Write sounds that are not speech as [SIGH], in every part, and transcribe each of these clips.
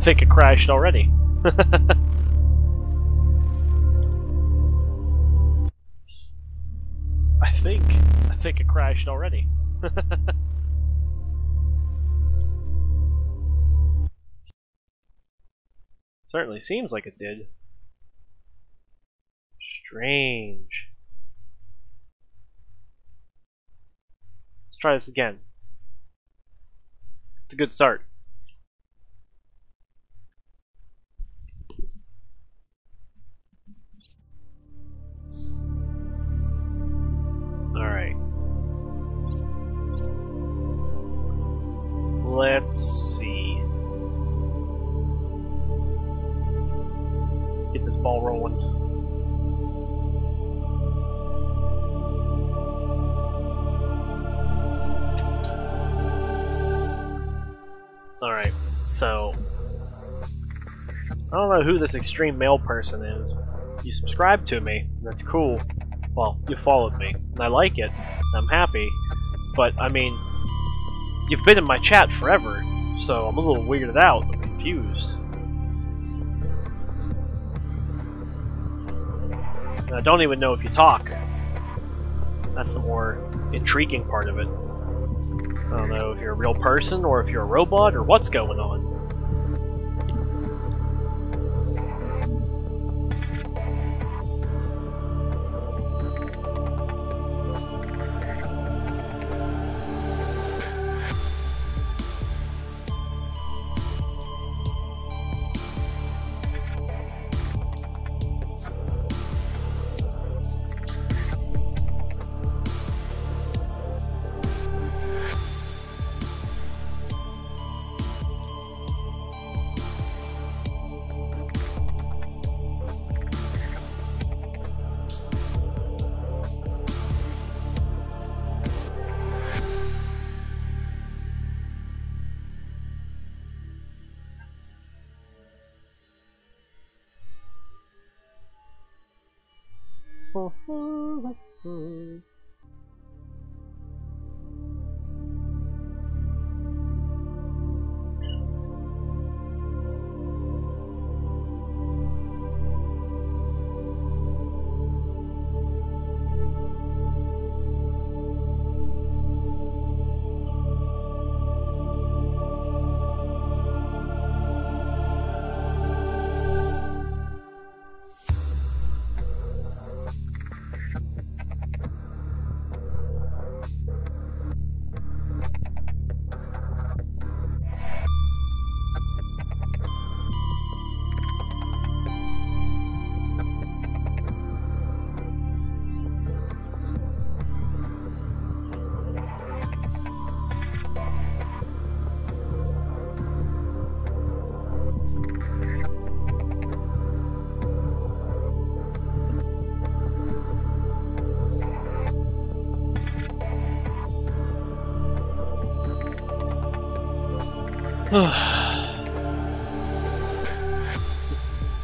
think it crashed already. [LAUGHS] I think I think it crashed already. [LAUGHS] Certainly seems like it did. Strange. Let's try this again. It's a good start. Let's see. Get this ball rolling. Alright, so. I don't know who this extreme male person is. You subscribe to me, that's cool. Well, you followed me, and I like it, I'm happy. But, I mean, you've been in my chat forever, so I'm a little weirded out, I'm confused. And I don't even know if you talk. That's the more intriguing part of it. I don't know if you're a real person or if you're a robot or what's going on.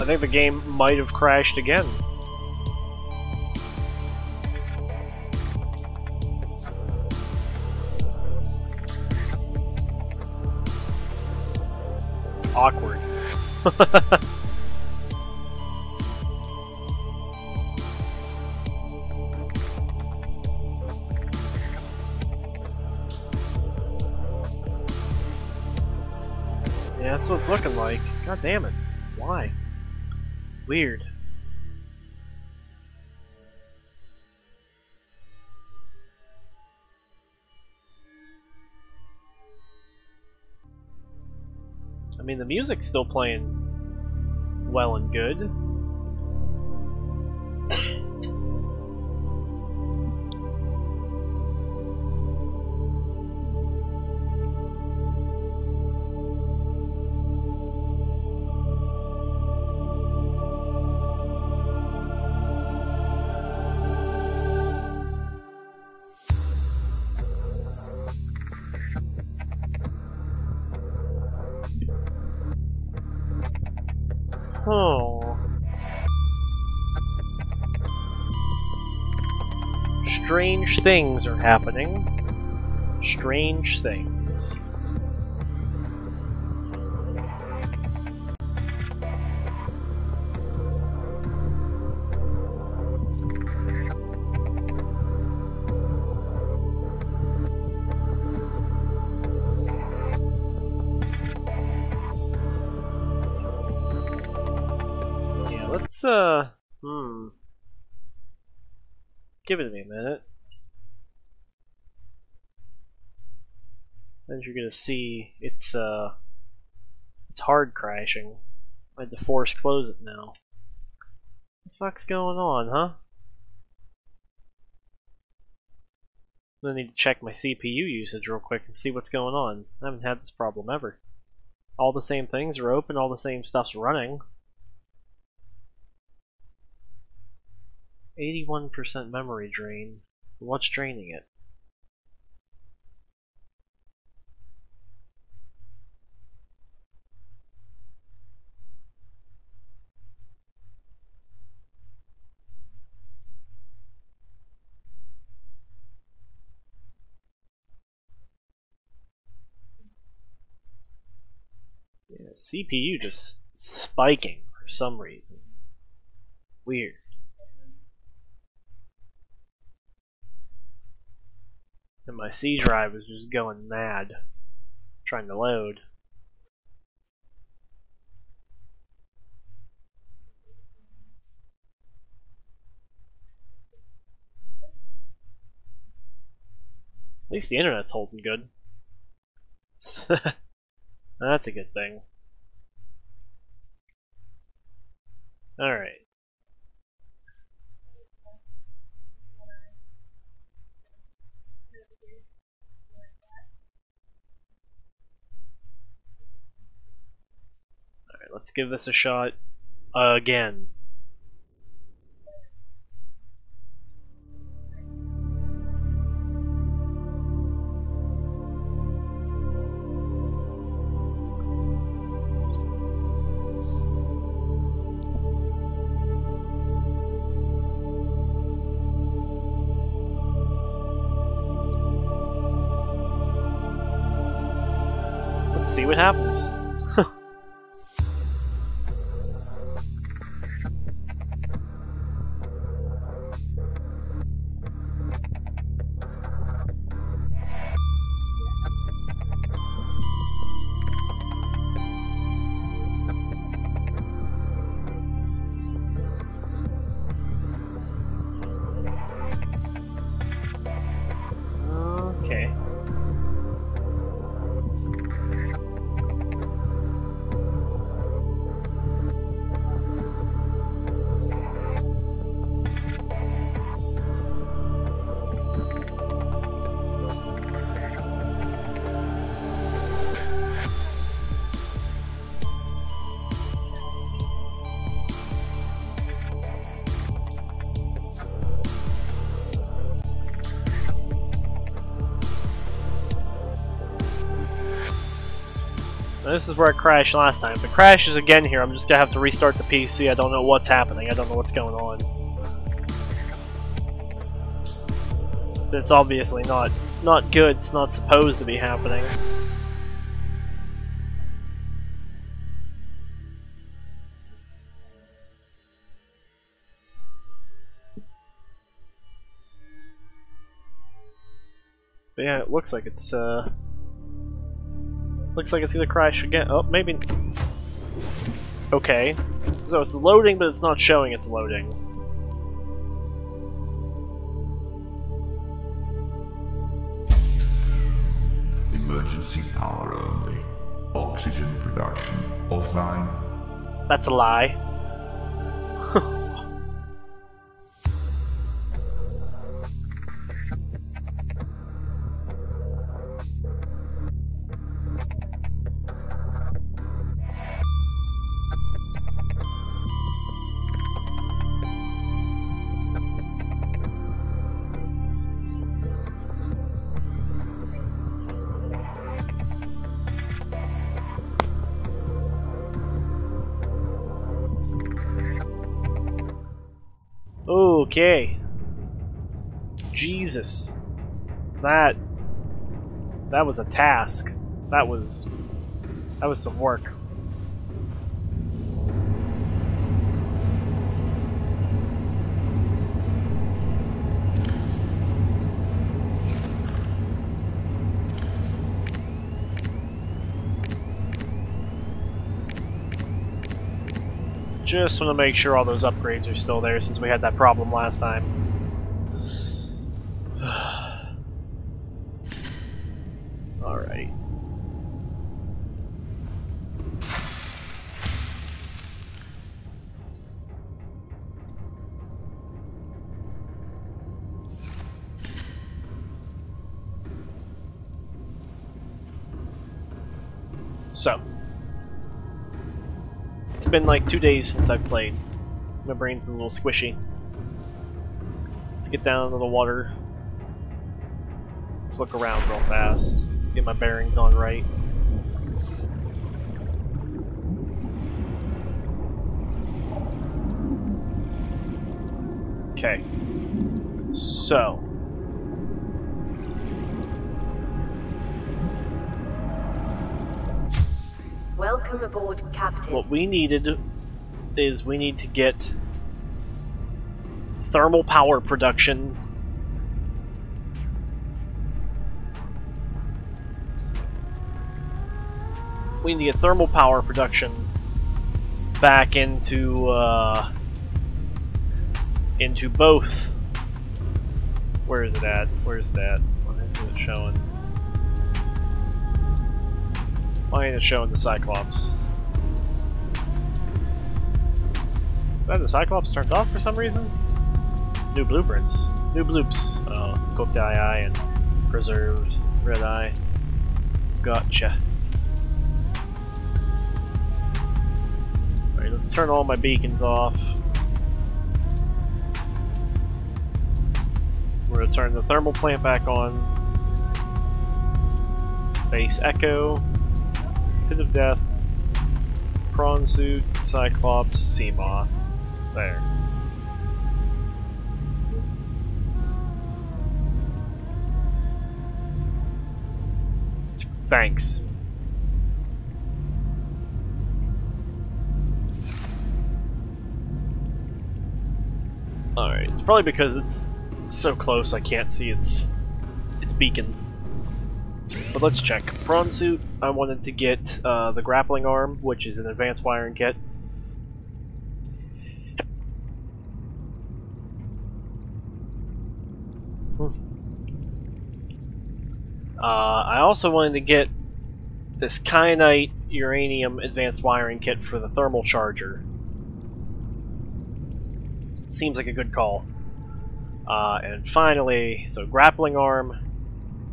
Think the game might have crashed again. Awkward. [LAUGHS] music's still playing well and good. Strange things are happening. Strange things. Gonna see it's, uh, it's hard crashing. I had to force close it now. What the fuck's going on, huh? I need to check my CPU usage real quick and see what's going on. I haven't had this problem ever. All the same things are open, all the same stuff's running. 81% memory drain. What's draining it? CPU just spiking for some reason. Weird. And my C drive is just going mad trying to load. At least the internet's holding good. [LAUGHS] That's a good thing. Alright. Alright, let's give this a shot again. This is where it crashed last time. If it crashes again here, I'm just gonna have to restart the PC. I don't know what's happening. I don't know what's going on. It's obviously not not good. It's not supposed to be happening. But yeah, it looks like it's uh Looks like it's gonna crash again. Oh, maybe. Okay. So it's loading, but it's not showing it's loading. Emergency power only. Oxygen production offline. That's a lie. Jesus. That that was a task. That was that was some work. Just want to make sure all those upgrades are still there since we had that problem last time. It's been like two days since I've played. My brain's a little squishy. Let's get down into the water. Let's look around real fast. Get my bearings on right. Okay. So. Welcome aboard, Captain. What we needed is we need to get thermal power production we need to get thermal power production back into uh, into both where is it at where is that? at what is it showing ain't it showing the Cyclops that the Cyclops turned off for some reason? New blueprints. New bloops. Oh, cooked Eyeye and preserved red eye. Gotcha. Alright, let's turn all my beacons off. We're gonna turn the thermal plant back on. Base Echo. Pit of Death. Prawn Suit, Cyclops, Seamoth. There. Thanks. Alright, it's probably because it's so close I can't see its its beacon. But let's check. Prawn suit, I wanted to get uh, the grappling arm, which is an advanced wiring kit. Uh, I also wanted to get this kyanite uranium advanced wiring kit for the thermal charger. Seems like a good call. Uh, and finally, so grappling arm,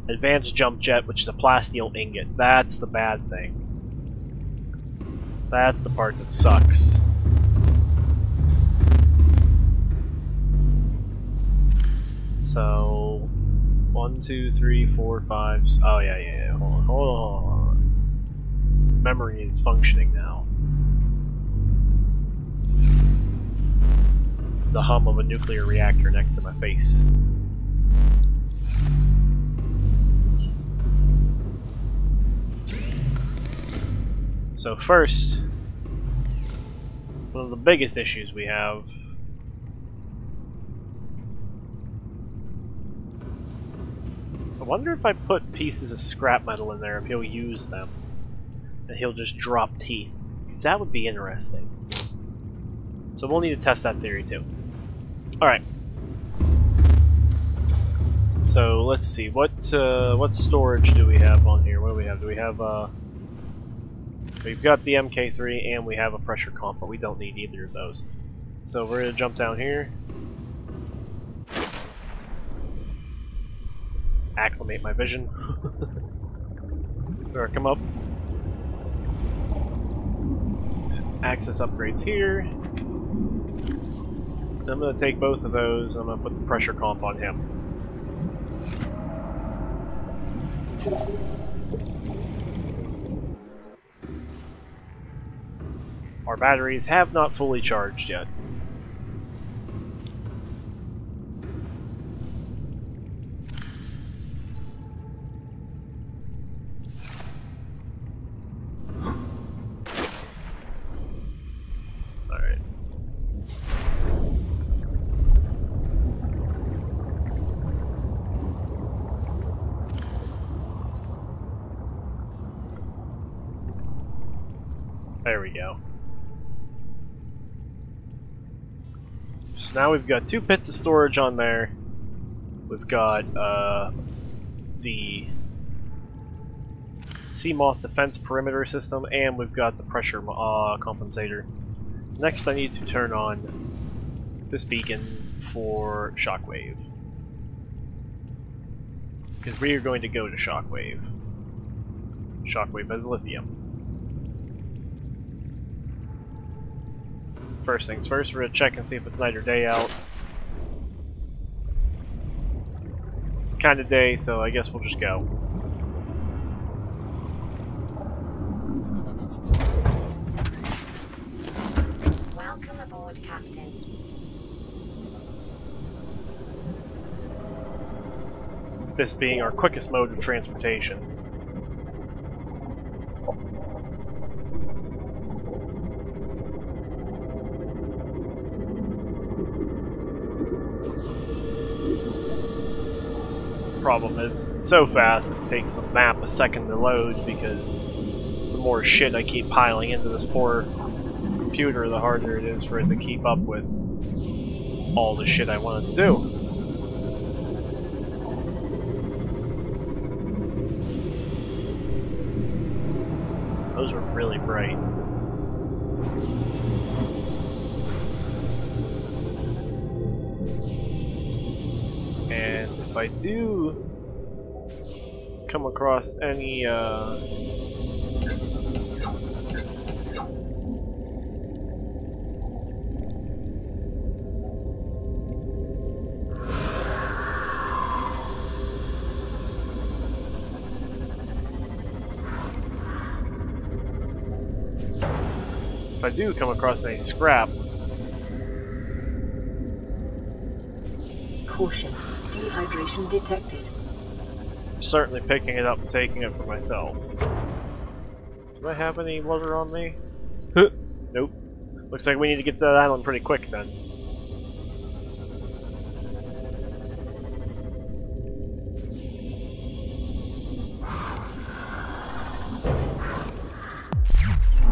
advanced jump jet, which is a plasteel ingot. That's the bad thing. That's the part that sucks. So, one, two, three, four, five. Oh yeah, yeah. yeah. Hold on, hold on, hold on. Memory is functioning now. The hum of a nuclear reactor next to my face. So first, one of the biggest issues we have I wonder if I put pieces of scrap metal in there, if he'll use them. And he'll just drop teeth. Because that would be interesting. So we'll need to test that theory too. Alright. So let's see, what uh, what storage do we have on here? What do we have? Do we have uh We've got the MK3 and we have a pressure comp, but we don't need either of those. So we're gonna jump down here. acclimate my vision. [LAUGHS] or come up. Access upgrades here. I'm gonna take both of those, I'm gonna put the pressure comp on him. Our batteries have not fully charged yet. Alright. There we go. Now we've got two pits of storage on there. We've got uh, the Seamoth defense perimeter system, and we've got the pressure uh, compensator. Next, I need to turn on this beacon for Shockwave. Because we are going to go to Shockwave. Shockwave has lithium. First things first, we're gonna check and see if it's night or day out. It's kind of day, so I guess we'll just go. Welcome aboard, Captain. This being our quickest mode of transportation. Problem is, so fast it takes the map a second to load because the more shit I keep piling into this poor computer, the harder it is for it to keep up with all the shit I wanted to do. Those are really bright. I do come across any uh, if I do come across any scrap, Caution. Dehydration detected. I'm certainly picking it up and taking it for myself. Do I have any water on me? nope. Looks like we need to get to that island pretty quick then.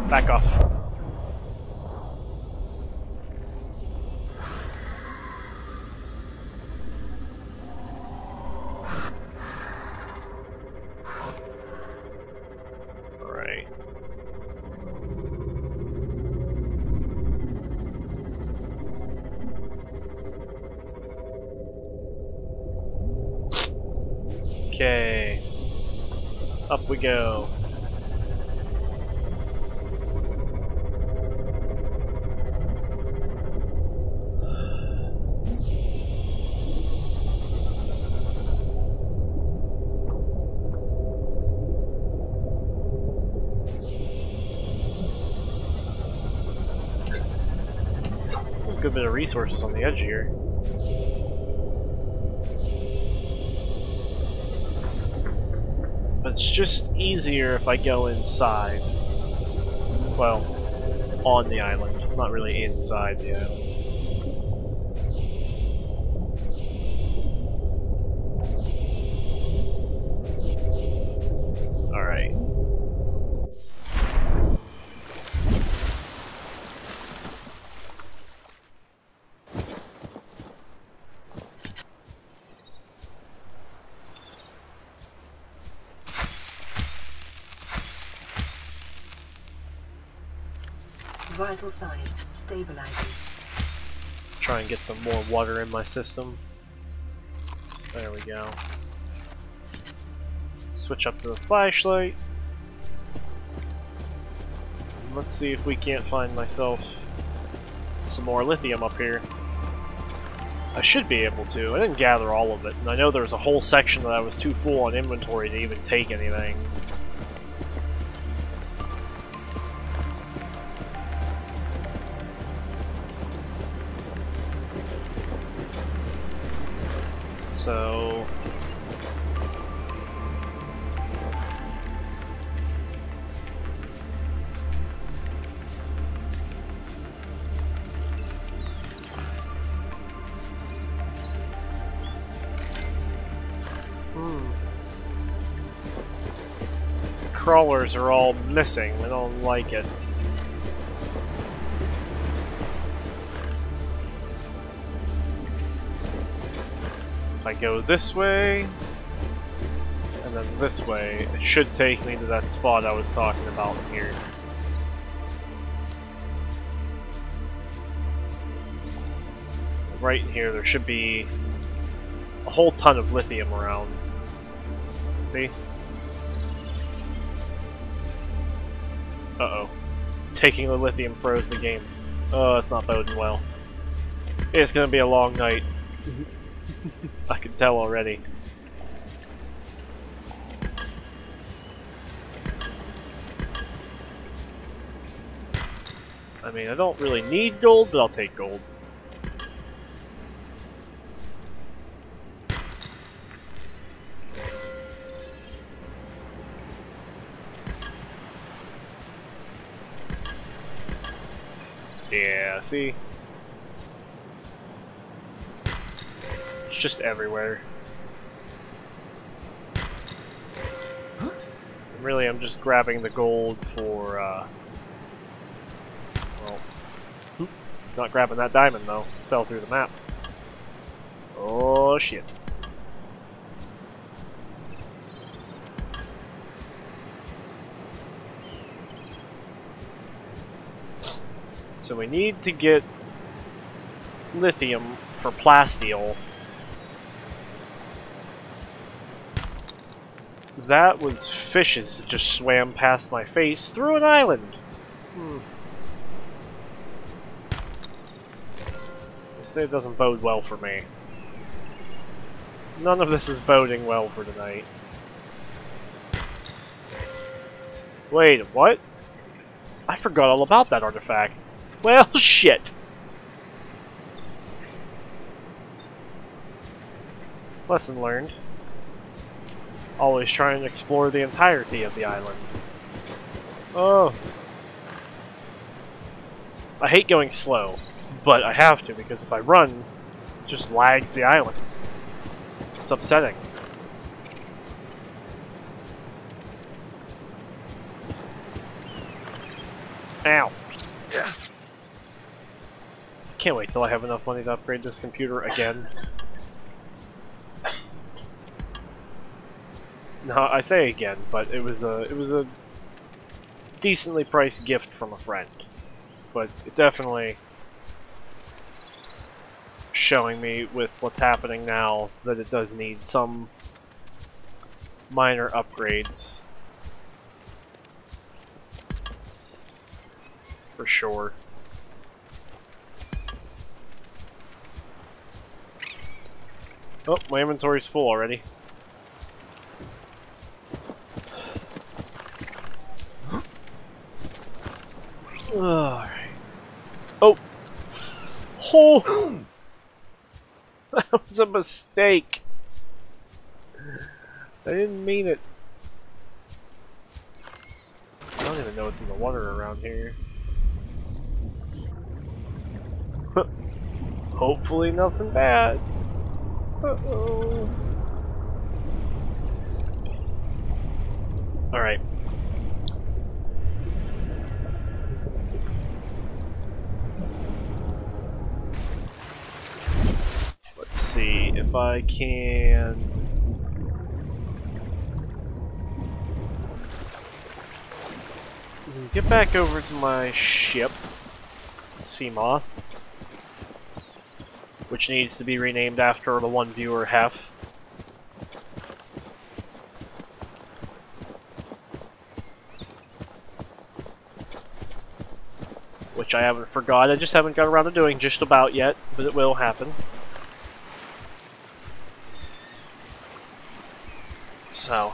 Back off. Resources on the edge here. But it's just easier if I go inside. Well, on the island, not really inside the island. More water in my system. There we go. Switch up to the flashlight. Let's see if we can't find myself some more lithium up here. I should be able to. I didn't gather all of it, and I know there was a whole section that I was too full on inventory to even take anything. Crawlers are all missing. I don't like it. If I go this way, and then this way, it should take me to that spot I was talking about here. Right here, there should be a whole ton of lithium around. See? Taking the lithium froze the game. Oh, it's not boding well. It's gonna be a long night. I can tell already. I mean, I don't really need gold, but I'll take gold. See? It's just everywhere. Really, I'm just grabbing the gold for, uh... Well... Not grabbing that diamond, though. Fell through the map. Oh, shit. So we need to get lithium for plasteel. That was fishes that just swam past my face through an island. Hmm. Say it doesn't bode well for me. None of this is boding well for tonight. Wait, what? I forgot all about that artifact. [LAUGHS] Well, shit. Lesson learned. Always try and explore the entirety of the island. Oh. I hate going slow, but I have to because if I run, it just lags the island. It's upsetting. Ow. Can't wait till I have enough money to upgrade this computer again. No, I say again, but it was a it was a decently priced gift from a friend. But it definitely showing me with what's happening now that it does need some minor upgrades. For sure. Oh, my inventory's full already. Alright. Oh! Oh! [LAUGHS] that was a mistake! I didn't mean it. I don't even know what's in the water around here. [LAUGHS] Hopefully nothing bad. Uh-oh. Alright. Let's see if I can... Get back over to my ship, Seamoth which needs to be renamed after the one viewer Hef. Which I haven't forgot, I just haven't got around to doing just about yet, but it will happen. So...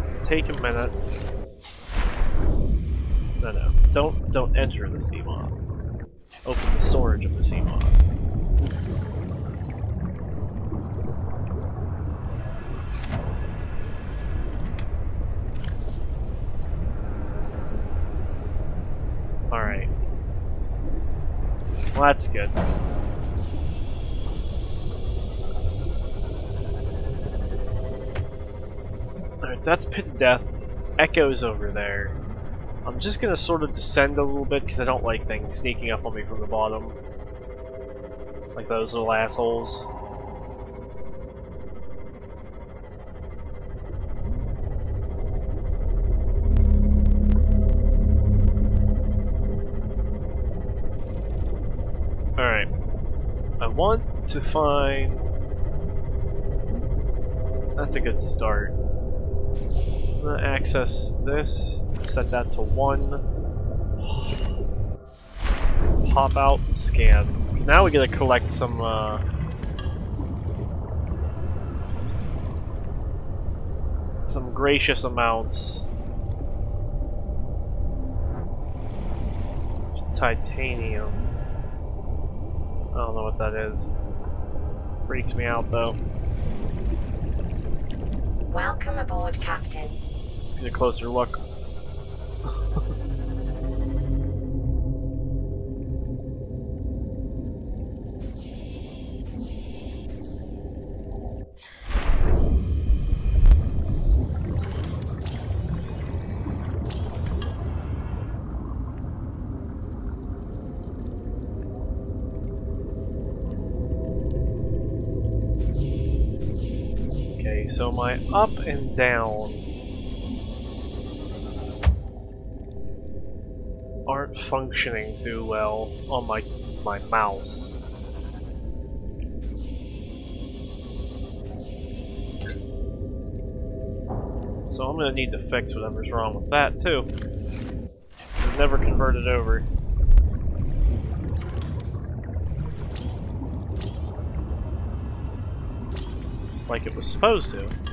Let's take a minute. No, no. Don't don't enter the Seamoth. Open the storage of the Seamoth. Alright. Well, that's good. Alright, that's Pit Death. Echo's over there. I'm just gonna sort of descend a little bit because I don't like things sneaking up on me from the bottom. Like those little assholes. Alright. I want to find... That's a good start. I'm gonna access this, set that to 1. Pop out, scan. Now we gotta collect some, uh... Some gracious amounts. Titanium. I don't know what that is. Freaks me out though. Welcome aboard, Captain. Let's get a closer look. Okay, so my up and down aren't functioning too well on my my mouse. So I'm gonna need to fix whatever's wrong with that too. I've never converted over. Like it was supposed to.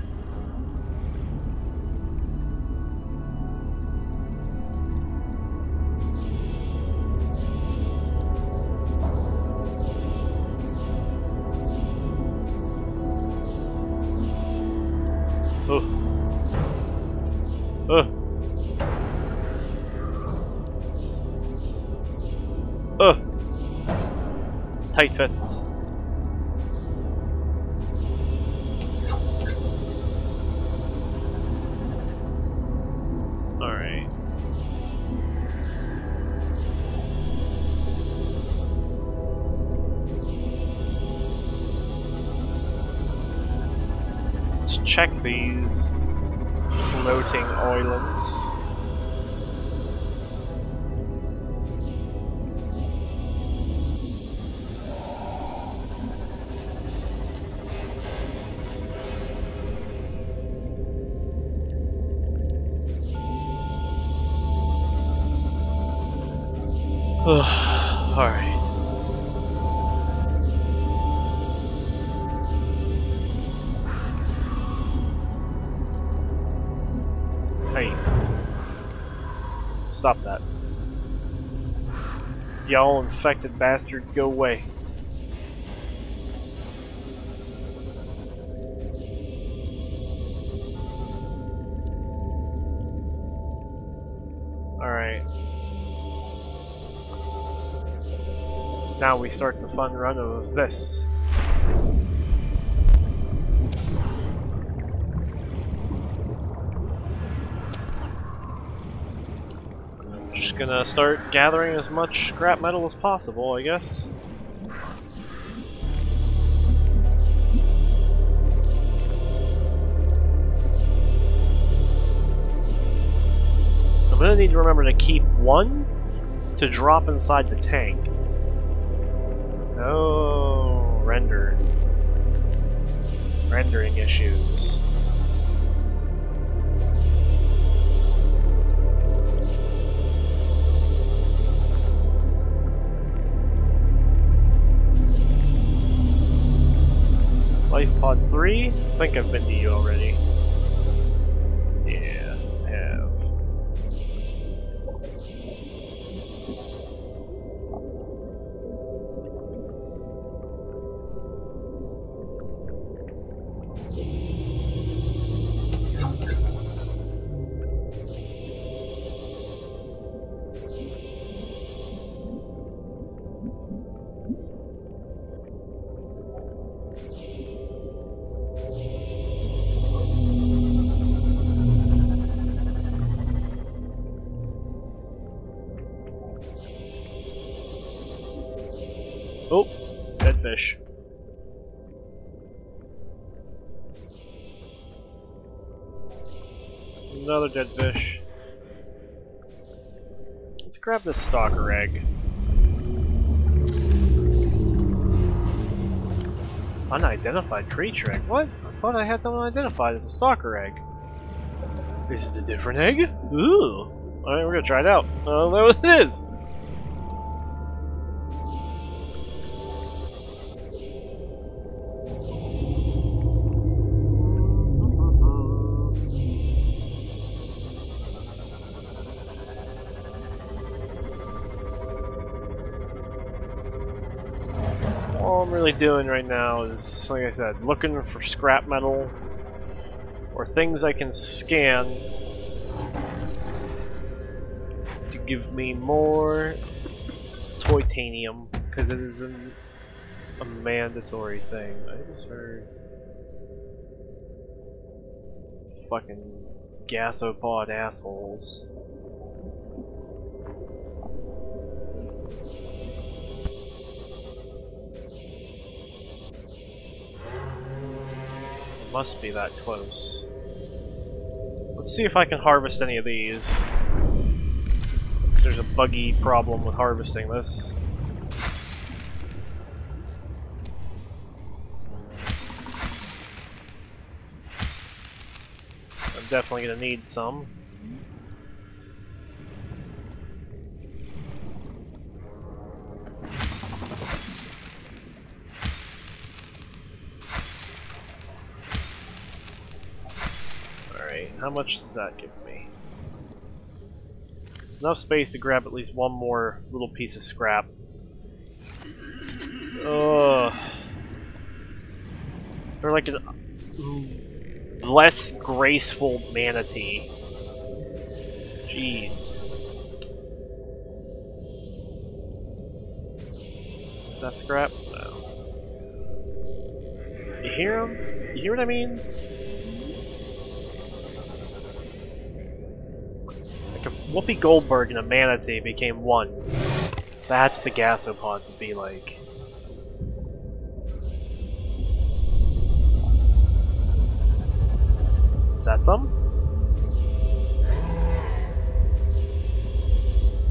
Check these floating islands. Y'all infected bastards, go away. Alright. Now we start the fun run of this. Just gonna start gathering as much scrap metal as possible, I guess. I'm gonna need to remember to keep one to drop inside the tank. Oh, render. Rendering issues. Life Pod 3? I think I've been to you already. Dead fish. Let's grab this stalker egg. Unidentified creature egg? What? I thought I had them unidentified as a stalker egg. Is it a different egg? Ooh. Alright, we're gonna try it out. Uh, oh, there it is! Doing right now is, like I said, looking for scrap metal or things I can scan to give me more titanium because it is an, a mandatory thing. I just heard fucking gasopod assholes. Must be that close. Let's see if I can harvest any of these. There's a buggy problem with harvesting this. I'm definitely gonna need some. How much does that give me? Enough space to grab at least one more little piece of scrap. Ugh. They're like an mm, less graceful manatee. Jeez. That scrap? No. You hear him? You hear what I mean? Whoopi Goldberg and a manatee became one. That's the gasopod would be like. Is that some?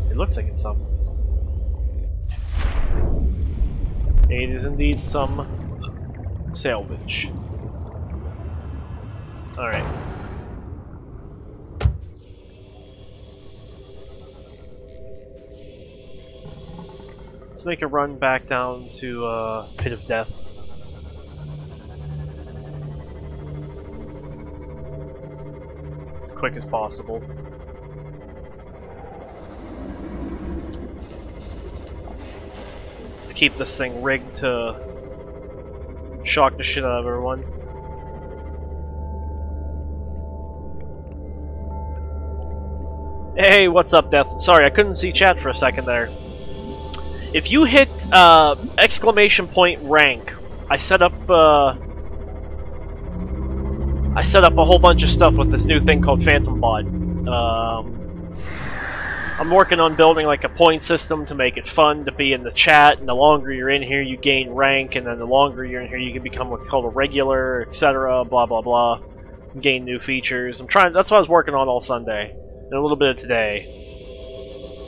It looks like it's some. It is indeed some salvage. Alright. Let's make a run back down to uh, Pit of Death. As quick as possible. Let's keep this thing rigged to shock the shit out of everyone. Hey, what's up, Death? Sorry, I couldn't see chat for a second there. If you hit uh, exclamation point rank, I set up uh, I set up a whole bunch of stuff with this new thing called Phantom Bot. Um, I'm working on building like a point system to make it fun to be in the chat, and the longer you're in here, you gain rank, and then the longer you're in here, you can become what's called a regular, etc. Blah blah blah. Gain new features. I'm trying. That's what I was working on all Sunday, and a little bit of today.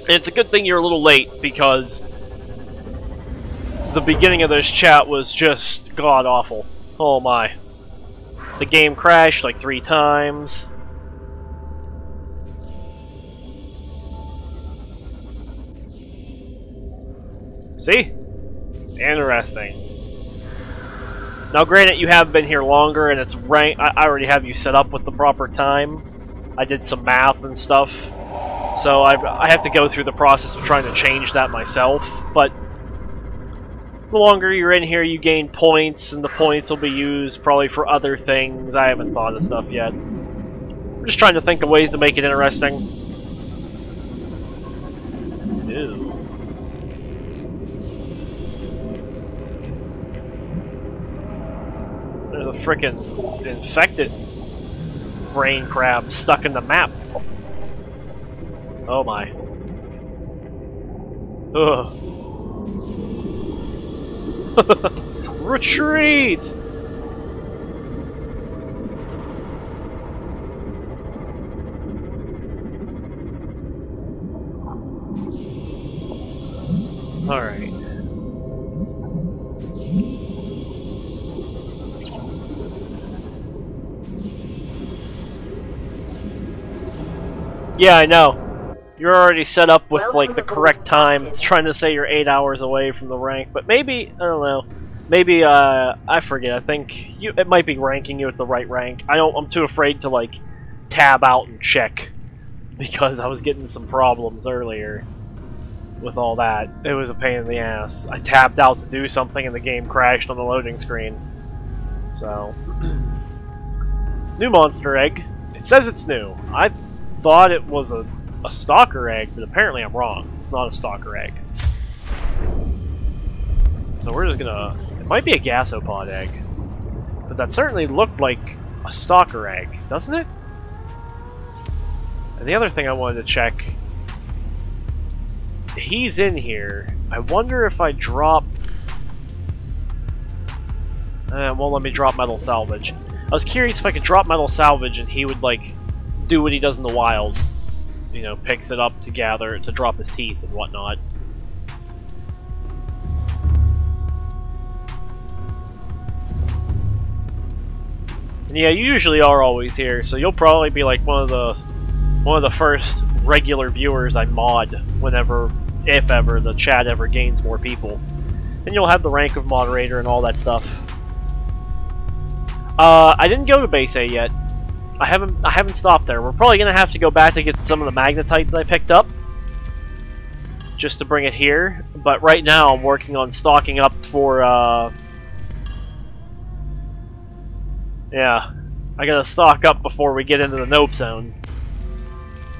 And it's a good thing you're a little late because the beginning of this chat was just god awful. Oh my. The game crashed like three times. See? Interesting. Now granted you have been here longer and it's rank I, I already have you set up with the proper time. I did some math and stuff. So I, I have to go through the process of trying to change that myself, but the longer you're in here, you gain points, and the points will be used probably for other things. I haven't thought of stuff yet. I'm just trying to think of ways to make it interesting. Ew. There's a frickin' infected brain crab stuck in the map. Oh my. Ugh. [LAUGHS] Retreat! Alright. Yeah, I know. You're already set up with like the correct time. It's trying to say you're eight hours away from the rank, but maybe I don't know. Maybe uh, I forget. I think you it might be ranking you at the right rank. I don't. I'm too afraid to like tab out and check [LAUGHS] because I was getting some problems earlier with all that. It was a pain in the ass. I tapped out to do something and the game crashed on the loading screen. So, [CLEARS THROAT] new monster egg. It says it's new. I thought it was a, a stalker egg, but apparently I'm wrong. It's not a stalker egg. So we're just gonna... It might be a gasopod egg. But that certainly looked like a stalker egg, doesn't it? And the other thing I wanted to check... He's in here. I wonder if I drop... Uh, well, let me drop metal salvage. I was curious if I could drop metal salvage and he would, like, do what he does in the wild. You know, picks it up to gather, to drop his teeth and whatnot. And yeah, you usually are always here, so you'll probably be like one of the one of the first regular viewers I mod whenever, if ever, the chat ever gains more people. And you'll have the rank of moderator and all that stuff. Uh, I didn't go to base A yet. I haven't I haven't stopped there. We're probably gonna have to go back to get some of the magnetites I picked up. Just to bring it here. But right now I'm working on stocking up for uh Yeah. I gotta stock up before we get into the nope zone.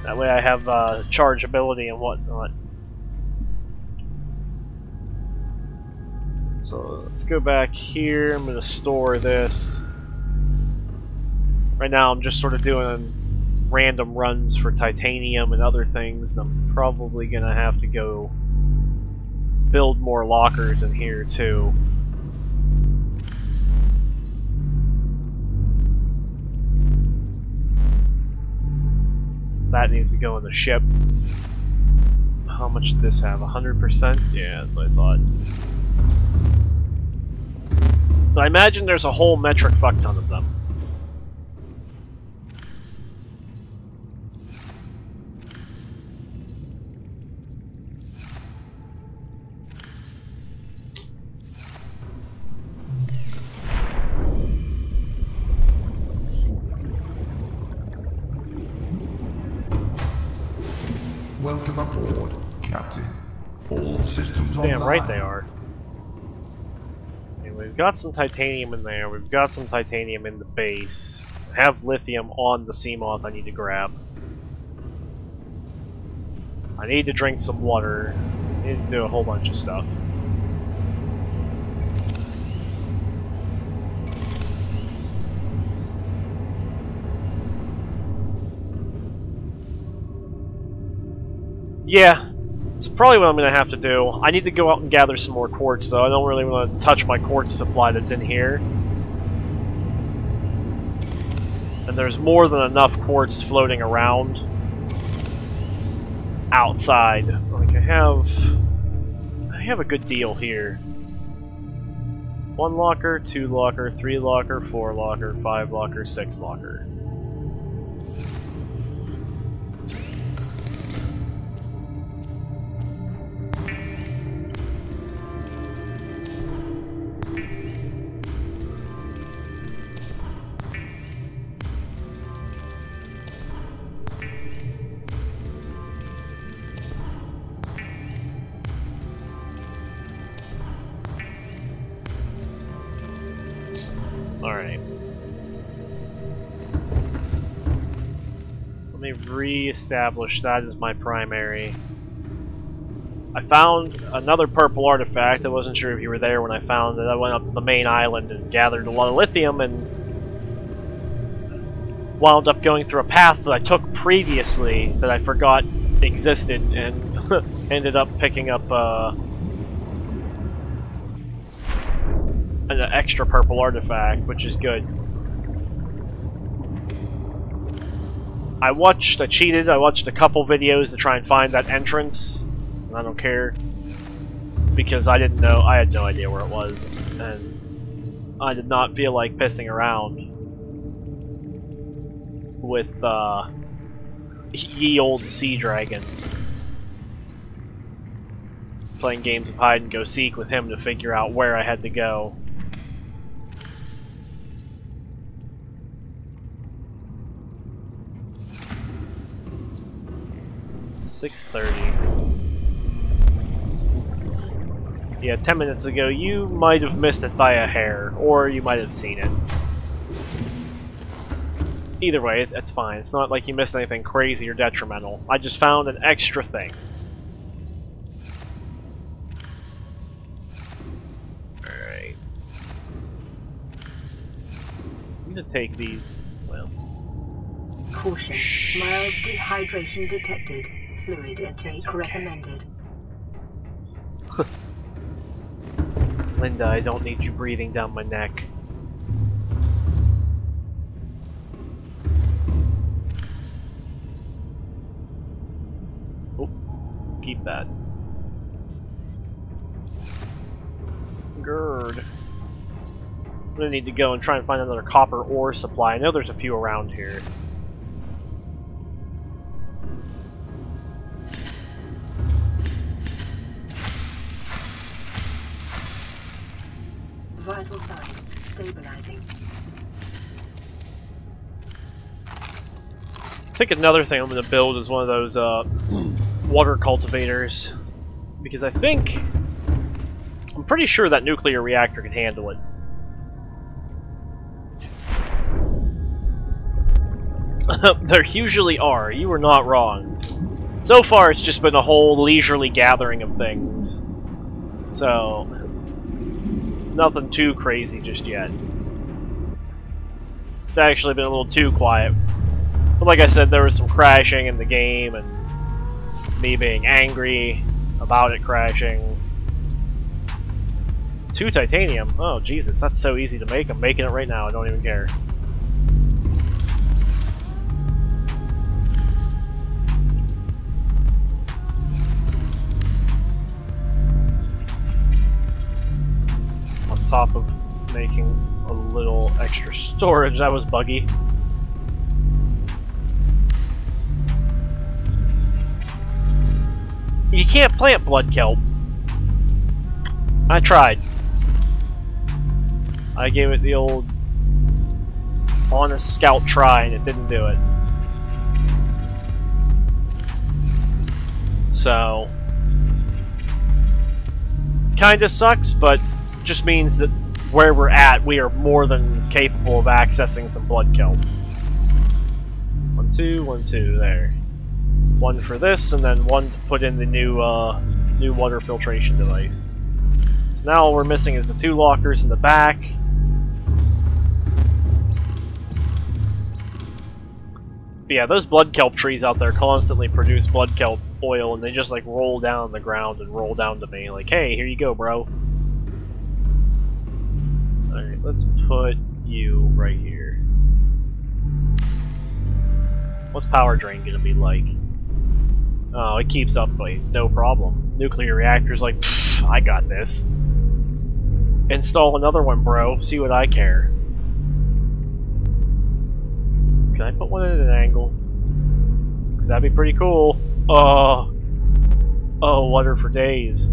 That way I have uh, charge ability and whatnot. So let's go back here. I'm gonna store this. Right now I'm just sort of doing random runs for titanium and other things. I'm probably going to have to go build more lockers in here too. That needs to go in the ship. How much did this have? 100%? Yeah, that's what I thought. I imagine there's a whole metric fuck ton of them. Got some titanium in there. We've got some titanium in the base. I have lithium on the Seamoth I need to grab. I need to drink some water. I need to do a whole bunch of stuff. Yeah, it's probably what I'm going to have to do. I need to go out and gather some more quartz, though. I don't really want to touch my quartz supply that's in here. And there's more than enough quartz floating around outside. Like, I have... I have a good deal here. One locker, two locker, three locker, four locker, five locker, six locker. Re-establish that as my primary. I found another purple artifact. I wasn't sure if you were there when I found it. I went up to the main island and gathered a lot of lithium and wound up going through a path that I took previously that I forgot existed and [LAUGHS] ended up picking up uh, an extra purple artifact, which is good. I watched, I cheated, I watched a couple videos to try and find that entrance, and I don't care, because I didn't know, I had no idea where it was, and I did not feel like pissing around with, uh, ye old sea dragon. Playing games of hide and go seek with him to figure out where I had to go. Six thirty. Yeah, ten minutes ago you might have missed it by a hair, or you might have seen it. Either way, it's fine. It's not like you missed anything crazy or detrimental. I just found an extra thing. Alright. I'm gonna take these, well... Caution. Mild dehydration detected. Fluid intake okay. recommended. [LAUGHS] Linda, I don't need you breathing down my neck. Oh, keep that. Gerd. I'm gonna need to go and try and find another copper ore supply. I know there's a few around here. Vital signs stabilizing. I think another thing I'm going to build is one of those uh, water cultivators. Because I think... I'm pretty sure that nuclear reactor can handle it. [LAUGHS] there usually are. You were not wrong. So far, it's just been a whole leisurely gathering of things. So, nothing too crazy just yet. It's actually been a little too quiet. But like I said, there was some crashing in the game, and me being angry about it crashing. Two titanium? Oh, Jesus, that's so easy to make. I'm making it right now, I don't even care. Top of making a little extra storage, that was buggy. You can't plant blood kelp. I tried. I gave it the old honest scout try and it didn't do it. So kinda sucks, but just means that where we're at, we are more than capable of accessing some blood kelp. One, two, one, two, there. One for this, and then one to put in the new, uh, new water filtration device. Now all we're missing is the two lockers in the back. But yeah, those blood kelp trees out there constantly produce blood kelp oil, and they just like roll down the ground and roll down to me, like, hey, here you go, bro. Alright, let's put you right here. What's power drain gonna be like? Oh, it keeps up, but no problem. Nuclear reactor's like, I got this. Install another one, bro. See what I care. Can I put one at an angle? Because that'd be pretty cool. Oh. Oh, water for days.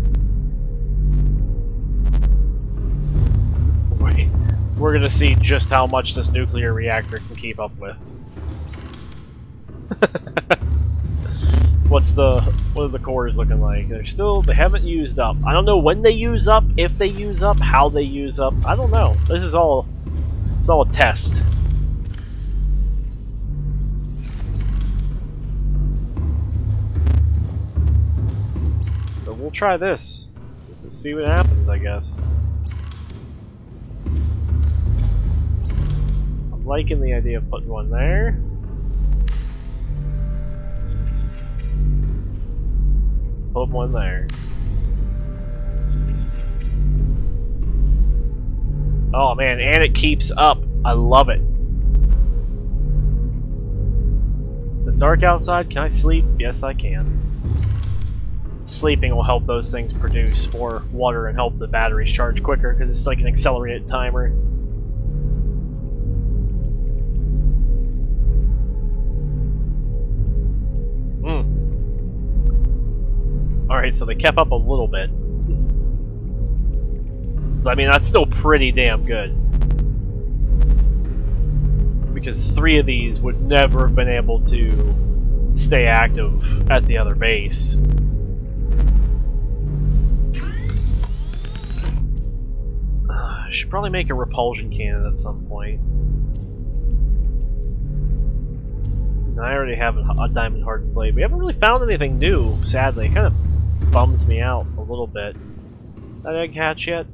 We're gonna see just how much this nuclear reactor can keep up with. [LAUGHS] What's the what are the cores looking like? They're still they haven't used up. I don't know when they use up, if they use up, how they use up. I don't know. This is all it's all a test. So we'll try this. Just to see what happens, I guess. Liking the idea of putting one there. Put one there. Oh man, and it keeps up. I love it. Is it dark outside? Can I sleep? Yes, I can. Sleeping will help those things produce more water and help the batteries charge quicker because it's like an accelerated timer. So they kept up a little bit. I mean, that's still pretty damn good. Because three of these would never have been able to stay active at the other base. I [SIGHS] should probably make a repulsion cannon at some point. I already have a, a diamond hard blade. We haven't really found anything new, sadly. Kind of bums me out a little bit. That egg hatch yet?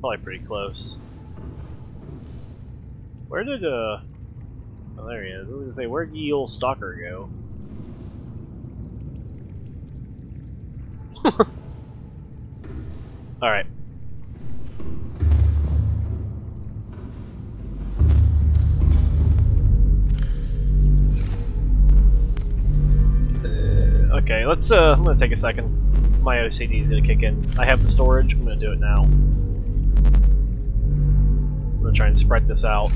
Probably pretty close. Where did, uh... Oh, there he is. I was gonna say, where'd ye old stalker go? [LAUGHS] Alright. Okay, let's, uh, I'm gonna take a second. My OCD is gonna kick in. I have the storage, I'm gonna do it now. I'm gonna try and spread this out.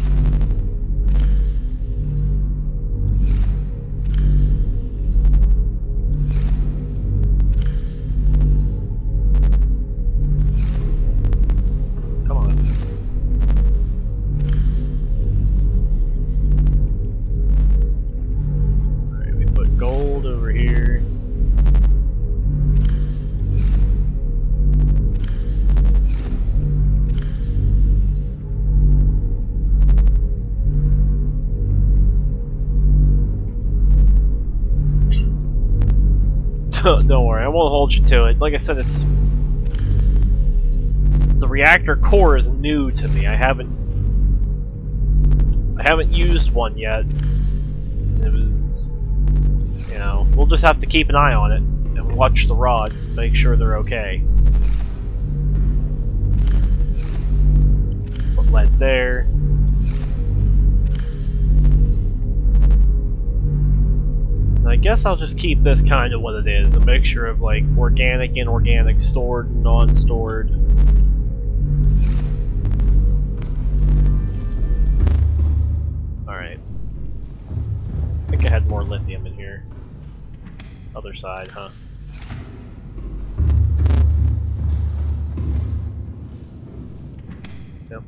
To it. Like I said, it's the reactor core is new to me. I haven't I haven't used one yet. It was you know, we'll just have to keep an eye on it and watch the rods, make sure they're okay. Put lead there. I guess I'll just keep this kind of what it is, a mixture of like organic, inorganic, stored, non-stored. Alright. I think I had more lithium in here. Other side, huh? Yep.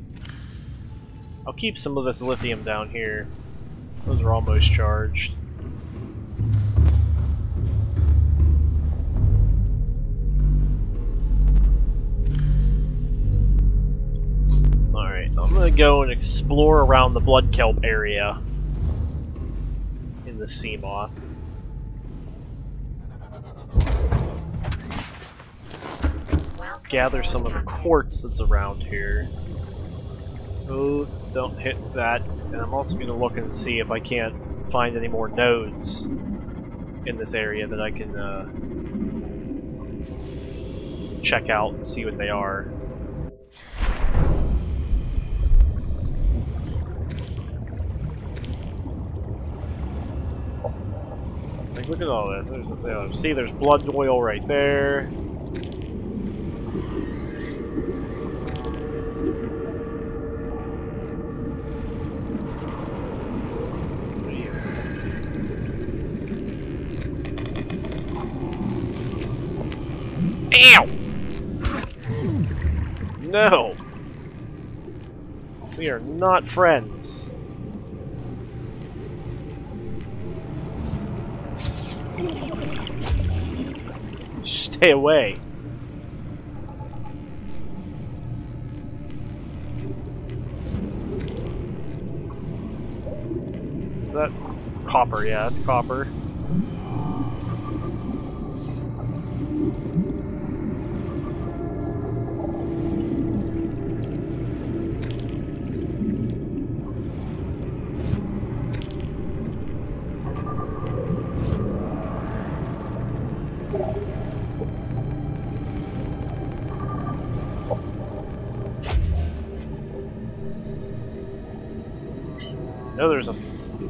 I'll keep some of this lithium down here. Those are almost charged. Alright, I'm gonna go and explore around the blood kelp area in the Seamoth. Welcome Gather some of the quartz that's around here. Oh, don't hit that. And I'm also gonna look and see if I can't find any more nodes in this area that I can uh, check out and see what they are. Like, look at all this. There's, uh, see, there's blood oil right there. Ow! No! We are not friends. [LAUGHS] Stay away. Is that copper? Yeah, it's copper.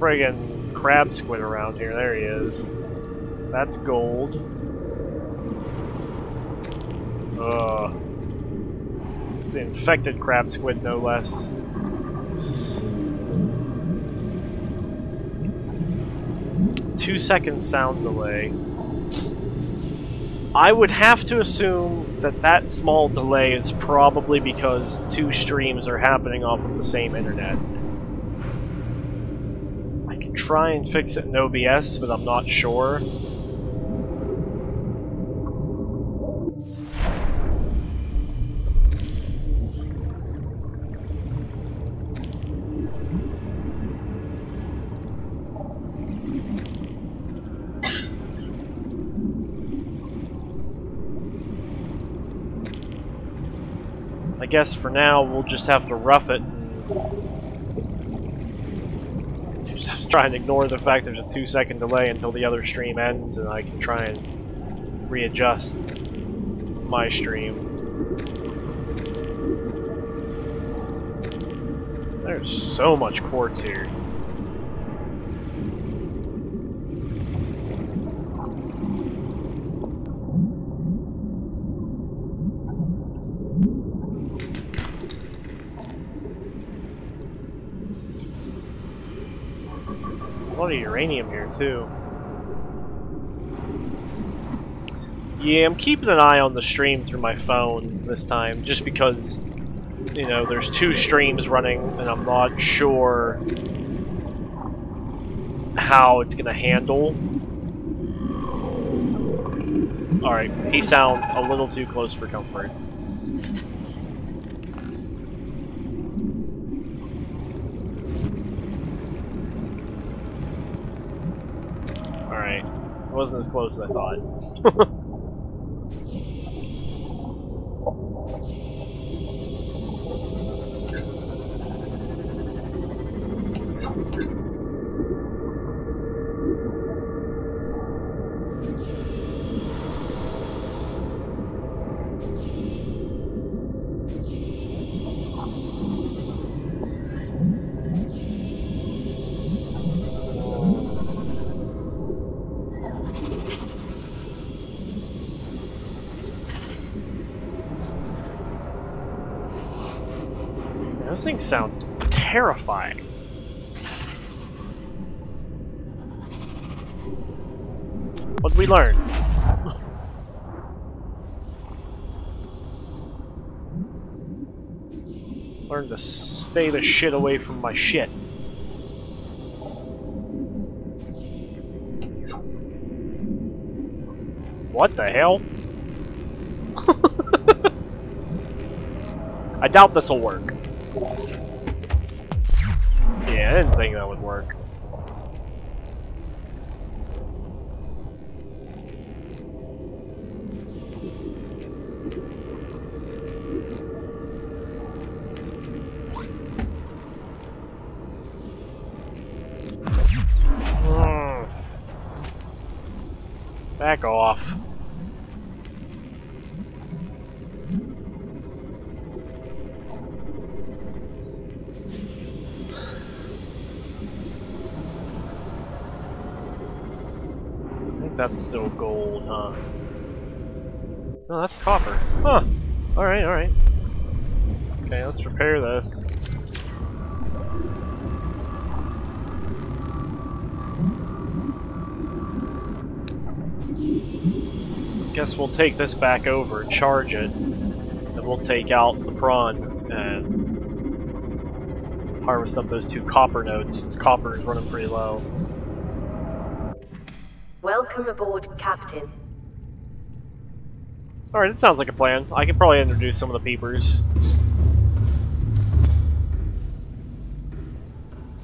Friggin' crab squid around here. There he is. That's gold. Ugh. It's the infected crab squid, no less. Two second sound delay. I would have to assume that that small delay is probably because two streams are happening off of the same internet. Try and fix it in OBS, but I'm not sure. I guess for now we'll just have to rough it. and Just have to try and ignore the fact there's a two second delay until the other stream ends and I can try and readjust my stream. There's so much quartz here. Of uranium here too. Yeah, I'm keeping an eye on the stream through my phone this time, just because, you know, there's two streams running, and I'm not sure how it's gonna handle. Alright, he sounds a little too close for comfort. Alright. It wasn't as close as I thought. [LAUGHS] we learn? Learn to stay the shit away from my shit. What the hell? [LAUGHS] I doubt this will work. Yeah, I didn't think that would work. That's still gold, huh? No, that's copper. Huh. Alright, alright. Okay, let's repair this. Guess we'll take this back over, charge it, and we'll take out the prawn and harvest up those two copper notes since copper is running pretty low. Welcome aboard, Captain. Alright, it sounds like a plan. I can probably introduce some of the peepers.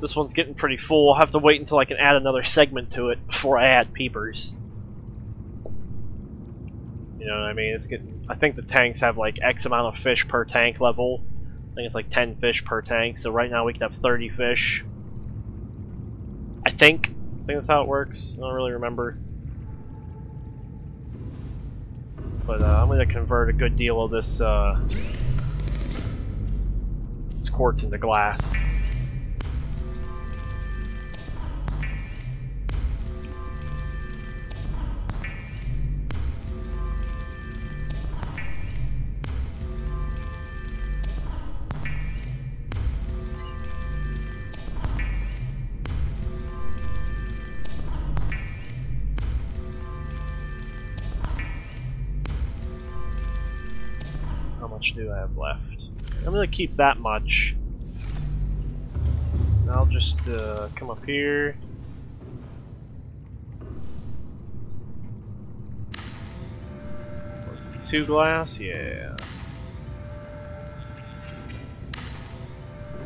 This one's getting pretty full. I'll have to wait until I can add another segment to it before I add peepers. You know what I mean? It's getting. I think the tanks have like X amount of fish per tank level. I think it's like 10 fish per tank. So right now we can have 30 fish. I think. I think that's how it works. I don't really remember. But uh, I'm going to convert a good deal of this, uh, this quartz into glass. Gonna keep that much. I'll just uh, come up here. Two glass? Yeah.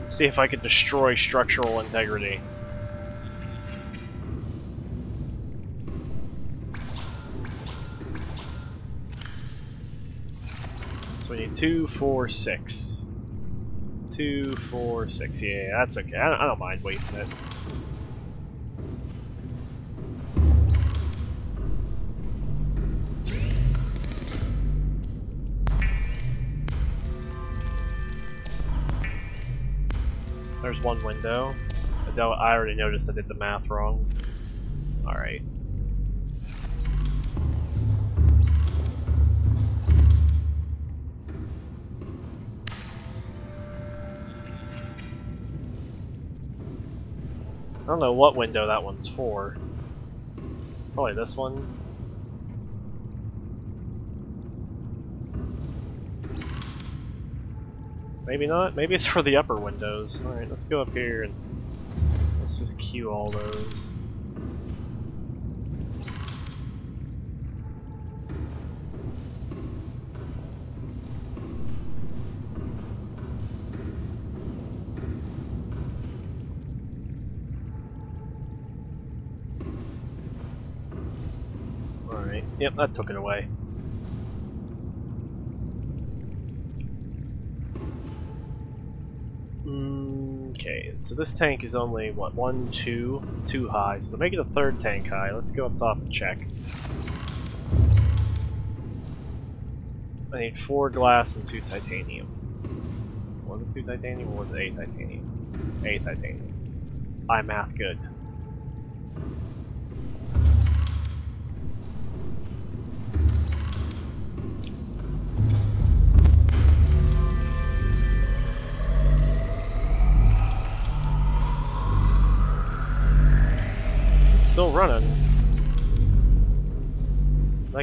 See if I can destroy structural integrity. So we need two, four, six. Two, four, six. Yeah, that's okay. I don't, I don't mind waiting it. There's one window. I, already noticed I did the math wrong. Alright. Don't know what window that one's for. Oh, Probably this one. Maybe not. Maybe it's for the upper windows. Alright, let's go up here and let's just queue all those. Alright, yep, that took it away. Okay, so this tank is only, what, one, two, two high. So to make it a third tank high, let's go up top and check. I need four glass and two titanium. It two titanium or was eight titanium? Eight titanium. I math good.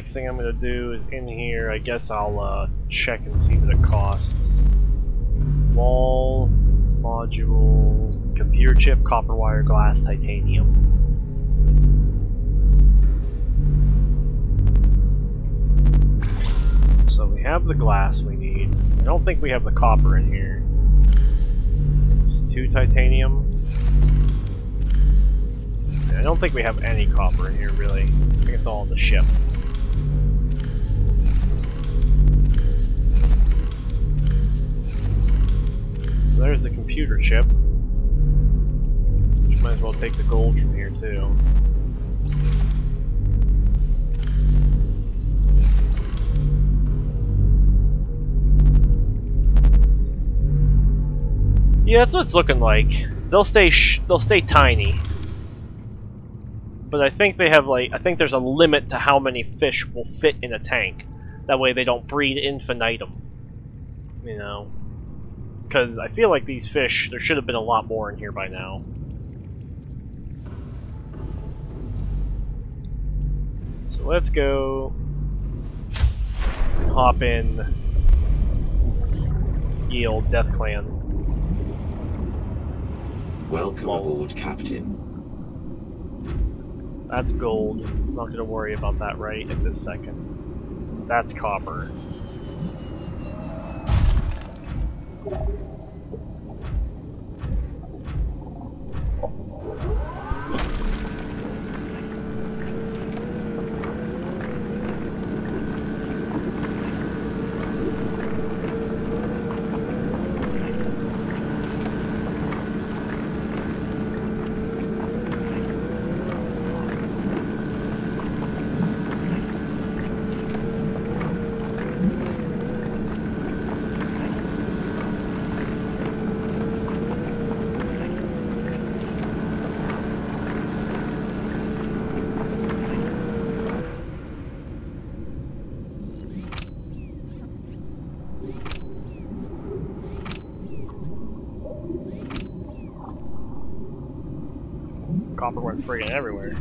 Next thing I'm gonna do is in here, I guess I'll uh, check and see what it costs. Wall, module, computer chip, copper wire, glass, titanium. So we have the glass we need. I don't think we have the copper in here. Just two titanium. I don't think we have any copper in here, really. I think it's all on the ship. There's the computer chip. Which might as well take the gold from here, too. Yeah, that's what it's looking like. They'll stay they'll stay tiny. But I think they have like I think there's a limit to how many fish will fit in a tank. That way they don't breed infinitum. You know. Cuz I feel like these fish there should have been a lot more in here by now. So let's go hop in ye old Death Clan. Welcome aboard, Captain. That's gold. I'm not gonna worry about that right at this second. That's copper. Thank you. friggin' everywhere.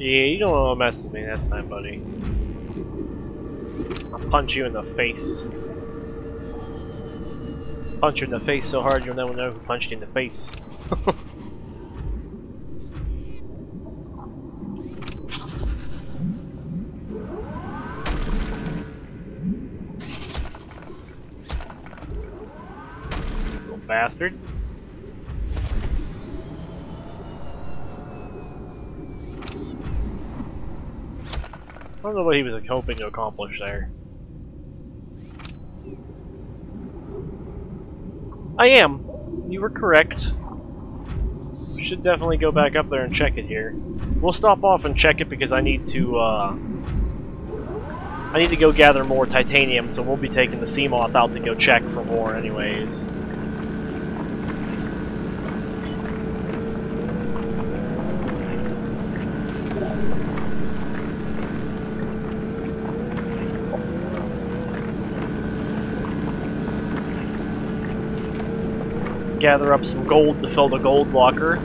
Yeah, you don't want to mess with me next time, buddy. I'll punch you in the face. Punch in the face so hard you'll never know who punched in the face. [LAUGHS] Little bastard. I don't know what he was hoping to accomplish there. I am. You were correct. Should definitely go back up there and check it here. We'll stop off and check it because I need to, uh... I need to go gather more titanium, so we'll be taking the Seamoth out to go check for more anyways. Gather up some gold to fill the gold locker.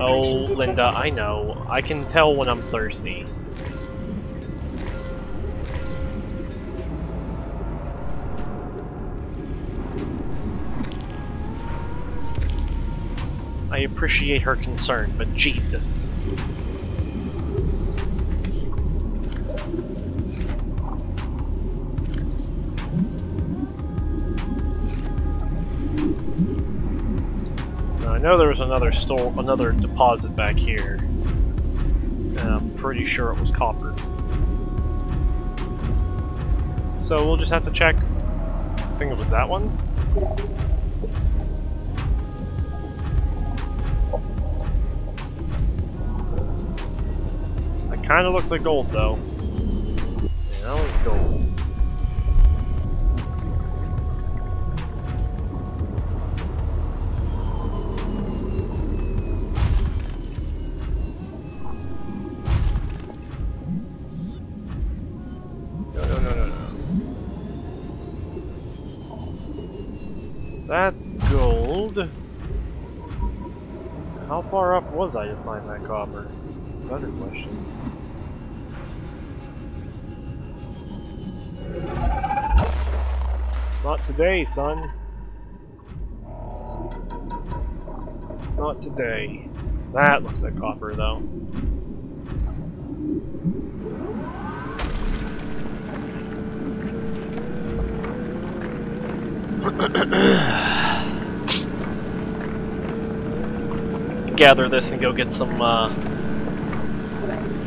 Oh. Linda, I know. I can tell when I'm thirsty. Appreciate her concern, but Jesus. Now, I know there was another store, another deposit back here. And I'm pretty sure it was copper. So we'll just have to check. I think it was that one. That kind of looks like gold, though. Yeah, that was gold. No, no, no, no, no. That's gold. How far up was I to find that copper? Another question. Not today, son. Not today. That looks like copper, though. Gather this and go get some, uh,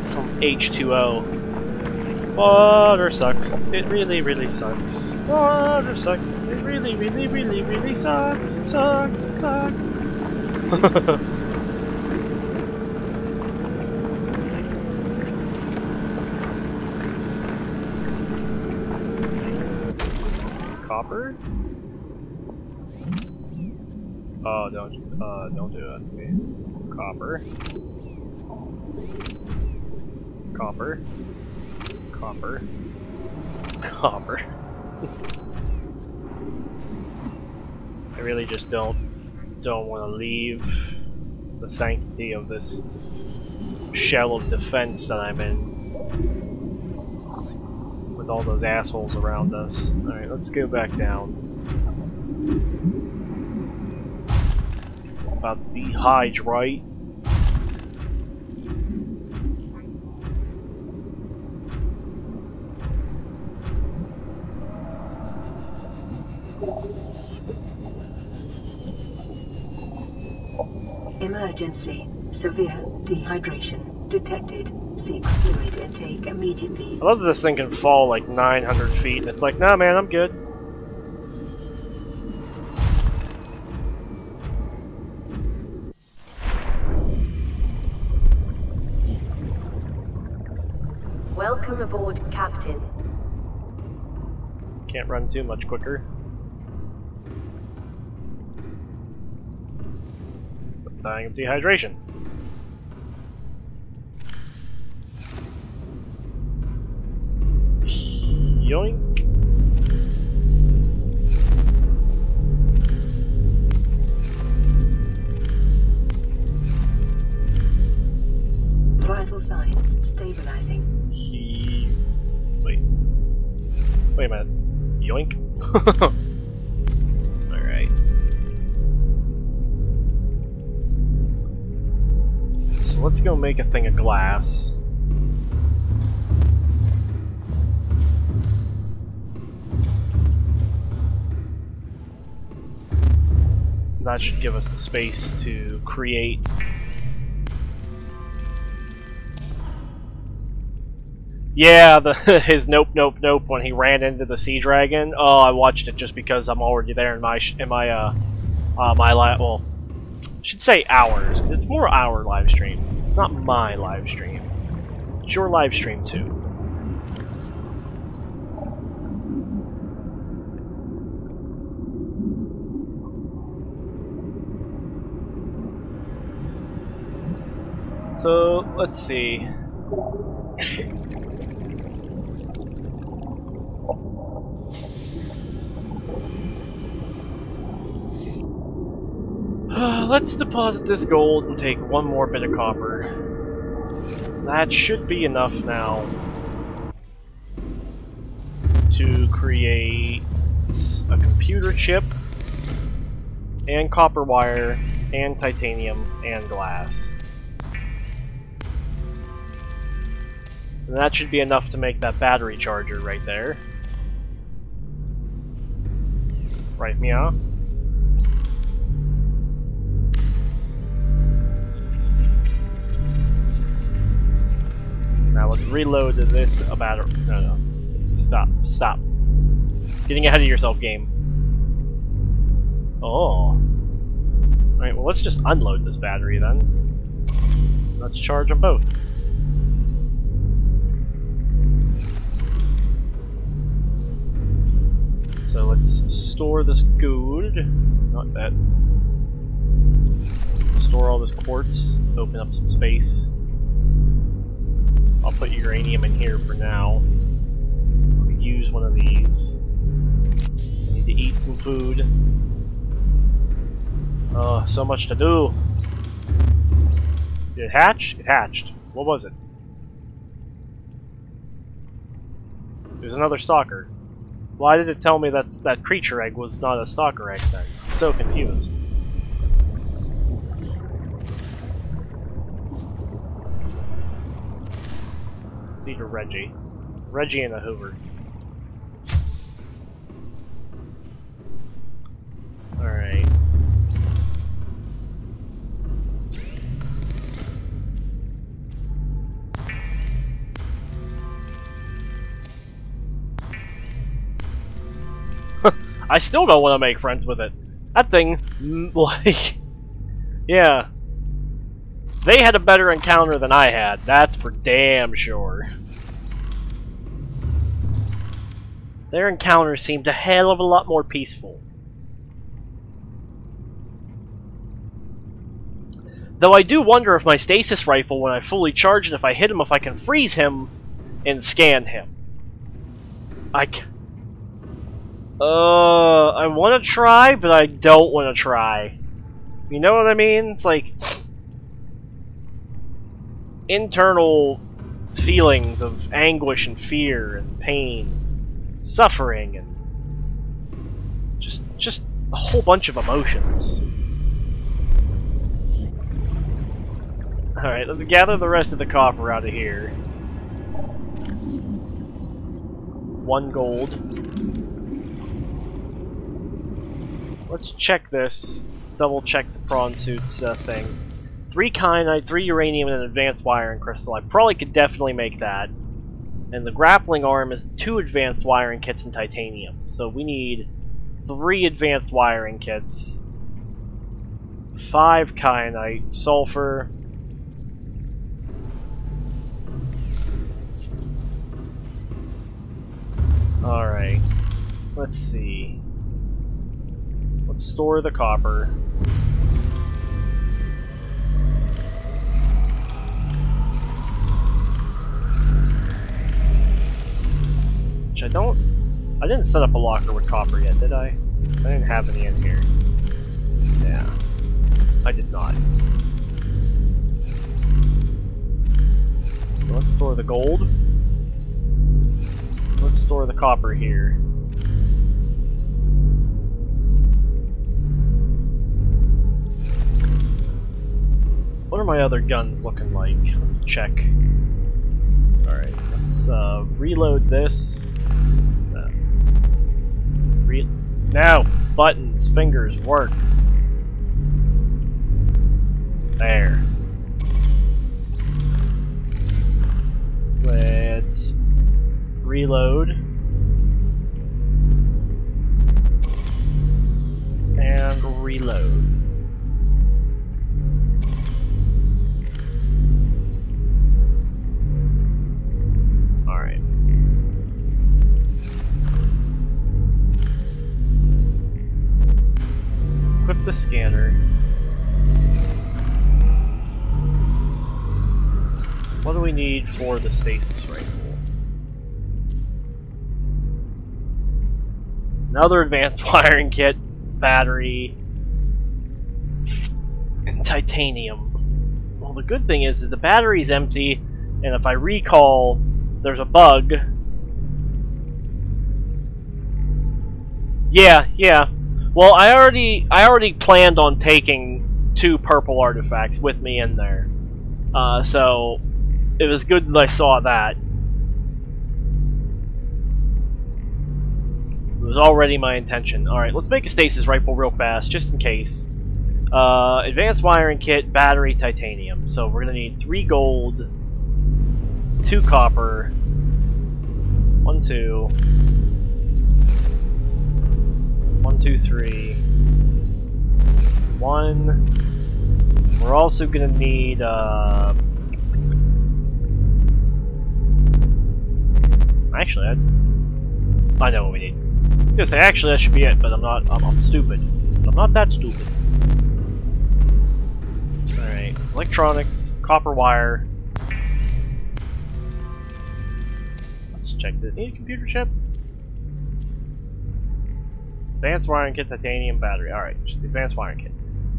some H2O. Water sucks. It really, really sucks. Water sucks. It really, really, really, really sucks. It sucks. It sucks. [LAUGHS] Copper? Oh, don't, uh, don't do that to me. Copper. Copper. Copper. Copper. [LAUGHS] I really just don't don't want to leave the sanctity of this shell of defense that I'm in with all those assholes around us. Alright, let's go back down. About the hydrite. Emergency. Severe dehydration detected. Seek fluid intake immediately. I love that this thing can fall like 900 feet, and it's like, nah, man, I'm good. Welcome aboard, Captain. Can't run too much quicker. dying of dehydration. Yoink. Vital signs stabilizing. He... wait. Wait a minute. Yoink. [LAUGHS] let's go make a thing of glass. That should give us the space to create Yeah, the [LAUGHS] his nope, nope, nope when he ran into the sea dragon. Oh, I watched it just because I'm already there in my in my uh, uh my live. Well, I should say hours. It's more our live stream. It's not my live stream. It's your live stream too. So let's see. [SIGHS] Let's deposit this gold and take one more bit of copper. That should be enough now to create a computer chip and copper wire and titanium and glass. And that should be enough to make that battery charger right there. Right, Mia? Now let's reload this about no no. Stop. Stop. Getting ahead of yourself, game. Oh. Alright, well let's just unload this battery then. Let's charge them both. So let's store this gold. Not that. Store all this quartz. Open up some space. I'll put uranium in here for now. Use one of these. I need to eat some food. Oh, so much to do. Did it hatch? It hatched. What was it? There's another stalker. Why did it tell me that that creature egg was not a stalker egg then? I'm so confused. It's either Reggie. Reggie and a Hoover. Alright. [LAUGHS] I still don't want to make friends with it. That thing, [LAUGHS] like, yeah. They had a better encounter than I had, that's for damn sure. Their encounter seemed a hell of a lot more peaceful. Though I do wonder if my stasis rifle, when I fully charge it, if I hit him, if I can freeze him and scan him. I. Uh, I want to try, but I don't want to try. You know what I mean? It's like internal feelings of anguish and fear and pain, suffering and just just a whole bunch of emotions. Alright, let's gather the rest of the copper out of here. One gold. Let's check this. Double check the prawn suits uh, thing. Three kyanite, three uranium, and an advanced wiring crystal. I probably could definitely make that. And the grappling arm is two advanced wiring kits and titanium. So we need three advanced wiring kits, five kyanite, sulfur. Alright. Let's see. Let's store the copper. Which I don't... I didn't set up a locker with copper yet, did I? I didn't have any in here. Yeah. I did not. Let's store the gold. Let's store the copper here. What are my other guns looking like? Let's check. Alright, let's uh, reload this. Re now! Buttons, fingers, work. There. Let's reload. And reload. Equip the scanner. What do we need for the stasis rifle? Another advanced [LAUGHS] wiring kit, battery, and titanium. Well, the good thing is that the battery's empty, and if I recall, there's a bug. Yeah, yeah. Well, I already I already planned on taking two purple artifacts with me in there. Uh, so it was good that I saw that. It was already my intention. Alright, let's make a stasis rifle real fast, just in case. Uh, advanced wiring kit, battery, titanium. So we're gonna need three gold, two copper, one, two, one, two, three, one. We're also gonna need, uh, Actually, I, I know what we need. I was gonna say, actually, that should be it, but I'm not. I'm, I'm stupid. But I'm not that stupid. Alright. Electronics, copper wire. Let's check this. Need a computer chip? Advanced wiring kit, titanium battery. Alright, just the advanced wiring kit.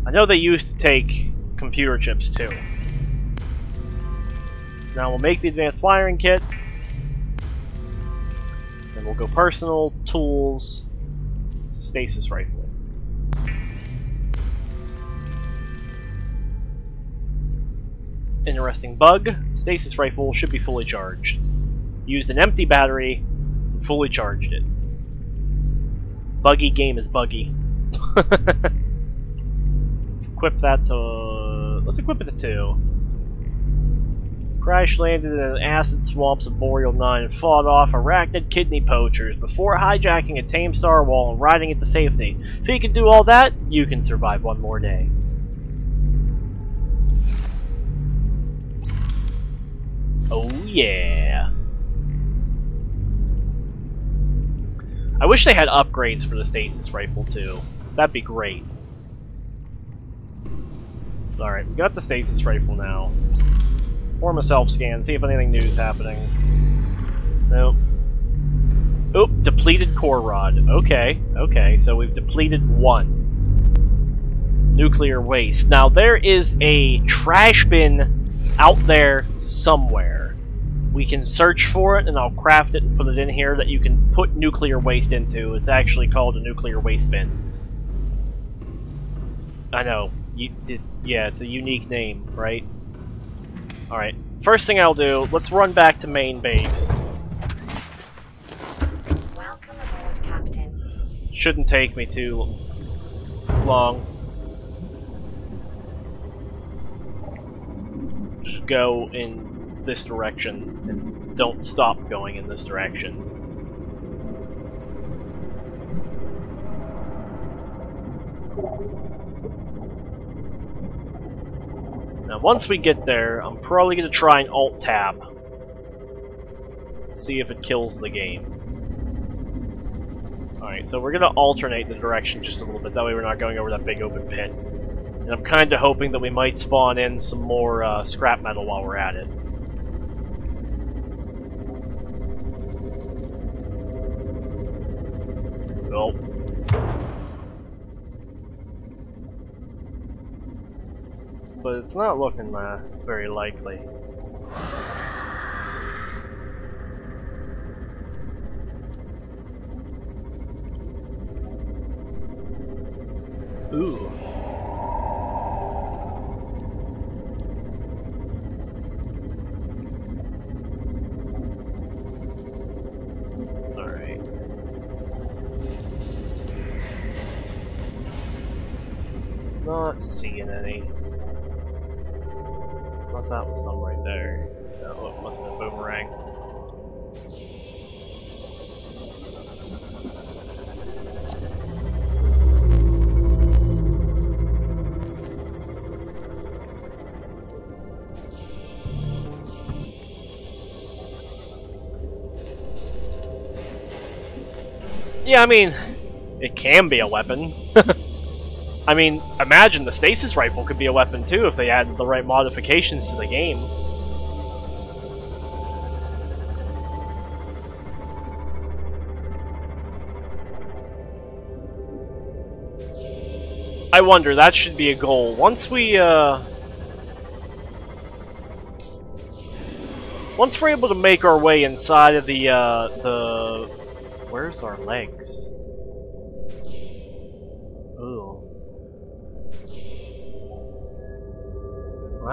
I know they used to take computer chips too. So now we'll make the advanced wiring kit. Then we'll go personal, tools, stasis rifle. Interesting bug. Stasis rifle should be fully charged. Used an empty battery and fully charged it. Buggy game is buggy. let's [LAUGHS] equip that to... Let's equip it to two. Crash landed in the acid swamps of Boreal 9 and fought off arachnid kidney poachers before hijacking a tame star wall and riding it to safety. If he can do all that, you can survive one more day. Oh yeah. I wish they had upgrades for the stasis rifle too. That'd be great. Alright, we got the stasis rifle now. Form a self-scan, see if anything new is happening. Nope. Oop, depleted core rod. Okay, okay, so we've depleted one. Nuclear waste. Now, there is a trash bin out there somewhere. We can search for it, and I'll craft it and put it in here that you can put nuclear waste into. It's actually called a nuclear waste bin. I know. You, it, yeah, it's a unique name, right? Alright. First thing I'll do, let's run back to main base. Welcome aboard, Captain. Shouldn't take me too long. Just go in this direction and don't stop going in this direction. Now, once we get there, I'm probably going to try an alt-tab. See if it kills the game. Alright, so we're going to alternate the direction just a little bit, that way we're not going over that big open pit. And I'm kind of hoping that we might spawn in some more uh, scrap metal while we're at it. Well. But it's not looking uh, very likely. Ooh. Not seeing any. Unless that was some right there. That look must have been boomerang. Yeah, I mean, it can be a weapon. [LAUGHS] I mean, imagine the stasis rifle could be a weapon too if they added the right modifications to the game. I wonder, that should be a goal. Once we, uh... Once we're able to make our way inside of the, uh, the... Where's our legs?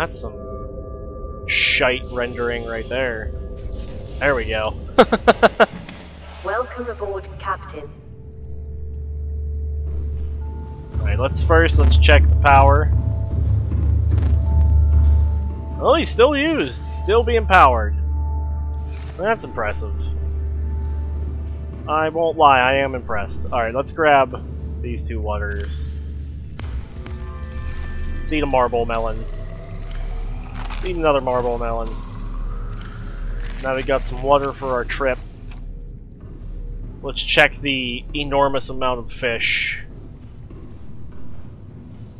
That's some shite rendering right there. There we go. [LAUGHS] Welcome aboard, Captain. Alright, let's first, let's check the power. Oh, he's still used. He's still being powered. That's impressive. I won't lie, I am impressed. Alright, let's grab these two waters. Let's eat a marble melon. Eat another marble melon. Now we got some water for our trip. Let's check the enormous amount of fish.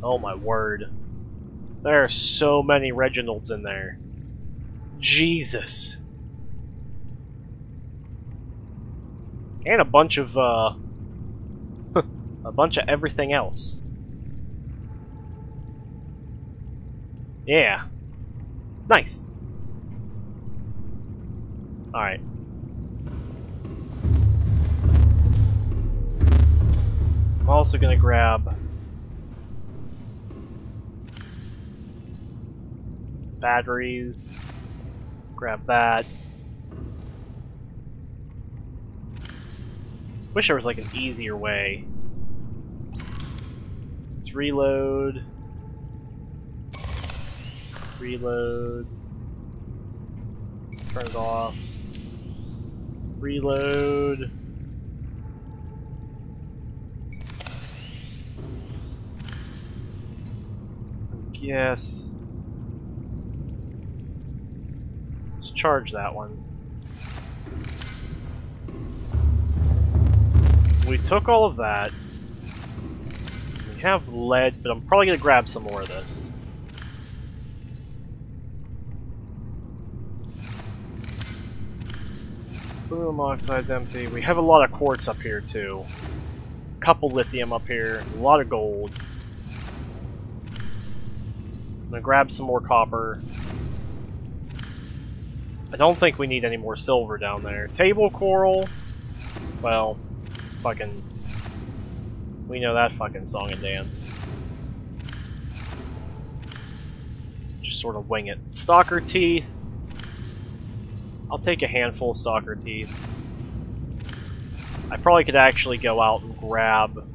Oh my word. There are so many Reginalds in there. Jesus. And a bunch of, uh... [LAUGHS] a bunch of everything else. Yeah. Nice. Alright. I'm also gonna grab batteries. Grab that. Wish there was like an easier way. Let's reload. Reload. Turn it off. Reload. Yes. Let's charge that one. We took all of that. We have lead, but I'm probably gonna grab some more of this. Boom, oxide's empty. We have a lot of quartz up here too. Couple lithium up here, a lot of gold. I'm gonna grab some more copper. I don't think we need any more silver down there. Table coral, well, fucking... We know that fucking song and dance. Just sort of wing it. Stalker teeth. I'll take a handful of stalker teeth. I probably could actually go out and grab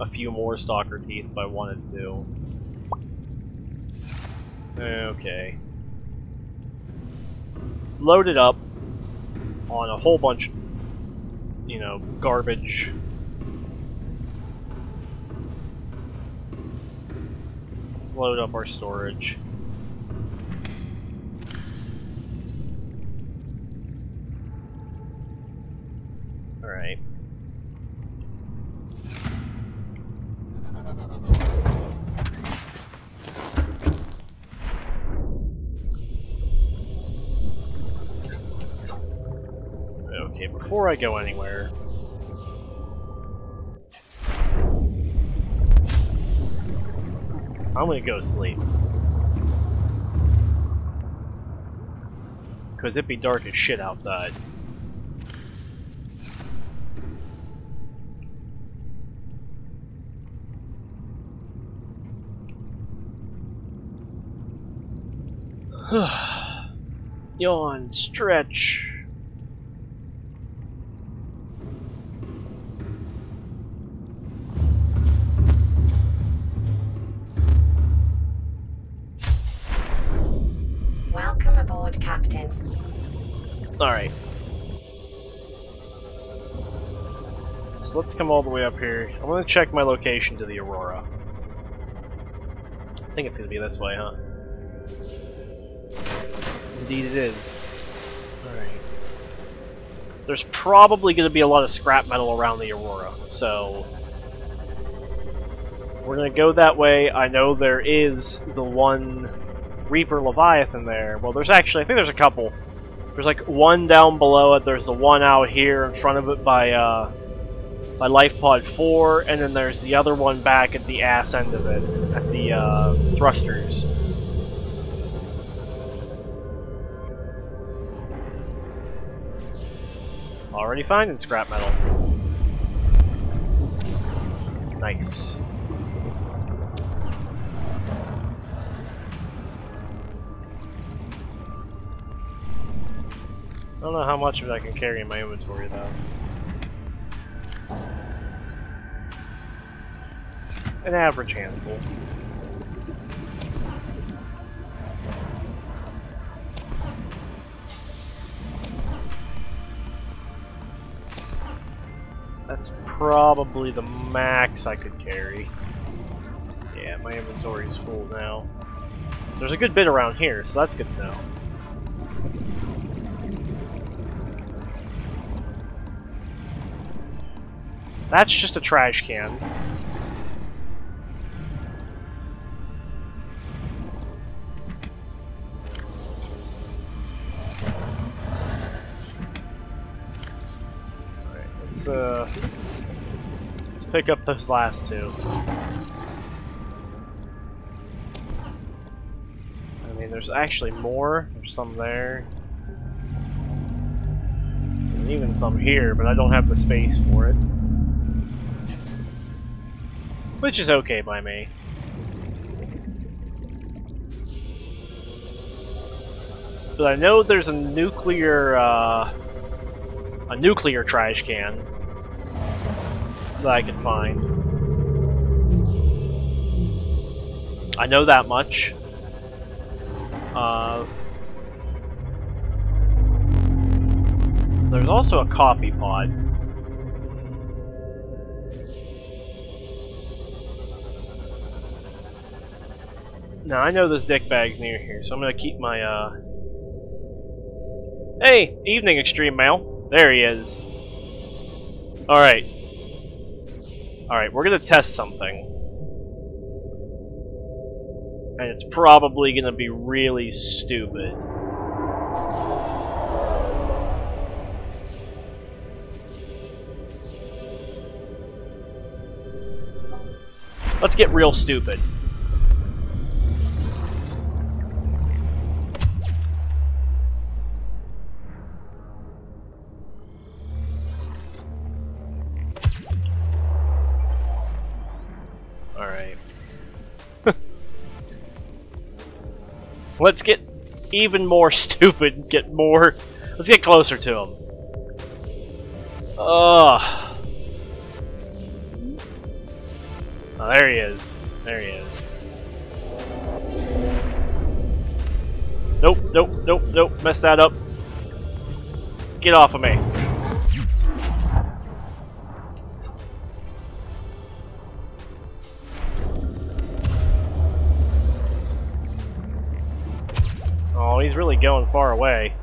a few more stalker teeth if I wanted to. Okay. Load it up on a whole bunch, you know, garbage. Let's load up our storage. Alright. before I go anywhere, I'm gonna go sleep. Cause it be dark as shit outside. [SIGHS] Yawn, stretch. Welcome aboard, Captain. Alright. So let's come all the way up here. I'm gonna check my location to the Aurora. I think it's gonna be this way, huh? Indeed it is. Alright. There's probably gonna be a lot of scrap metal around the Aurora, so... We're gonna go that way. I know there is the one Reaper Leviathan there. Well, there's actually, I think there's a couple. There's like one down below it. There's the one out here in front of it by uh, by Life Pod 4, and then there's the other one back at the ass end of it at the uh, thrusters. Already finding scrap metal. Nice. I don't know how much of it I can carry in my inventory though. An average handful. That's probably the max I could carry. Yeah, my inventory's full now. There's a good bit around here, so that's good to know. That's just a trash can. Let's uh let's pick up those last two. I mean there's actually more. There's some there. And even some here, but I don't have the space for it. Which is okay by me. But I know there's a nuclear, uh, a nuclear trash can that I can find. I know that much. Uh, there's also a coffee pod. Now I know this dick bag's near here, so I'm gonna keep my uh. Hey, evening, extreme male. There he is. All right. All right, we're gonna test something, and it's probably gonna be really stupid. Let's get real stupid. Let's get even more [LAUGHS] stupid, get more... Let's get closer to him. Ugh. Oh, there he is. There he is. Nope, nope, nope, nope. Messed that up. Get off of me. Really going far away.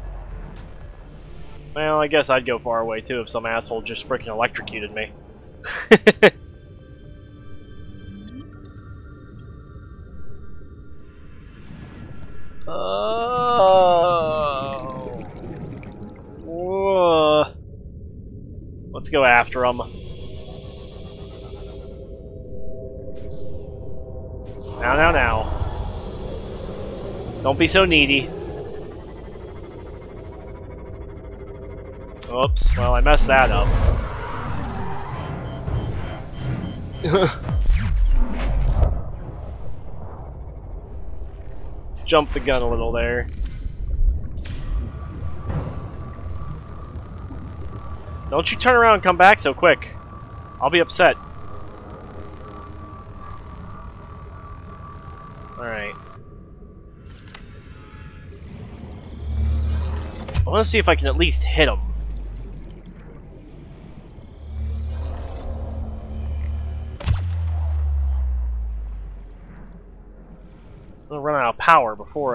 Well, I guess I'd go far away too if some asshole just freaking electrocuted me. [LAUGHS] oh. Whoa. Let's go after him. Now, now, now. Don't be so needy. Oops, well, I messed that up. [LAUGHS] Jump the gun a little there. Don't you turn around and come back so quick. I'll be upset. Alright. I want to see if I can at least hit him.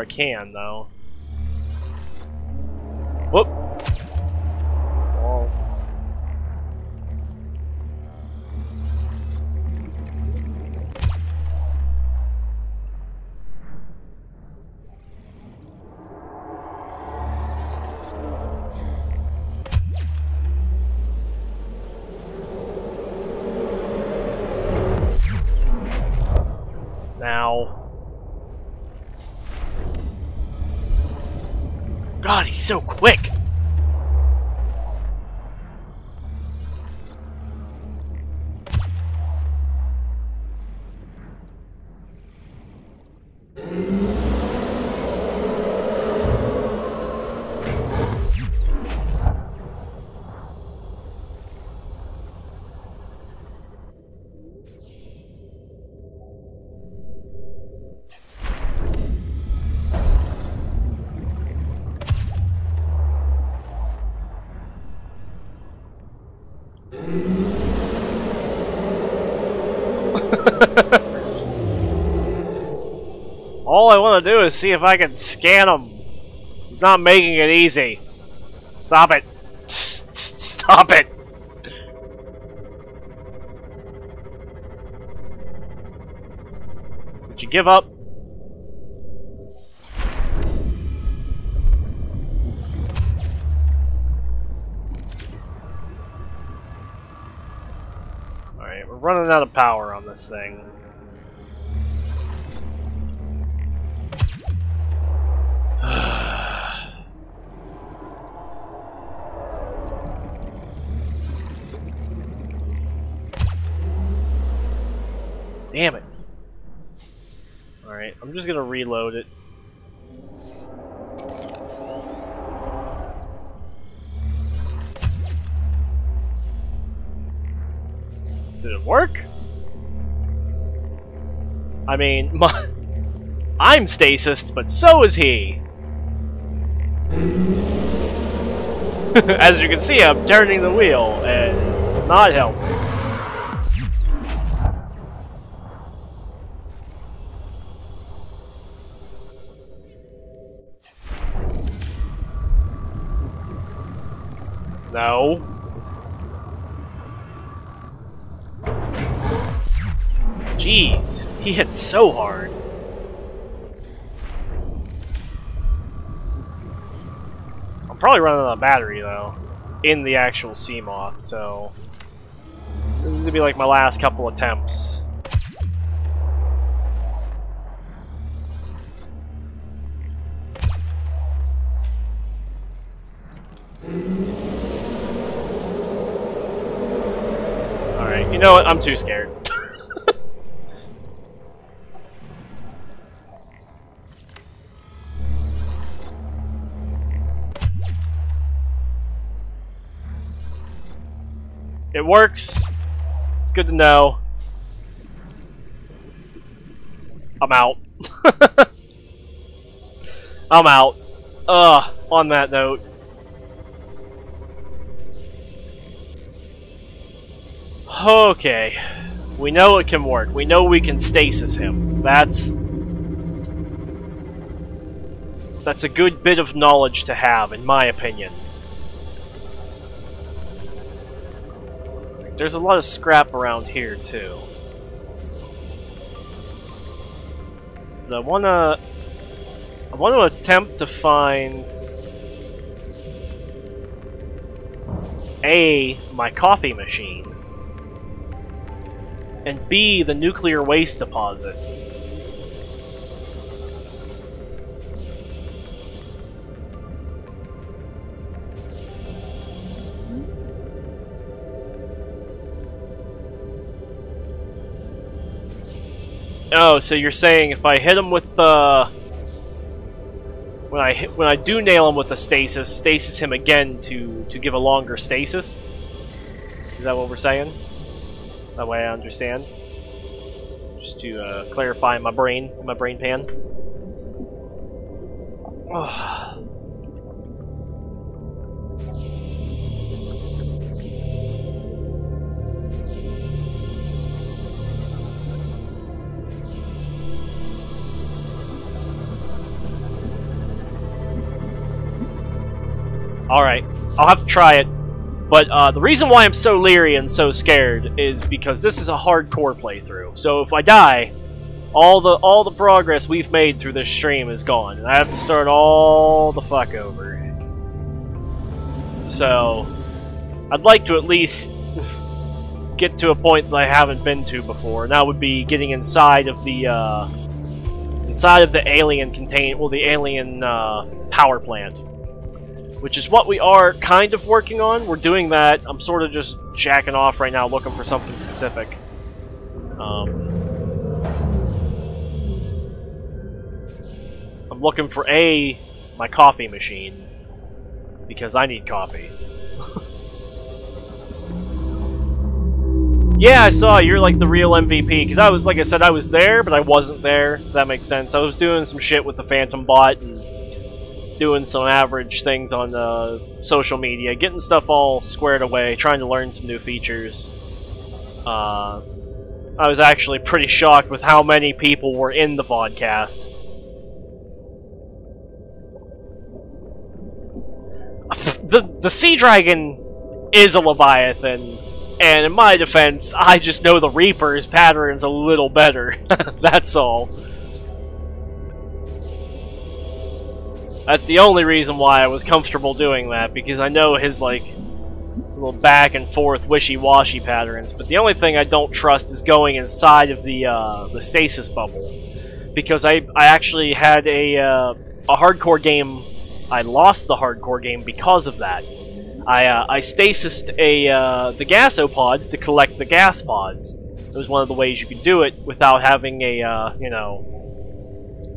I can, though. So quick! See if I can scan him. He's not making it easy. Stop it. [LAUGHS] Stop it. Did you give up? Alright, we're running out of power on this thing. Just gonna reload it. Did it work? I mean, [LAUGHS] my, I'm stasis, but so is he. [LAUGHS] As you can see, I'm turning the wheel, and it's not helping. Hit so hard. I'm probably running out of battery though, in the actual Seamoth, so this is gonna be like my last couple attempts. Alright, you know what? I'm too scared. It works. It's good to know. I'm out. [LAUGHS] I'm out. Ugh, on that note. Okay. We know it can work. We know we can stasis him. That's... That's a good bit of knowledge to have, in my opinion. There's a lot of scrap around here, too. But I wanna... I want to attempt to find... A, my coffee machine, and B, the nuclear waste deposit. Oh, so you're saying if I hit him with the when I hit, when I do nail him with the stasis, stasis him again to to give a longer stasis. Is that what we're saying? That way I understand. Just to uh, clarify my brain, my brain pan. [SIGHS] Alright, I'll have to try it. But uh, the reason why I'm so leery and so scared is because this is a hardcore playthrough. So if I die, all the all the progress we've made through this stream is gone, and I have to start all the fuck over. So I'd like to at least get to a point that I haven't been to before, and that would be getting inside of the uh, inside of the alien contain well the alien uh, power plant which is what we are kind of working on. We're doing that. I'm sort of just jacking off right now, looking for something specific. Um, I'm looking for A, my coffee machine, because I need coffee. [LAUGHS] yeah, I saw you're like the real MVP, because I was, like I said, I was there, but I wasn't there. that makes sense. I was doing some shit with the Phantom Bot, and doing some average things on uh, social media, getting stuff all squared away, trying to learn some new features. Uh, I was actually pretty shocked with how many people were in the podcast. the the sea dragon is a leviathan, and in my defense, I just know the Reaper's patterns a little better. [LAUGHS] That's all. That's the only reason why I was comfortable doing that, because I know his, like, little back and forth wishy-washy patterns, but the only thing I don't trust is going inside of the, uh, the stasis bubble. Because I, I actually had a, uh, a hardcore game, I lost the hardcore game because of that. I, uh, I stasised a, uh, the gasopods to collect the gas pods. It was one of the ways you could do it without having a, uh, you know...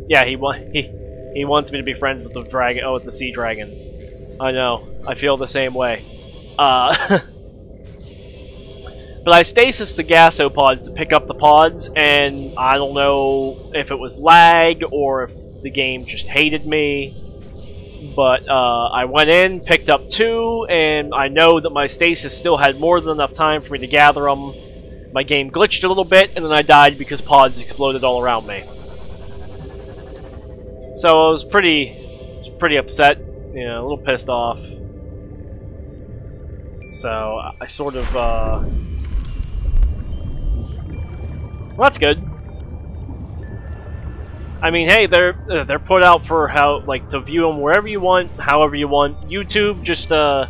Yeah, he, he, he wants me to be friends with the dragon. Oh, with the sea dragon. I know. I feel the same way. Uh, [LAUGHS] but I stasis the gasopods to pick up the pods, and I don't know if it was lag or if the game just hated me. But uh, I went in, picked up two, and I know that my stasis still had more than enough time for me to gather them. My game glitched a little bit, and then I died because pods exploded all around me. So I was pretty, pretty upset, you know, a little pissed off. So I sort of, uh... Well, that's good. I mean, hey, they're uh, they're put out for how like to view them wherever you want, however you want. YouTube just uh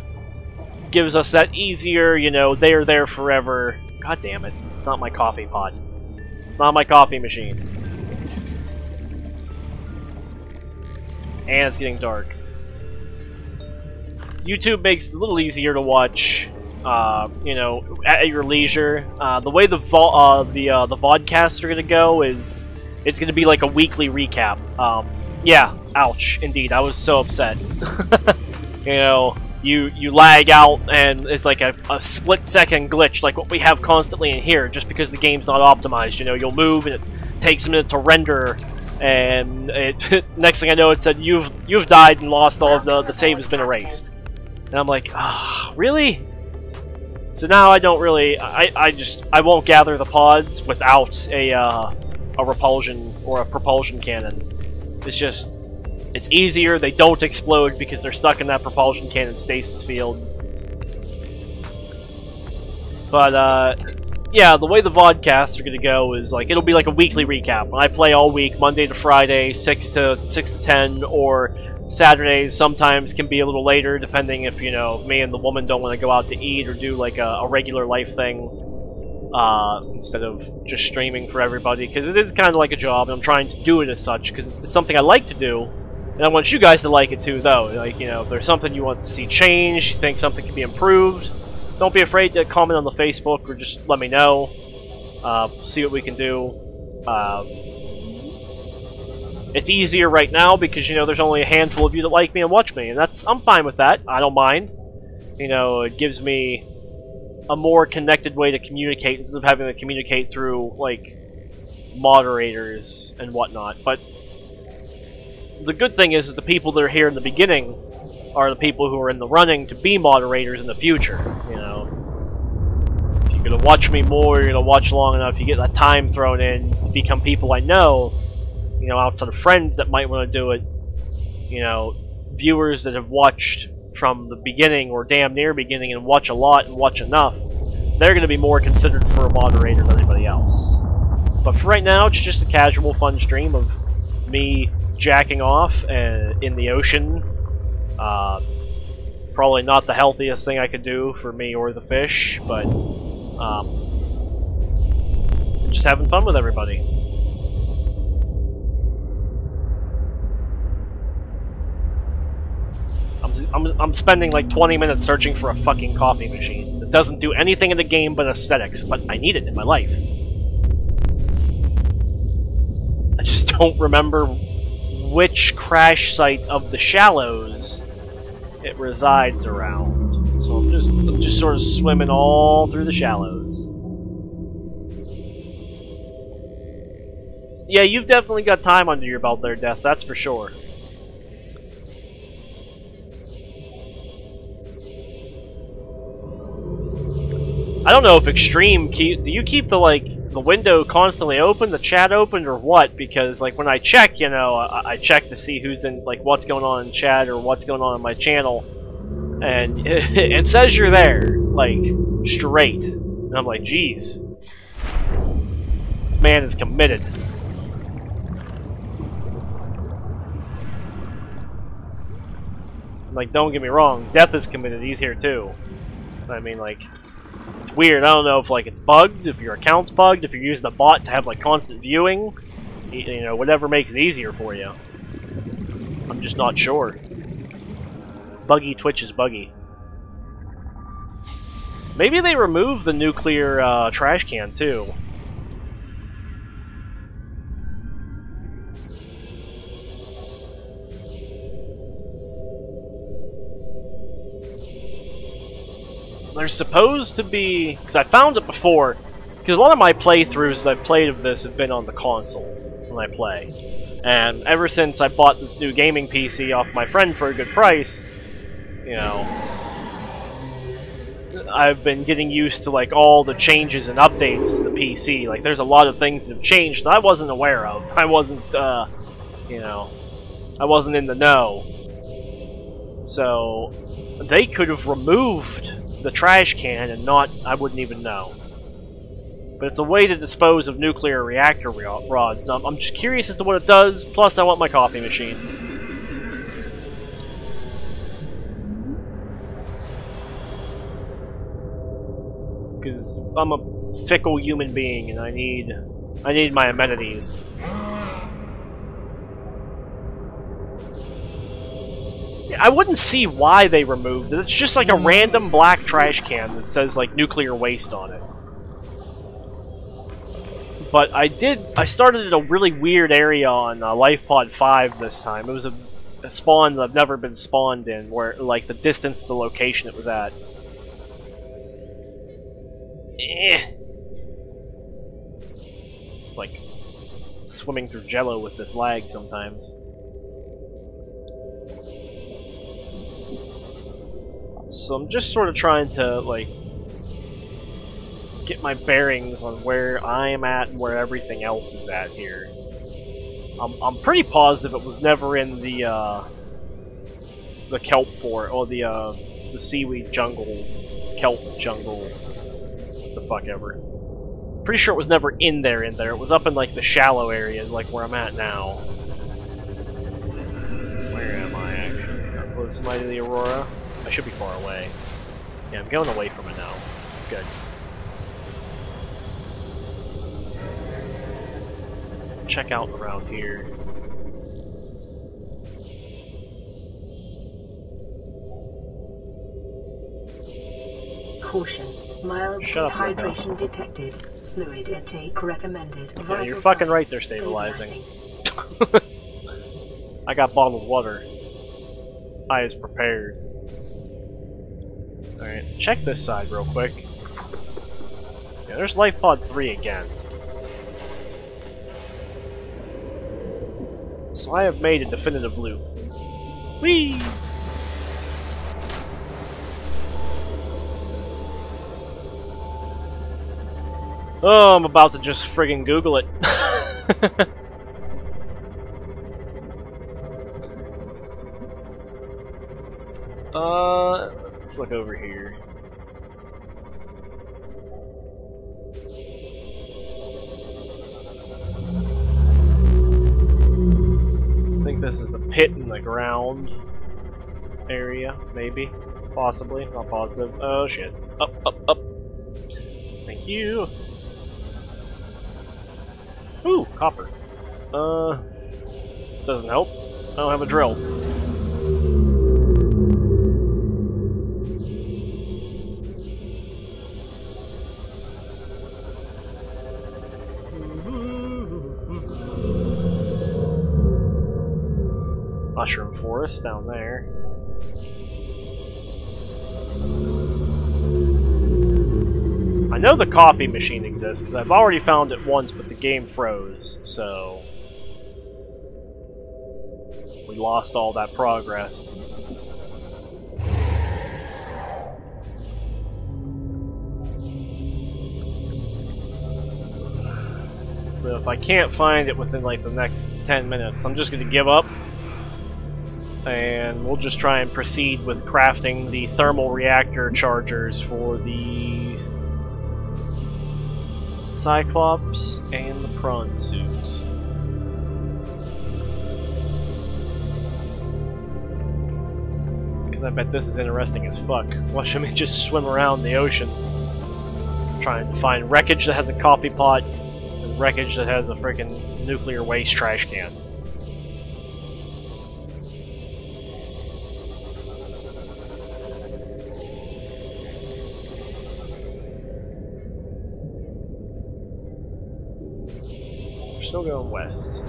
gives us that easier, you know, they are there forever. God damn it! It's not my coffee pot. It's not my coffee machine. And it's getting dark. YouTube makes it a little easier to watch, uh, you know, at your leisure. Uh, the way the vo uh, the uh, the vodcasts are gonna go is it's gonna be like a weekly recap. Um, yeah, ouch, indeed. I was so upset. [LAUGHS] you know, you you lag out and it's like a, a split second glitch, like what we have constantly in here, just because the game's not optimized. You know, you'll move and it takes a minute to render and it, [LAUGHS] next thing I know, it said you've you've died and lost all of the the save has been erased. And I'm like, ah, oh, really? So now I don't really, I, I just, I won't gather the pods without a, uh, a repulsion or a propulsion cannon. It's just, it's easier, they don't explode because they're stuck in that propulsion cannon stasis field. But, uh, yeah, the way the vodcasts are gonna go is like it'll be like a weekly recap. I play all week, Monday to Friday, six to six to ten, or Saturdays sometimes can be a little later, depending if you know me and the woman don't want to go out to eat or do like a, a regular life thing uh, instead of just streaming for everybody. Because it is kind of like a job, and I'm trying to do it as such because it's something I like to do, and I want you guys to like it too. Though, like you know, if there's something you want to see change, you think something can be improved, don't be afraid to comment on the Facebook or just let me know. Uh, see what we can do. Uh, it's easier right now because you know there's only a handful of you that like me and watch me, and that's I'm fine with that. I don't mind. You know, it gives me a more connected way to communicate instead of having to communicate through like moderators and whatnot. But the good thing is, is the people that are here in the beginning are the people who are in the running to be moderators in the future. You know, if you're gonna watch me more, you're gonna watch long enough, you get that time thrown in, you become people I know you know, outside of friends that might want to do it, you know, viewers that have watched from the beginning or damn near beginning and watch a lot and watch enough, they're going to be more considered for a moderator than anybody else. But for right now, it's just a casual, fun stream of me jacking off uh, in the ocean. Uh, probably not the healthiest thing I could do for me or the fish, but um, just having fun with everybody. I'm, I'm, I'm spending like 20 minutes searching for a fucking coffee machine that doesn't do anything in the game but aesthetics, but I need it in my life. I just [LAUGHS] don't remember which crash site of the shallows it resides around. So I'm just, I'm just sort of swimming all through the shallows. Yeah, you've definitely got time under your belt there, Death, that's for sure. I don't know if Extreme keep. Do you keep the like the window constantly open, the chat open, or what? Because like when I check, you know, I, I check to see who's in like what's going on in chat or what's going on in my channel, and it, [LAUGHS] it says you're there, like straight, and I'm like, geez, this man is committed. Like, don't get me wrong, Death is committed. He's here too. I mean, like, it's weird. I don't know if like it's bugged, if your account's bugged, if you're using the bot to have like constant viewing. You know, whatever makes it easier for you. I'm just not sure. Buggy Twitch is buggy. Maybe they removed the nuclear uh, trash can too. There's supposed to be... Because I found it before. Because a lot of my playthroughs that I've played of this have been on the console when I play. And ever since I bought this new gaming PC off my friend for a good price, you know, I've been getting used to like all the changes and updates to the PC. Like there's a lot of things that have changed that I wasn't aware of. [LAUGHS] I wasn't, uh, you know, I wasn't in the know. So they could have removed the trash can and not, I wouldn't even know. But it's a way to dispose of nuclear reactor rods. Um, I'm just curious as to what it does, plus I want my coffee machine. Because I'm a fickle human being and I need, I need my amenities. I wouldn't see why they removed it. It's just like a random black trash can that says like nuclear waste on it. But I did, I started in a really weird area on uh, LifePod 5 this time. It was a, a spawn that I've never been spawned in, where like the distance to the location it was at. Eh. Like swimming through jello with this lag sometimes. So I'm just sort of trying to, like, get my bearings on where I am at and where everything else is at here. I'm, I'm pretty positive it was never in the, uh, the kelp fort, or the, uh, the seaweed jungle, kelp jungle, the fuck ever. pretty sure it was never in there, in there. It was up in, like, the shallow areas, like where I'm at now. Where am I, actually? Close to the Aurora? I should be far away. Yeah, I'm going away from it now. Good. Check out around here. Caution. Mild Shut up, dehydration detected. Fluid intake recommended. Yeah, Vital you're fucking right they're stabilizing. stabilizing. [LAUGHS] I got bottled water. I is prepared. Alright, check this side real quick. Yeah, there's Life Pod 3 again. So I have made a definitive loop. Whee! Oh, I'm about to just friggin' Google it. [LAUGHS] uh, let's look over here. I think this is the pit in the ground area, maybe, possibly, not positive. Oh shit! Up, up, up. Thank you. Ooh, copper. Uh, doesn't help. I don't have a drill. Down there. I know the coffee machine exists because I've already found it once, but the game froze, so we lost all that progress. But if I can't find it within like the next 10 minutes, I'm just to give up and we'll just try and proceed with crafting the thermal reactor chargers for the Cyclops and the prawn suits. Because I bet this is interesting as fuck. Watch me just swim around the ocean. Trying to find wreckage that has a coffee pot and wreckage that has a freaking nuclear waste trash can. Still going west.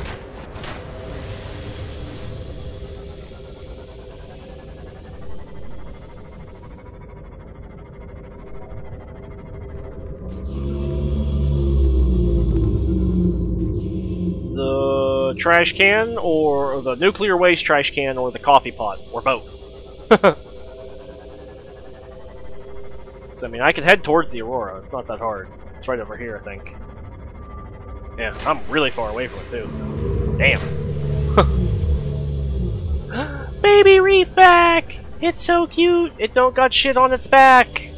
The trash can, or the nuclear waste trash can, or the coffee pot, or both. [LAUGHS] I mean, I can head towards the Aurora. It's not that hard. It's right over here, I think. Yeah, I'm really far away from it too. Damn. [LAUGHS] Baby Reefback! It's so cute! It don't got shit on its back!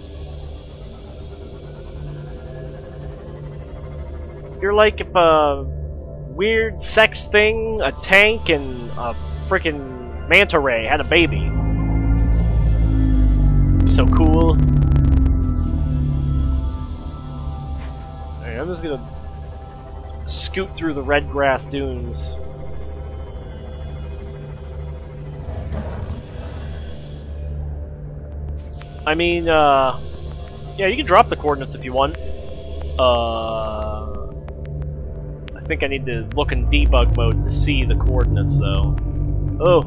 You're like a weird sex thing, a tank, and a freaking manta ray had a baby. So cool. Alright, I'm just gonna scoot through the red grass dunes. I mean, uh, yeah, you can drop the coordinates if you want. Uh, I think I need to look in debug mode to see the coordinates, though. Oh.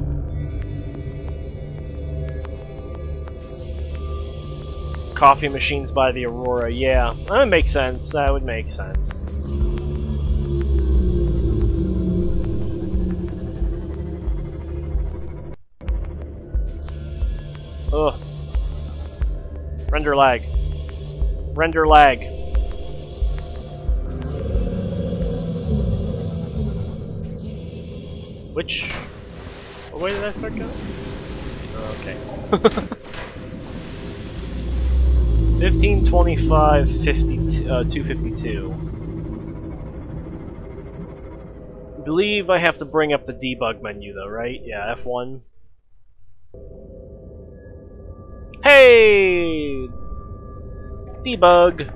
Coffee machines by the Aurora, yeah. That would make sense, that would make sense. Ugh. Render lag. Render lag. Which... What way did I start going? Okay. [LAUGHS] 15, 25, 50, uh, 252. I believe I have to bring up the debug menu though, right? Yeah, F1. Hey! Debug!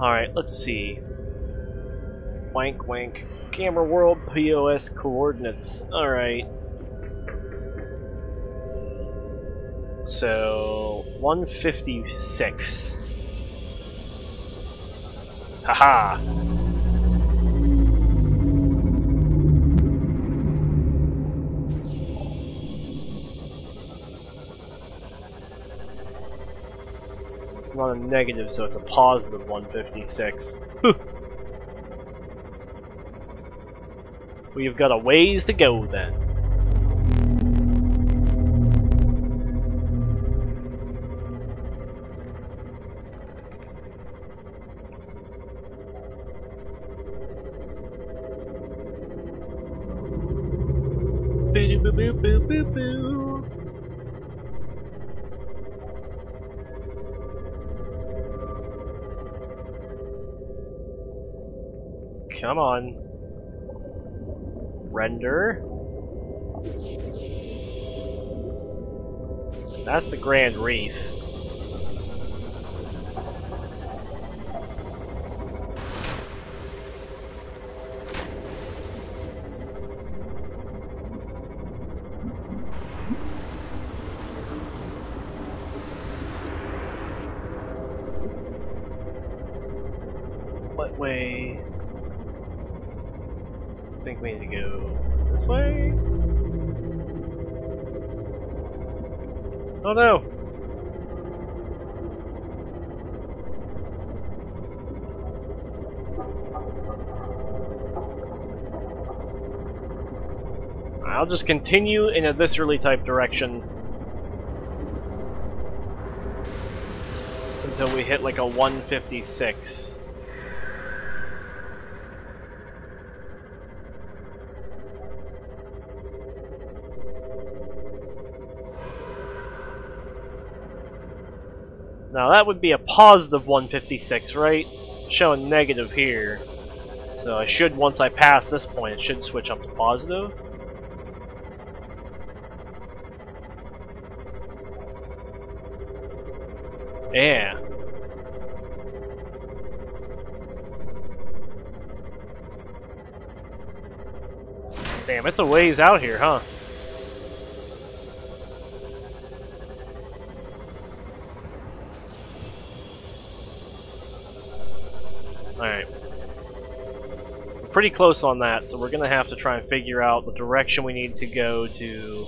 Alright, let's see. Wank wank. Camera world POS coordinates. Alright. So, 156. Haha! It's not a negative, so it's a positive 156. We've got a ways to go then. Come on. Render. That's the Grand Reef. We need to go this way? Oh no! I'll just continue in a viscerally type direction until we hit like a 156. Now that would be a positive 156, right? Showing negative here. So I should, once I pass this point, it should switch up to positive. Yeah. Damn, it's a ways out here, huh? Pretty close on that, so we're gonna have to try and figure out the direction we need to go to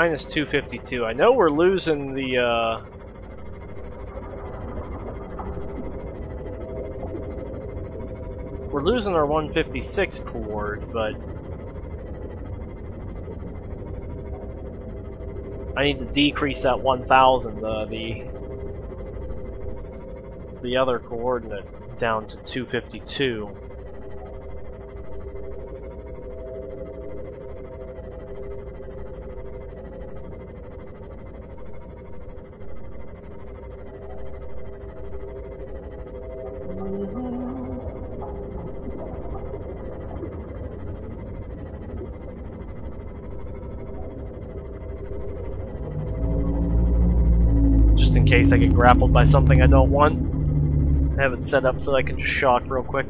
Minus 252. I know we're losing the, uh... We're losing our 156 cord, but... I need to decrease that 1000, uh, the... The other coordinate down to 252. Grappled by something I don't want. I have it set up so I can just shock real quick.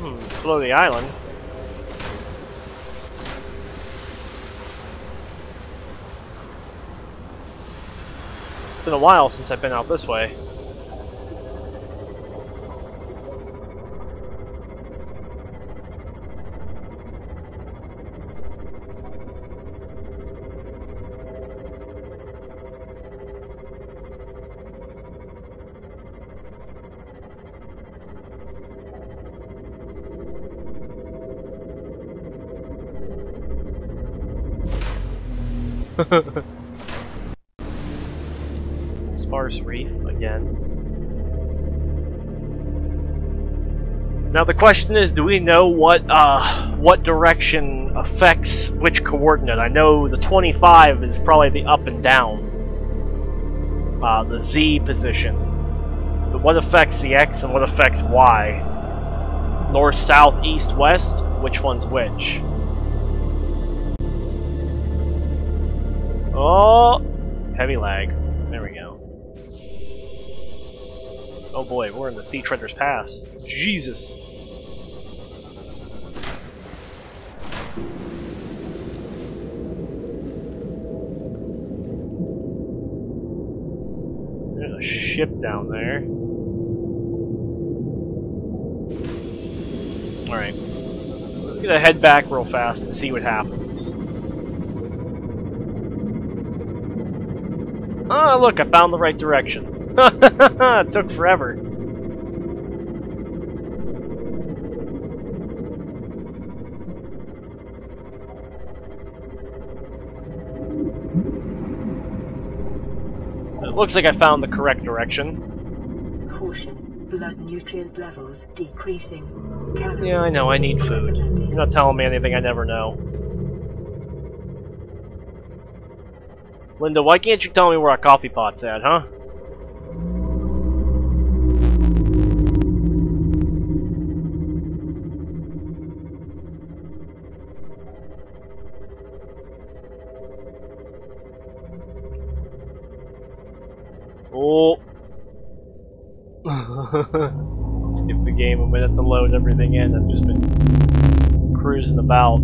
Hmm, below the island. It's been a while since I've been out this way. [LAUGHS] Sparse reef again. Now the question is, do we know what uh, what direction affects which coordinate? I know the 25 is probably the up and down, uh, the Z position. But what affects the X and what affects Y? North, south, east, west? Which one's which? Oh, heavy lag. There we go. Oh boy, we're in the Sea Treader's Path. Jesus. There's a ship down there. Alright. Let's get a head back real fast and see what happens. Ah, look, I found the right direction. it [LAUGHS] took forever. It looks like I found the correct direction. Caution. Blood nutrient levels decreasing. Calorie Yeah, I know, I need food. You're not telling me anything I never know. Linda, why can't you tell me where our coffee pot's at, huh? Oh. [LAUGHS] Skip the game a minute to load everything in. I've just been cruising about.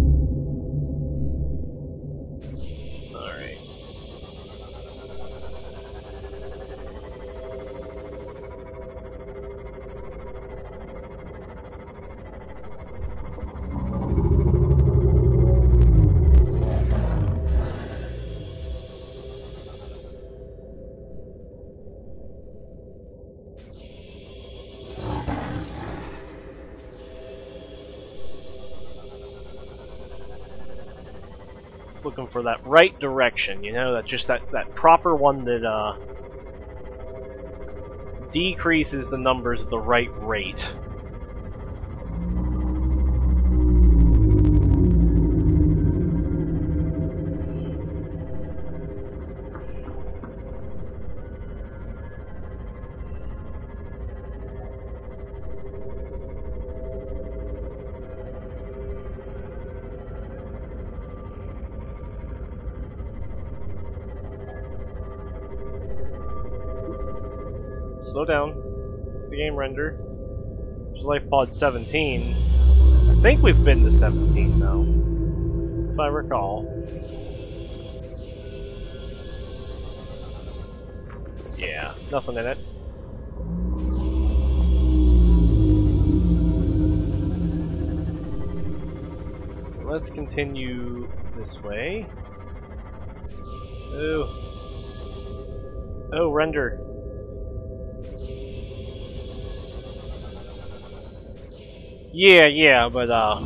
Right direction, you know, that just that, that proper one that uh decreases the numbers at the right rate. Slow down. The game render. Life Pod 17. I think we've been to 17 though. If I recall. Yeah, nothing in it. So let's continue this way. Oh. Oh, render. Yeah, yeah, but uh,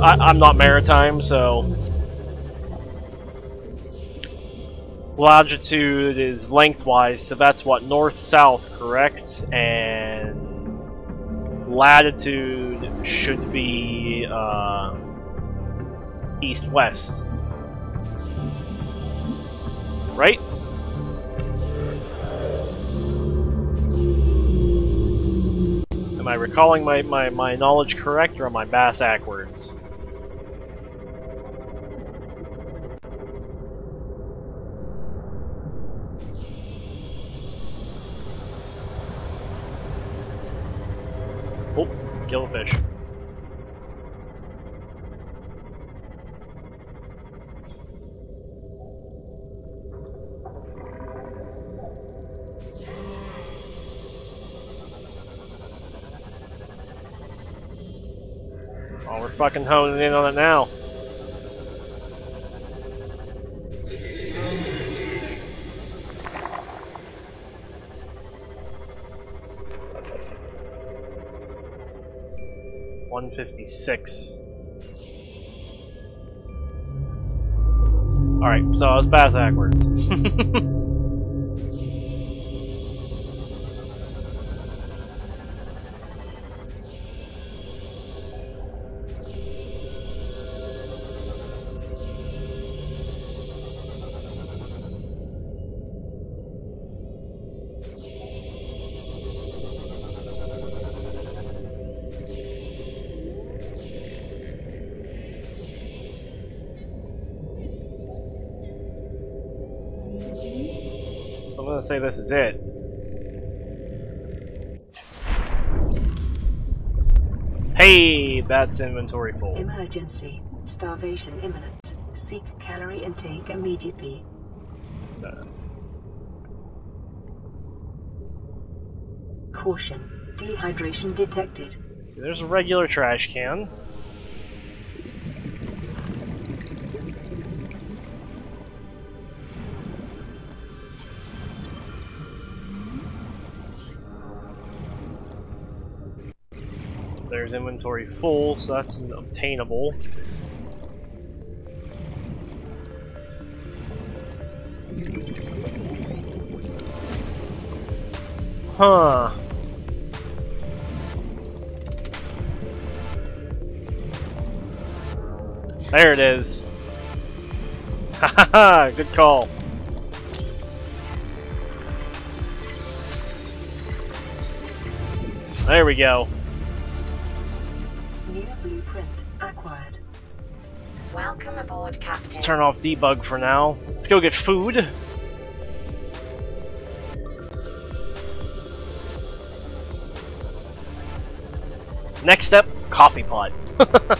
I, I'm not maritime, so longitude is lengthwise, so that's what north south, correct? And latitude should be uh, east west, right? Recalling my, my, my knowledge correct, or am I bass backwards? We're fucking honing in on it now. One fifty six. Alright, so I was pass backwards. [LAUGHS] Gonna say this is it. Hey, that's inventory full. Emergency. Starvation imminent. Seek calorie intake immediately. Uh, Caution. Dehydration detected. See, there's a regular trash can. Inventory full, so that's obtainable. Huh. There it is. [LAUGHS] Ha ha! Good call. There we go. Let's turn off debug for now. Let's go get food. Next step, coffee pot. [LAUGHS]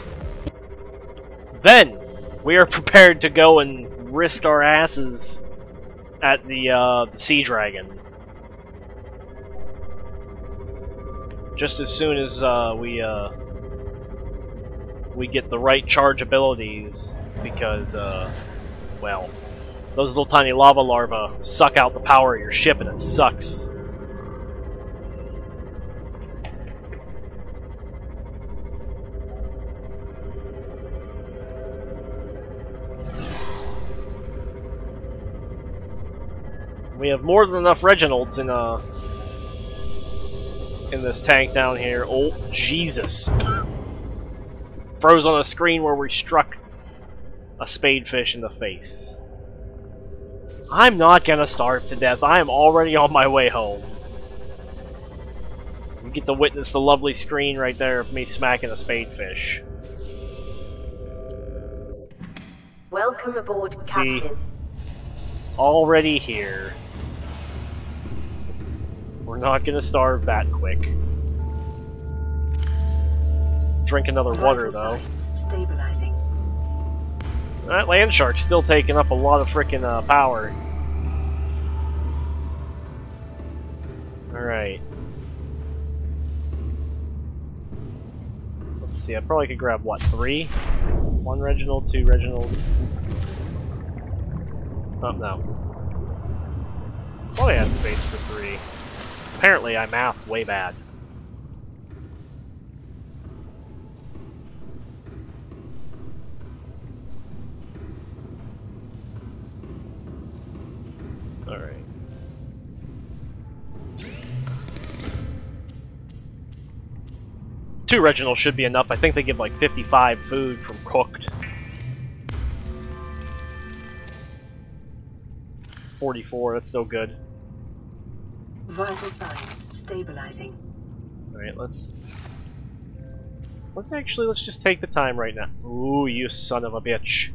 then, we are prepared to go and risk our asses at the, uh, the Sea Dragon. Just as soon as, uh, we, uh, we get the right charge abilities, because, uh, well, those little tiny lava larvae suck out the power of your ship and it sucks. We have more than enough Reginalds in, uh, in this tank down here. Oh, Jesus. Froze on a screen where we struck a spadefish in the face. I'm not gonna starve to death. I am already on my way home. You get to witness the lovely screen right there of me smacking a spadefish. Welcome aboard, See. Captain. Already here. We're not gonna starve that quick. Drink another water though. That land shark's still taking up a lot of freaking uh, power. Alright. Let's see, I probably could grab, what, three? One Reginald, two Reginald. Oh, no. Probably had space for three. Apparently, I math way bad. Two Reginald should be enough. I think they give like 55 food from cooked. 44, that's still good. Vital signs stabilizing. Alright, let's... Let's actually, let's just take the time right now. Ooh, you son of a bitch.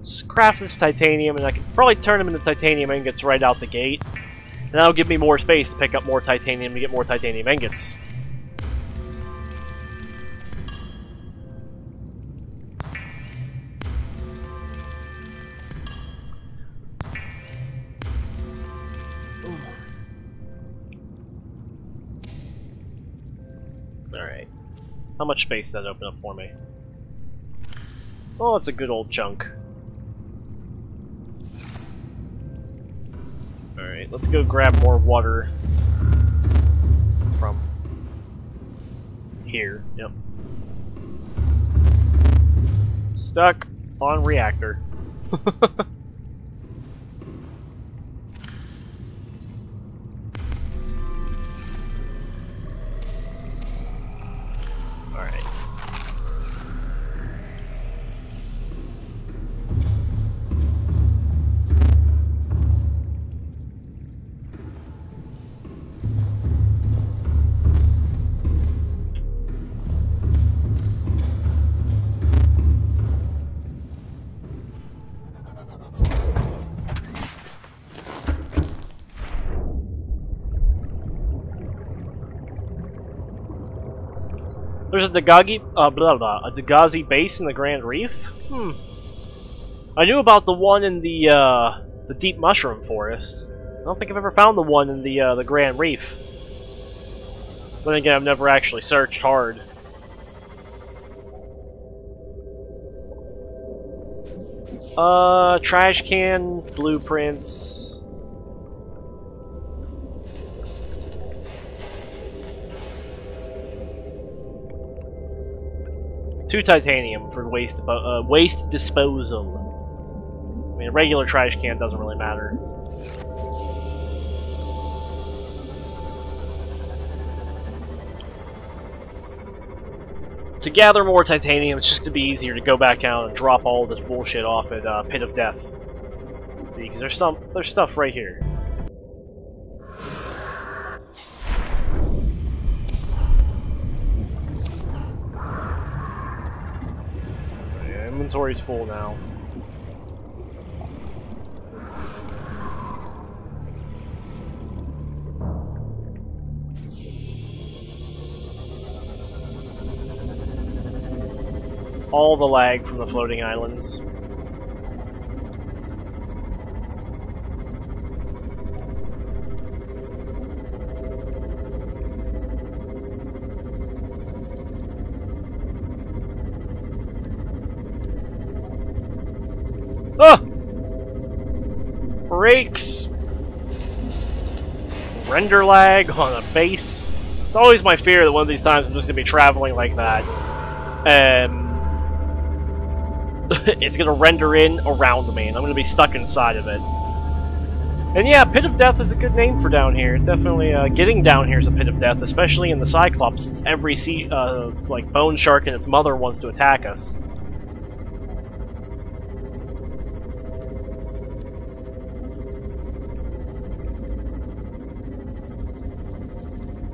Let's craft this titanium, and I can probably turn them into titanium ingots right out the gate. And that'll give me more space to pick up more titanium to get more titanium ingots. Much space did that open up for me? Oh, it's a good old chunk. Alright, let's go grab more water from here. Yep. Stuck. on reactor. [LAUGHS] Dagagi, uh, blah, blah, a Degasi base in the Grand Reef? Hmm. I knew about the one in the, uh, the Deep Mushroom Forest. I don't think I've ever found the one in the, uh, the Grand Reef. But again, I've never actually searched hard. Uh, trash can, blueprints. Two titanium for waste uh, waste disposal. I mean, a regular trash can doesn't really matter. To gather more titanium, it's just to be easier to go back out and drop all this bullshit off at uh, Pit of Death. See, because there's some there's stuff right here. Yeah, inventory's full now. All the lag from the floating islands. Brakes! Render lag on a base. It's always my fear that one of these times I'm just gonna be traveling like that. And [LAUGHS] it's gonna render in around me, and I'm gonna be stuck inside of it. And yeah, Pit of Death is a good name for down here. Definitely, uh, getting down here is a Pit of Death, especially in the Cyclops, since every sea, uh, like Bone Shark and its mother wants to attack us.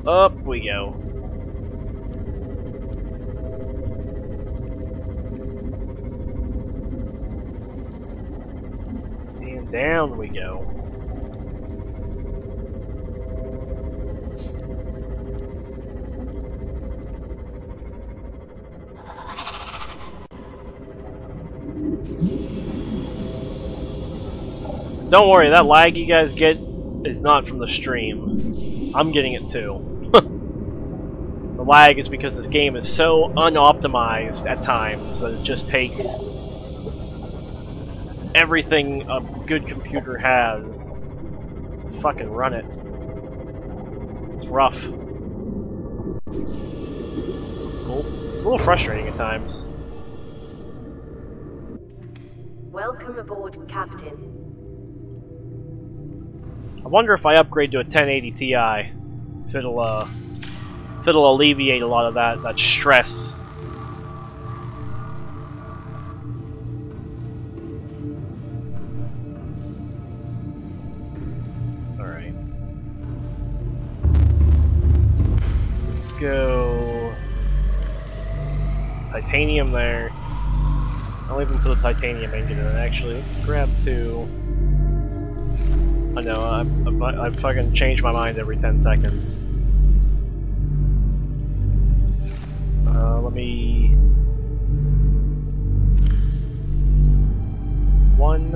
Up we go. And down we go. Don't worry, that lag you guys get is not from the stream. I'm getting it too. Lag is because this game is so unoptimized at times that it just takes everything a good computer has to fucking run it. It's rough. It's a little frustrating at times. Welcome aboard, Captain. I wonder if I upgrade to a 1080 Ti, if it'll uh, it'll alleviate a lot of that that stress. All right, let's go. Titanium there. I'll even put the titanium ingot in. It, actually, let's grab two. I know, I, I, I fucking change my mind every 10 seconds. Uh, let me... One...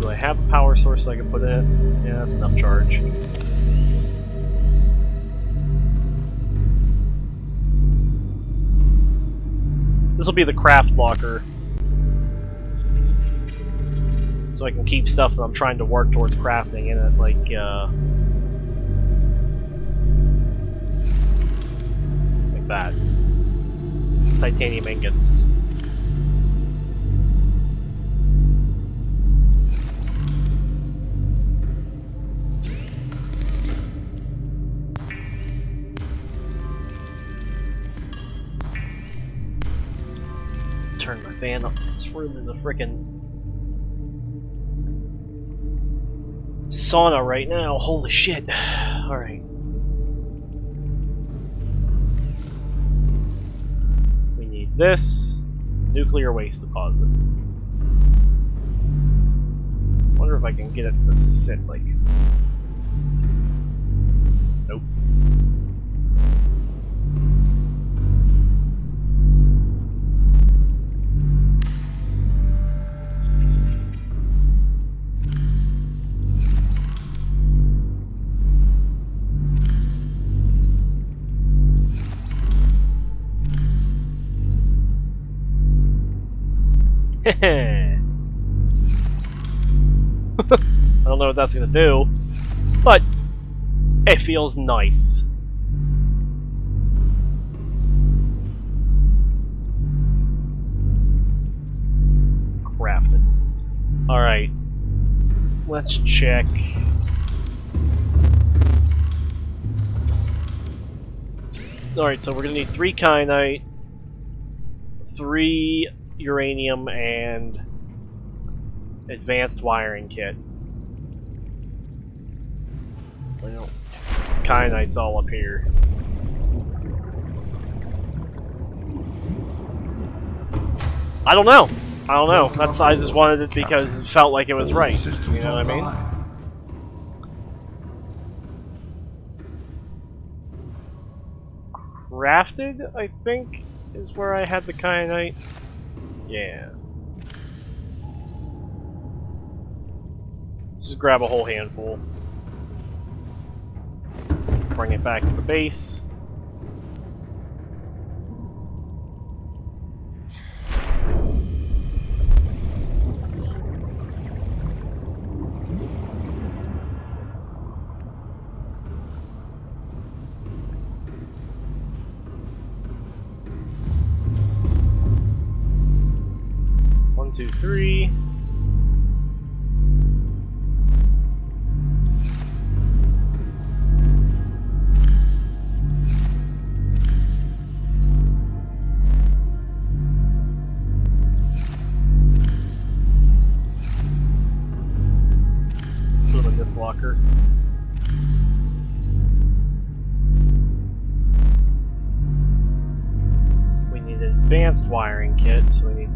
Do I have a power source I can put in? Yeah, that's enough charge. This will be the craft locker so I can keep stuff that I'm trying to work towards crafting in it, like, uh... That. titanium ingots. Turn my fan up. This room is a freaking sauna right now. Holy shit. [SIGHS] Alright. This. Nuclear waste deposit. Wonder if I can get it to sit like. Nope. [LAUGHS] I don't know what that's gonna do, but it feels nice. Crafted. Alright. Let's check. Alright, so we're gonna need three kyanite, three uranium and advanced wiring kit. Well, kyanite's all up here. I don't know. I don't know. That's I just wanted it because it felt like it was right. You know what I mean? Crafted, I think, is where I had the kyanite. Yeah. Just grab a whole handful. Bring it back to the base.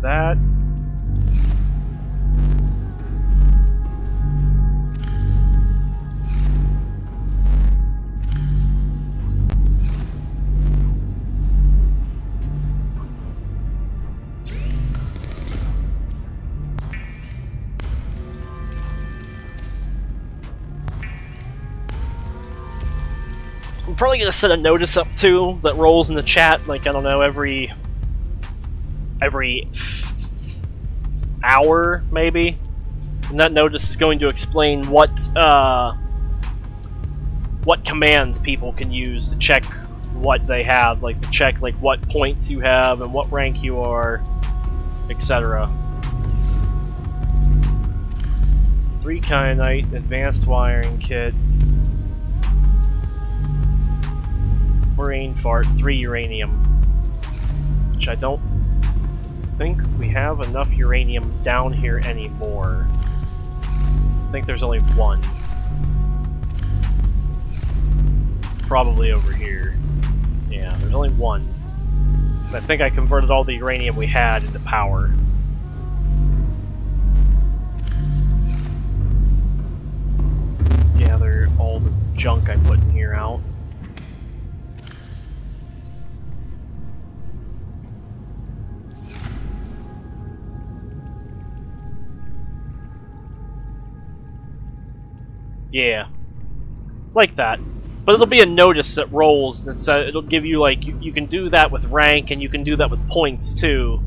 That. I'm probably gonna set a notice up too that rolls in the chat, like I don't know, every every hour maybe. And that notice is going to explain what uh, what commands people can use to check what they have, like to check like what points you have and what rank you are, etc. Three kyanite, advanced wiring kit, brain fart, three uranium. Which I don't think we have enough uranium down here anymore. I think there's only one. Probably over here. Yeah, there's only one. I think I converted all the uranium we had into power. Let's gather all the junk I put in here out. Yeah. Like that. But it'll be a notice that rolls and says it'll give you like you, you can do that with rank and you can do that with points too.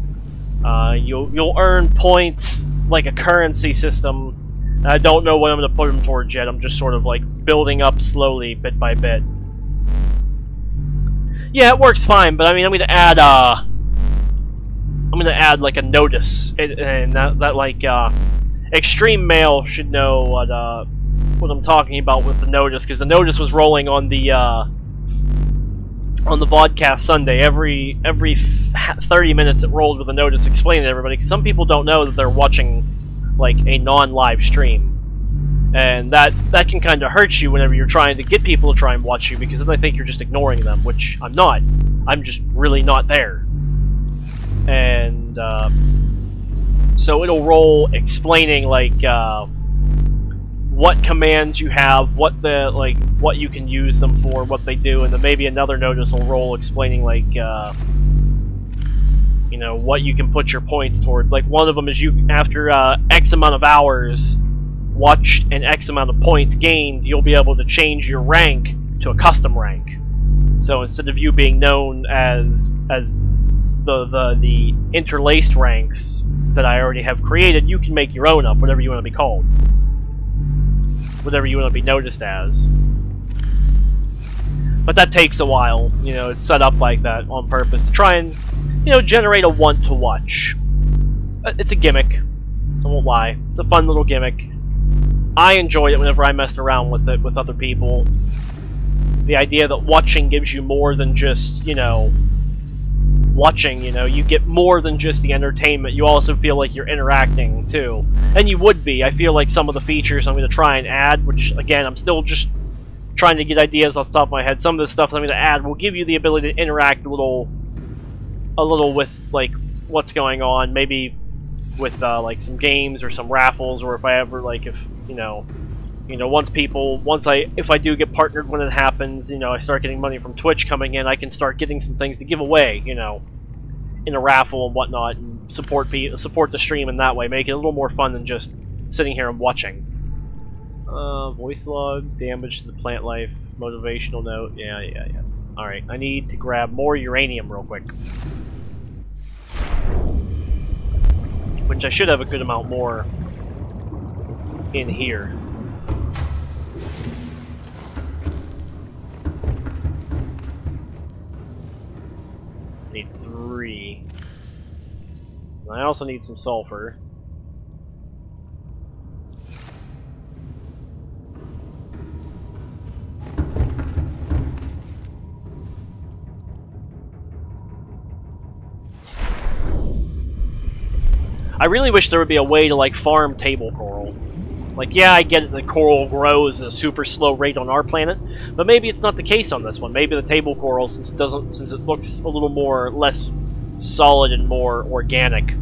Uh, you'll you'll earn points like a currency system. I don't know what I'm gonna put them towards yet. I'm just sort of like building up slowly, bit by bit. Yeah, it works fine, but I mean I'm gonna add uh I'm gonna add like a notice, and, and that, that like uh, extreme Mail should know what uh, what I'm talking about with the notice, because the notice was rolling on the uh, on the vodcast Sunday. Every every 30 minutes it rolled with a notice explaining to everybody, because some people don't know that they're watching like a non-live stream. And that that can kind of hurt you whenever you're trying to get people to try and watch you, because then they think you're just ignoring them, which I'm not. I'm just really not there. And uh, so it'll roll explaining like uh, what commands you have, what the like what you can use them for, what they do, and then maybe another notice will roll explaining like uh, you know what you can put your points towards. Like one of them is you after uh, X amount of hours watched and X amount of points gained, you'll be able to change your rank to a custom rank. So instead of you being known as as the the, the interlaced ranks that I already have created, you can make your own up, whatever you want to be called. Whatever you want to be noticed as. But that takes a while, you know, it's set up like that on purpose to try and, you know, generate a want to watch. Uh, It's a gimmick. I won't lie. It's a fun little gimmick. I enjoy it whenever I mess around with it with other people. The idea that watching gives you more than just, you know, watching, you know, you get more than just the entertainment. You also feel like you're interacting too. And you would be. I feel like some of the features I'm going to try and add, which again, I'm still just trying to get ideas off the top of my head. Some of the stuff I'm going to add will give you the ability to interact a little a little with like what's going on, maybe with uh, like some games or some raffles or if I ever like if, you know, you know, once people, once I, if I do get partnered when it happens, you know, I start getting money from Twitch coming in, I can start getting some things to give away, you know, in a raffle and whatnot, and support be support the stream in that way, make it a little more fun than just sitting here and watching. Uh, voice log, damage to the plant life, motivational note, yeah, yeah, yeah. Alright, I need to grab more uranium real quick. Which I should have a good amount more in here. Three. And I also need some sulfur. I really wish there would be a way to like farm table coral. Like, yeah, I get it, the coral grows at a super slow rate on our planet, but maybe it's not the case on this one. Maybe the table coral, since it doesn't, since it looks a little more less solid and more organic,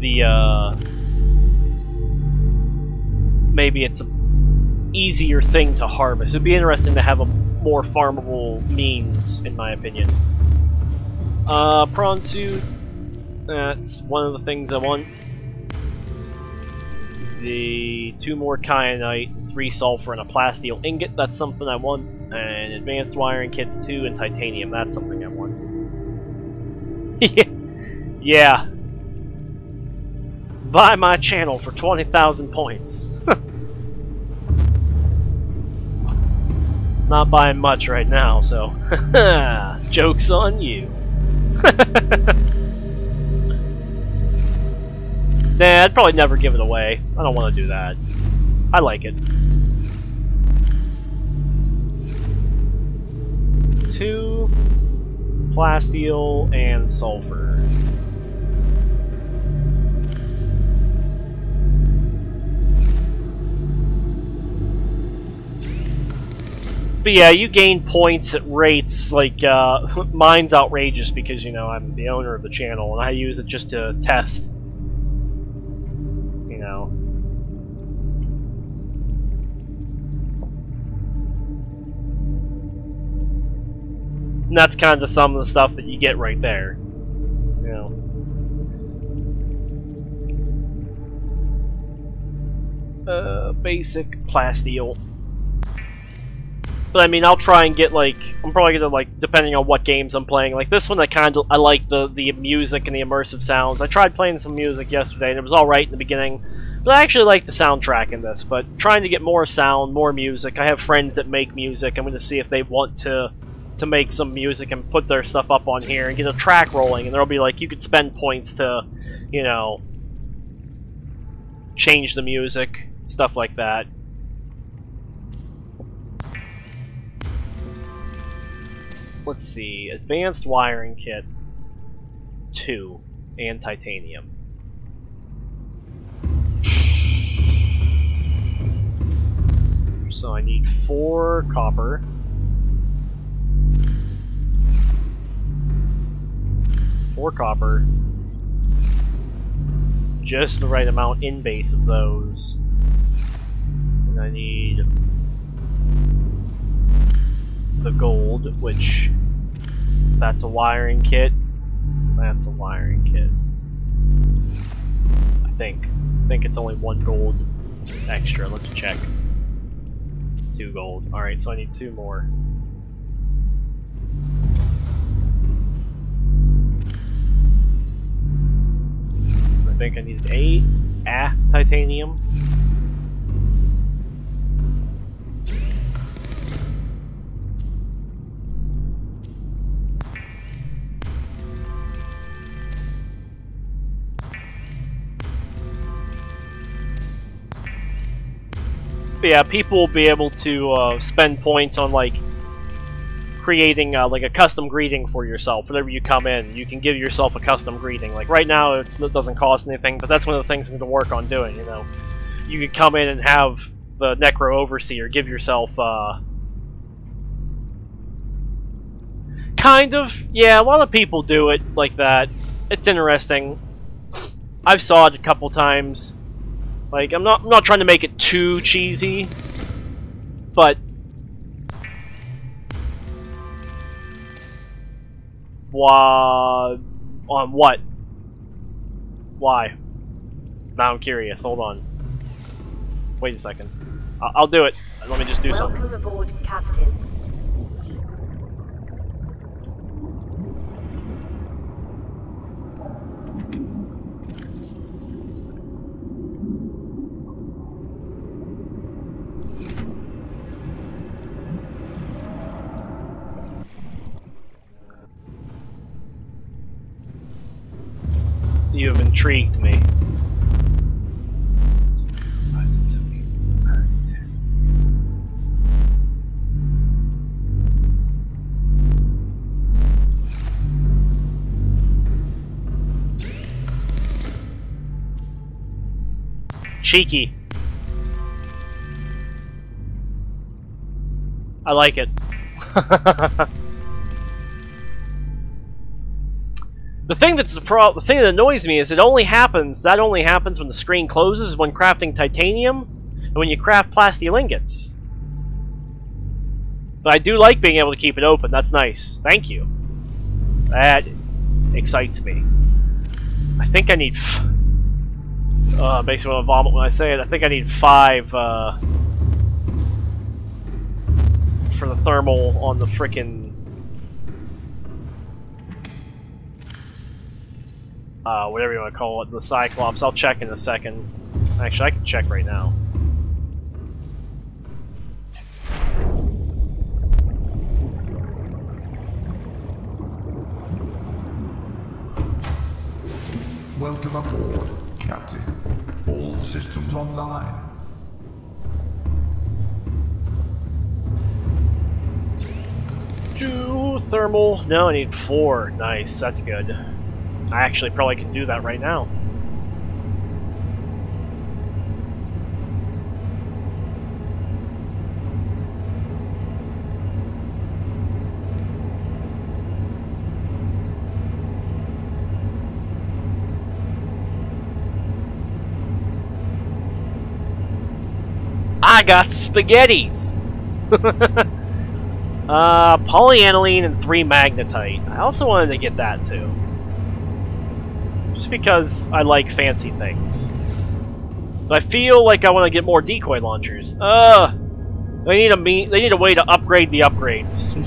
the uh, maybe it's a easier thing to harvest. It'd be interesting to have a more farmable means, in my opinion. Uh, prawn suit. That's one of the things I want the two more kyanite, three sulfur, and a plasteel ingot. That's something I want. And advanced wiring kits two and titanium. That's something I want. [LAUGHS] yeah. Buy my channel for twenty thousand points. [LAUGHS] Not buying much right now, so [LAUGHS] jokes on you. Nah, I'd probably never give it away. I don't want to do that. I like it. Two plasteel and sulfur. But yeah, you gain points at rates like uh, [LAUGHS] mine's outrageous because you know I'm the owner of the channel and I use it just to test And that's kind of some of the stuff that you get right there. Uh, basic plasteel. But I mean, I'll try and get like I'm probably gonna like depending on what games I'm playing. Like this one, I kind of I like the the music and the immersive sounds. I tried playing some music yesterday, and it was all right in the beginning. But I actually like the soundtrack in this. But trying to get more sound, more music. I have friends that make music. I'm gonna see if they want to to make some music and put their stuff up on here and get a track rolling, and there'll be like you could spend points to, you know, change the music, stuff like that. Let's see, advanced wiring kit, two, and titanium. So I need four copper. Four copper. Just the right amount in base of those. And I need the gold, which that's a wiring kit. That's a wiring kit. I think. I think it's only one gold extra. Let's check. Two gold. Alright, so I need two more. I think I need eight. Ah, titanium. But yeah, people will be able to uh, spend points on like creating uh, like a custom greeting for yourself. Whenever you come in, you can give yourself a custom greeting. Like right now, it doesn't cost anything, but that's one of the things I'm going to work on doing. You know, you could come in and have the Necro Overseer give yourself. Uh, kind of, yeah. A lot of people do it like that. It's interesting. I've saw it a couple times. Like, I'm not, I'm not trying to make it too cheesy, but... Why... On what? Why? Now I'm curious, hold on. Wait a second. I'll, I'll do it. Let me just do Welcome something. aboard, Captain. You have intrigued me. Cheeky. I like it. [LAUGHS] The thing that's the pro the thing that annoys me is it only happens that only happens when the screen closes when crafting titanium and when you craft plasteel ingots. But I do like being able to keep it open. That's nice. Thank you. That excites me. I think I need. Uh, makes me want to vomit when I say it. I think I need five uh, for the thermal on the frickin' uh, whatever you want to call it, the Cyclops. I'll check in a second. Actually, I can check right now. Welcome aboard, Captain. All systems online. Two thermal. No, I need four. Nice, that's good. I actually probably can do that right now. I got spaghettis! [LAUGHS] uh, polyaniline and three magnetite. I also wanted to get that too. Just because I like fancy things. But I feel like I want to get more decoy launchers. Uh, they need a me they need a way to upgrade the upgrades.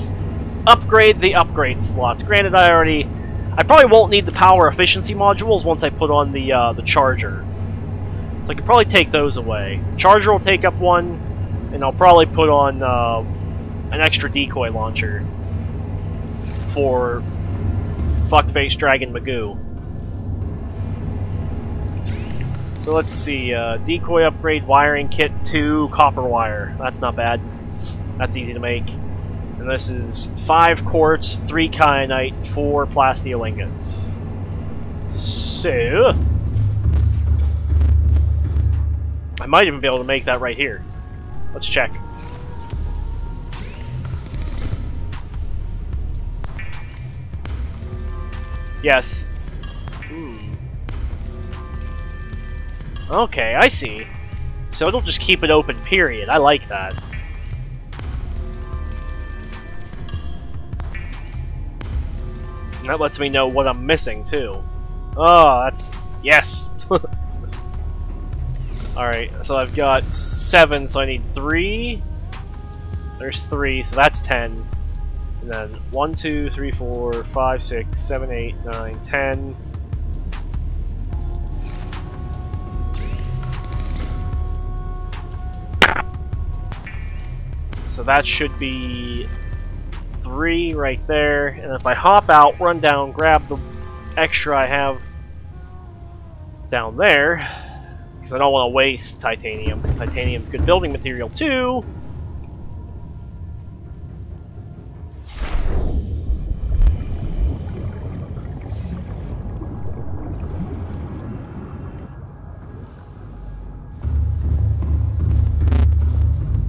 [LAUGHS] upgrade the upgrade slots. Granted, I already, I probably won't need the power efficiency modules once I put on the uh, the charger. So I could probably take those away. Charger will take up one, and I'll probably put on uh, an extra decoy launcher. for Fuckface Dragon Magoo. So let's see, uh, decoy upgrade wiring kit 2 copper wire. That's not bad. That's easy to make. And this is 5 quartz, 3 kyanite, 4 plasteel. So... I might even be able to make that right here. Let's check. Yes. Okay, I see. So it'll just keep it open, period. I like that. And that lets me know what I'm missing, too. Oh, that's... Yes! [LAUGHS] Alright, so I've got seven, so I need three. There's three, so that's ten. And then one, two, three, four, five, six, seven, eight, nine, ten. So that should be three right there. And if I hop out, run down, grab the extra I have down there, because I don't want to waste titanium, because titanium's good building material too.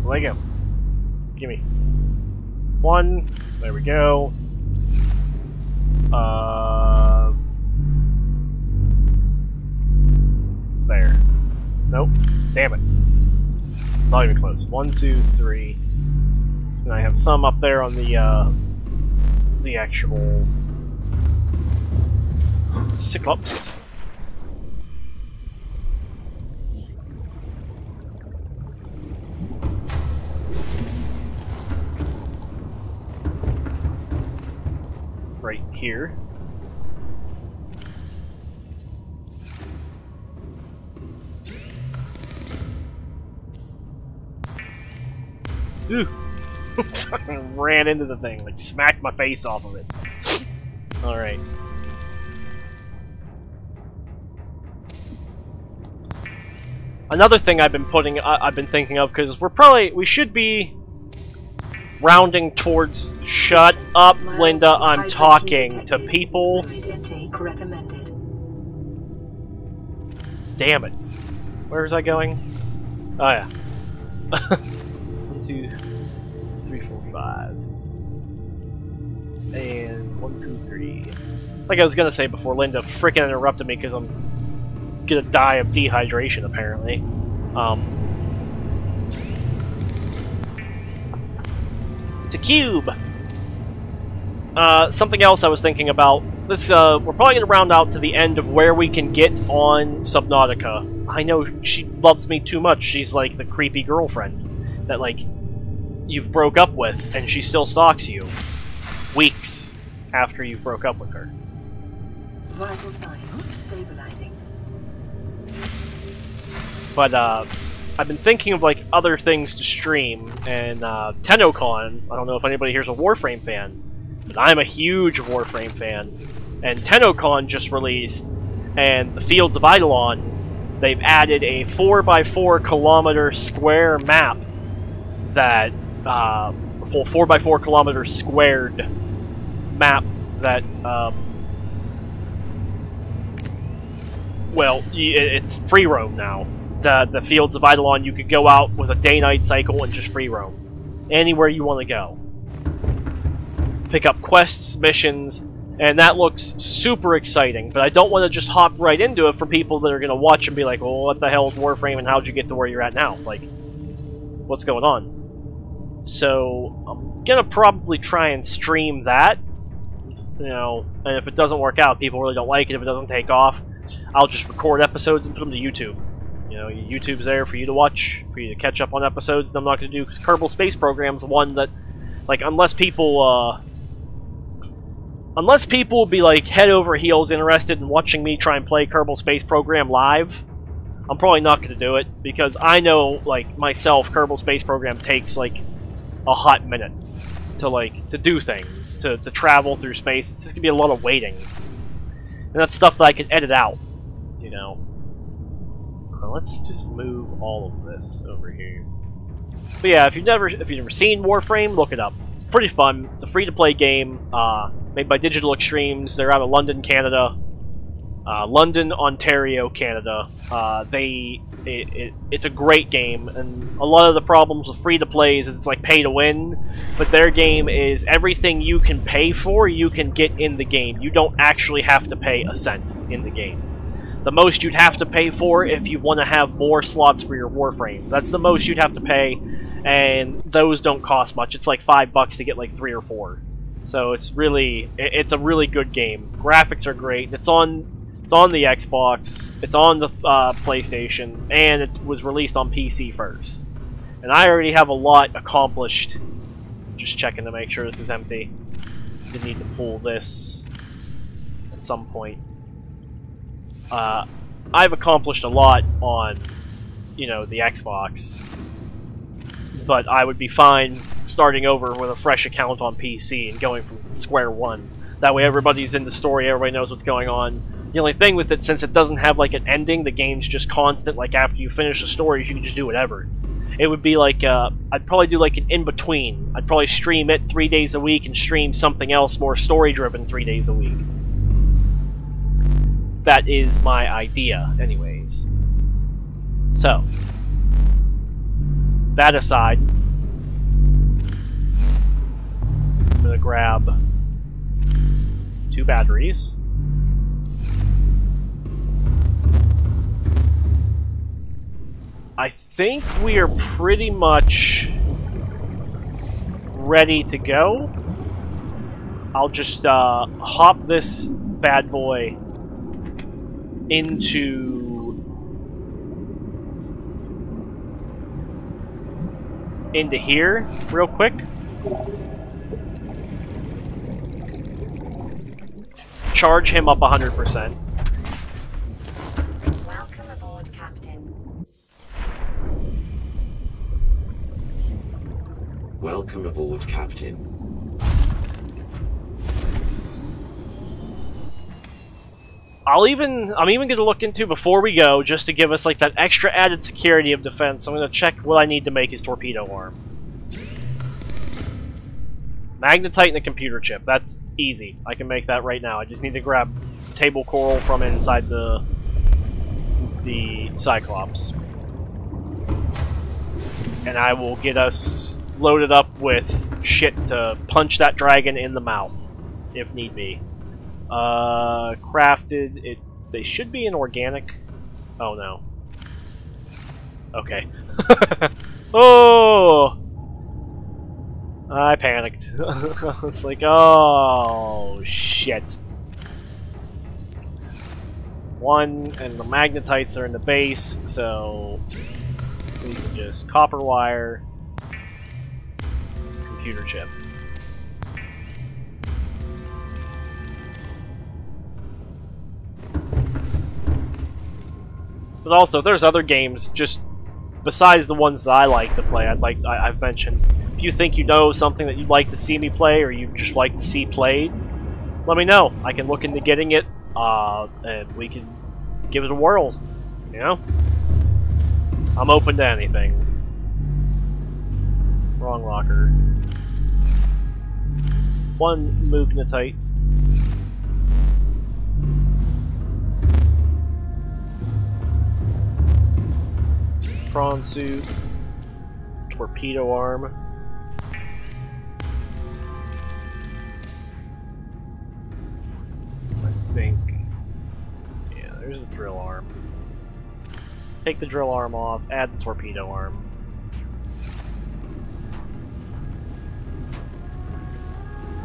Lego. Gimme. One. There we go. Uh. There. Nope. Damn it. Not even close. One, two, three. And I have some up there on the, uh, the actual Cyclops. Right here. Ooh. [LAUGHS] Ran into the thing, like smacked my face off of it. Alright. Another thing I've been putting, I I've been thinking of, because we're probably, we should be rounding towards shut up, Linda, I'm talking to people. Fluid intake recommended. Damn it. Where was I going? Oh, yeah. [LAUGHS] one, two, three, four, five. And one, two, three. Like I was gonna say before, Linda freaking interrupted me because I'm gonna die of dehydration, apparently. Um, cube! Uh, something else I was thinking about. This, uh, we're probably gonna round out to the end of where we can get on Subnautica. I know she loves me too much. She's like the creepy girlfriend that, like, you've broke up with, and she still stalks you weeks after you broke up with her. Vital signs stabilizing. But, uh, I've been thinking of, like, other things to stream, and, uh, TennoCon, I don't know if anybody here's a Warframe fan, but I'm a huge Warframe fan, and TennoCon just released, and the Fields of Eidolon, they've added a 4x4 kilometer square map that, uh, well, 4x4 kilometer squared map that, um, well, it's free roam now. The the fields of Eidolon, you could go out with a day-night cycle and just free roam anywhere you want to go. Pick up quests, missions, and that looks super exciting. But I don't want to just hop right into it for people that are going to watch and be like, "Well, what the hell is Warframe, and how'd you get to where you're at now? Like, what's going on?" So I'm gonna probably try and stream that. You know, and if it doesn't work out, people really don't like it. If it doesn't take off, I'll just record episodes and put them to YouTube. You know, YouTube's there for you to watch, for you to catch up on episodes that I'm not going to do. Because Kerbal Space Program's one that, like, unless people, uh, unless people be like head over heels interested in watching me try and play Kerbal Space Program live, I'm probably not going to do it because I know, like myself, Kerbal Space Program takes like a hot minute. to like to do things, to, to travel through space. It's just gonna be a lot of waiting. And that's stuff that I can edit out, you know. Let's just move all of this over here. But yeah, if you've never if you've never seen Warframe, look it up. Pretty fun. It's a free to play game, uh, made by Digital Extremes. They're out of London, Canada. Uh, London, Ontario, Canada. Uh, they it, it, it's a great game, and a lot of the problems with free to plays is it's like pay to win, but their game is everything you can pay for, you can get in the game. You don't actually have to pay a cent in the game. The most you'd have to pay for if you want to have more slots for your Warframes. That's the most you'd have to pay, and those don't cost much. It's like five bucks to get like three or four. So it's really, it's a really good game. Graphics are great. It's on it's on the Xbox, it's on the uh, PlayStation, and it was released on PC first. And I already have a lot accomplished. Just checking to make sure this is empty. You need to pull this at some point. Uh, I've accomplished a lot on, you know, the Xbox. But I would be fine starting over with a fresh account on PC and going from square one. That way everybody's in the story, everybody knows what's going on, the only thing with it, since it doesn't have like an ending, the game's just constant. Like after you finish the stories, you can just do whatever. It would be like uh, I'd probably do like an in between. I'd probably stream it three days a week and stream something else more story driven three days a week. That is my idea, anyways. So, that aside, I'm gonna grab two batteries. I think we are pretty much ready to go. I'll just uh, hop this bad boy into into here real quick. Charge him up 100%. Welcome aboard, Captain. Welcome aboard, Captain. I'll even I'm even gonna look into before we go just to give us like that extra added security of defense. I'm gonna check what I need to make his torpedo arm. Magnetite and a computer chip. That's easy. I can make that right now. I just need to grab table coral from inside the the Cyclops. And I will get us loaded up with shit to punch that dragon in the mouth, if need be. Uh, crafted. It. They should be an organic. Oh no. Okay. [LAUGHS] oh. I panicked. [LAUGHS] it's like, oh shit. One, and the magnetites are in the base, so we can just copper wire, computer chip. But also, there's other games just besides the ones that I like to play. I'd like I, I've mentioned. If you think you know something that you'd like to see me play, or you just like to see played, let me know. I can look into getting it, uh, and we can give it a whirl. You know, I'm open to anything. Wrong locker. One Magnetite. Prawn suit, torpedo arm. I think, yeah, there's a drill arm. Take the drill arm off, add the torpedo arm.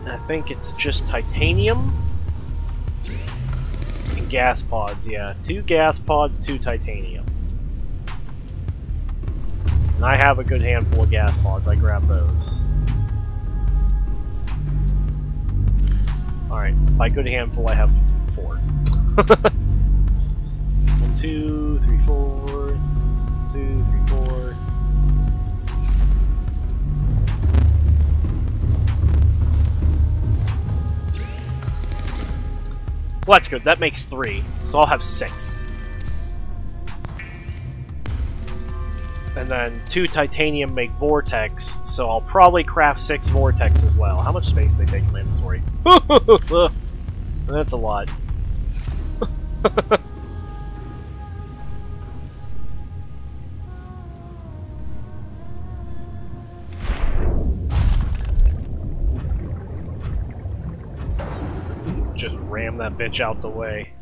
I think it's just titanium and gas pods, yeah. Two gas pods, two titanium. And I have a good handful of gas pods, I grab those. Alright, by good handful I have four. [LAUGHS] One, two, three, four, two, three, four. Well, that's good. That makes three. So I'll have six. And then two titanium make vortex, so I'll probably craft six vortex as well. How much space do they take in my inventory? [LAUGHS] That's a lot. [LAUGHS] Just ram that bitch out the way.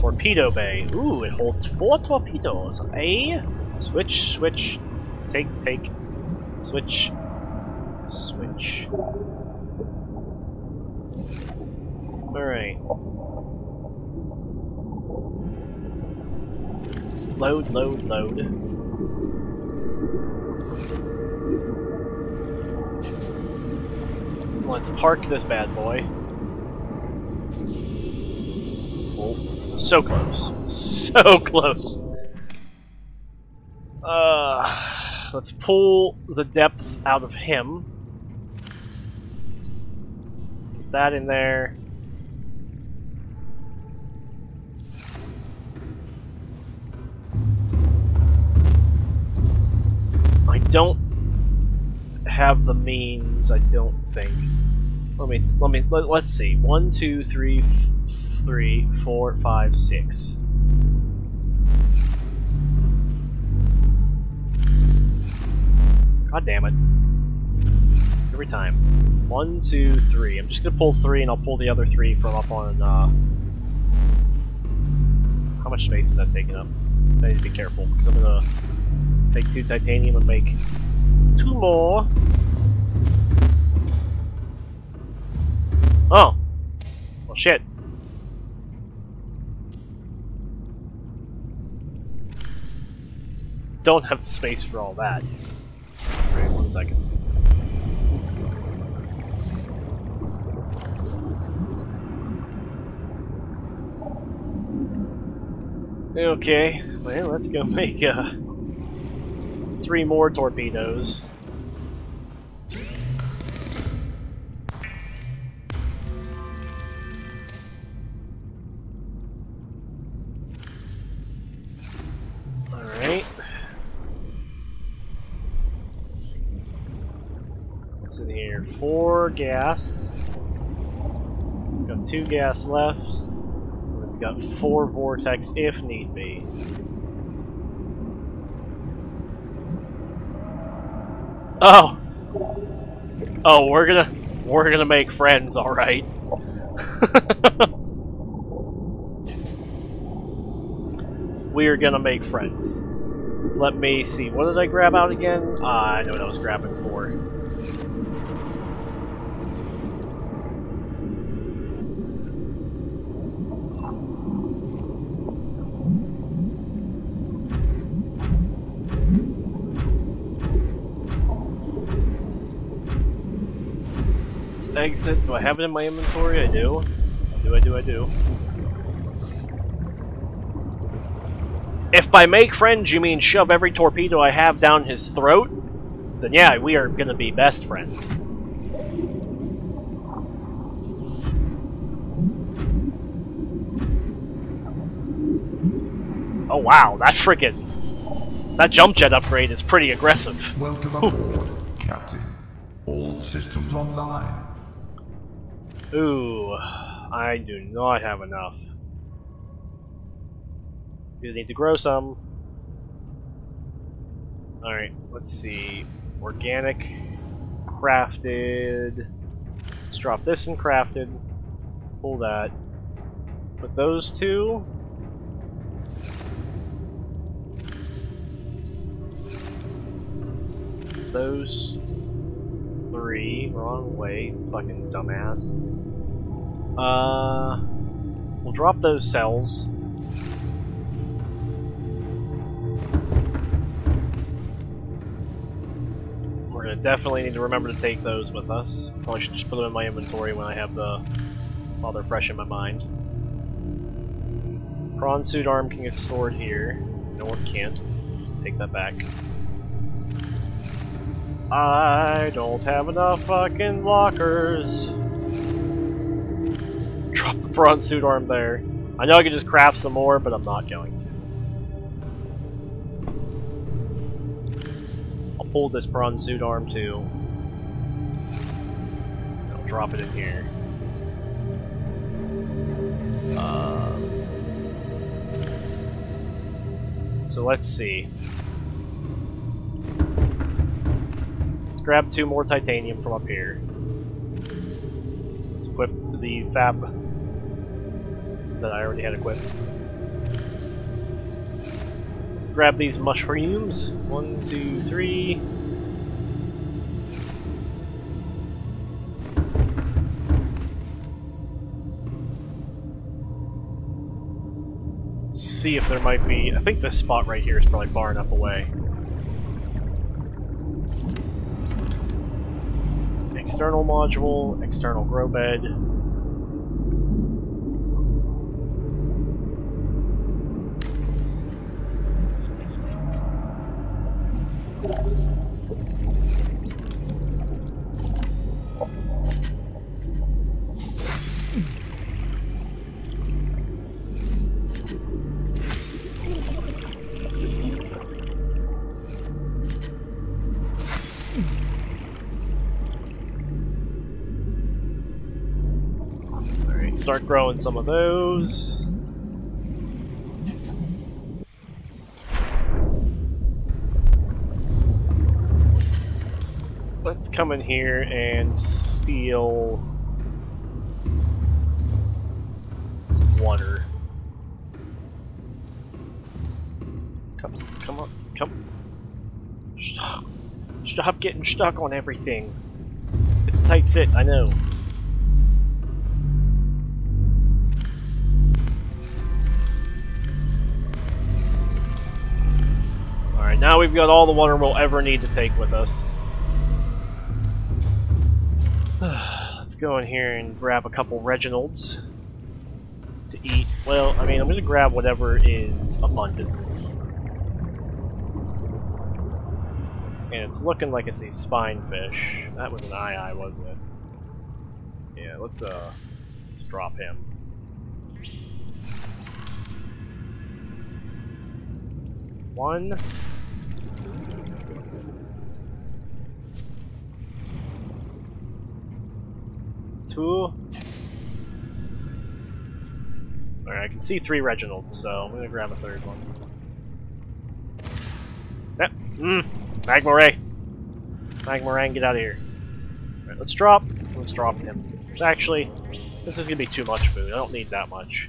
Torpedo bay. Ooh, it holds four torpedoes. A switch, switch, take, take, switch, switch. Alright. Load, load, load. Let's park this bad boy. Oh, so close. So close. Uh, let's pull the depth out of him. Get that in there. I don't have the means, I don't think. Let me let me let, let's see. One, two, three, three, four, five, six. God damn it. Every time. One, two, three. I'm just gonna pull three and I'll pull the other three from up on uh how much space is that taking up? I need to be careful because I'm gonna take two titanium and make two more. Oh. Well, shit. Don't have the space for all that. Wait one second. Okay, well, let's go [LAUGHS] make uh, three more torpedoes. Here? Four gas. Got two gas left. We've got four vortex if need be. Oh! Oh, we're gonna we're gonna make friends, alright. [LAUGHS] we are gonna make friends. Let me see, what did I grab out again? Ah, I know what I was grabbing for. Exit. Do I have it in my inventory? I do. I do, I do, I do. If by make friends you mean shove every torpedo I have down his throat, then yeah, we are gonna be best friends. Oh wow, that frickin' that jump jet upgrade is pretty aggressive. Welcome aboard, Captain. All systems online. Ooh, I do not have enough. You need to grow some. Alright, let's see. Organic, crafted. Let's drop this in crafted. Pull that. Put those two. Those three. Wrong way. Fucking dumbass. Uh, we'll drop those cells. We're gonna definitely need to remember to take those with us. Probably should just put them in my inventory when I have the while they're fresh in my mind. Prawn suit arm can get stored here. No, one can't. Take that back. I don't have enough fucking lockers. Drop the prawn suit arm there. I know I could just craft some more, but I'm not going to. I'll pull this prawn suit arm too. I'll drop it in here. Uh, so let's see. Grab two more titanium from up here. Let's equip the fab that I already had equipped. Let's grab these mushrooms. One, two, three. See if there might be. I think this spot right here is probably far enough away. External module, external grow bed. Some of those. Let's come in here and steal some water. Come, come on, come. Stop. Stop getting stuck on everything. It's a tight fit, I know. Alright, now we've got all the water we'll ever need to take with us. [SIGHS] Let's go in here and grab a couple Reginalds to eat. Well, I mean, I'm gonna grab whatever is abundant. And it's looking like it's a spine fish. That was an Eyeye, wasn't it? Yeah, let's uh let's drop him. One. Two. Alright, I can see three Reginalds, so I'm gonna grab a third one. Yep. Mmm. Magma Ray, get out of here. Alright, let's drop. Let's drop him. Actually, this is gonna be too much food. I don't need that much.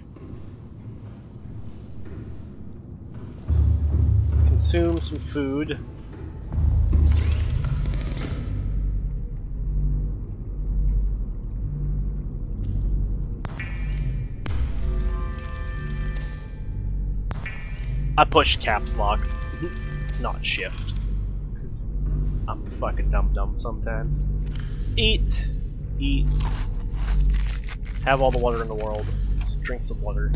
Consume some food. I pushed caps lock, mm-hmm. not shift. I'm fucking dumb dumb sometimes. Eat, eat, have all the water in the world. Drink some water.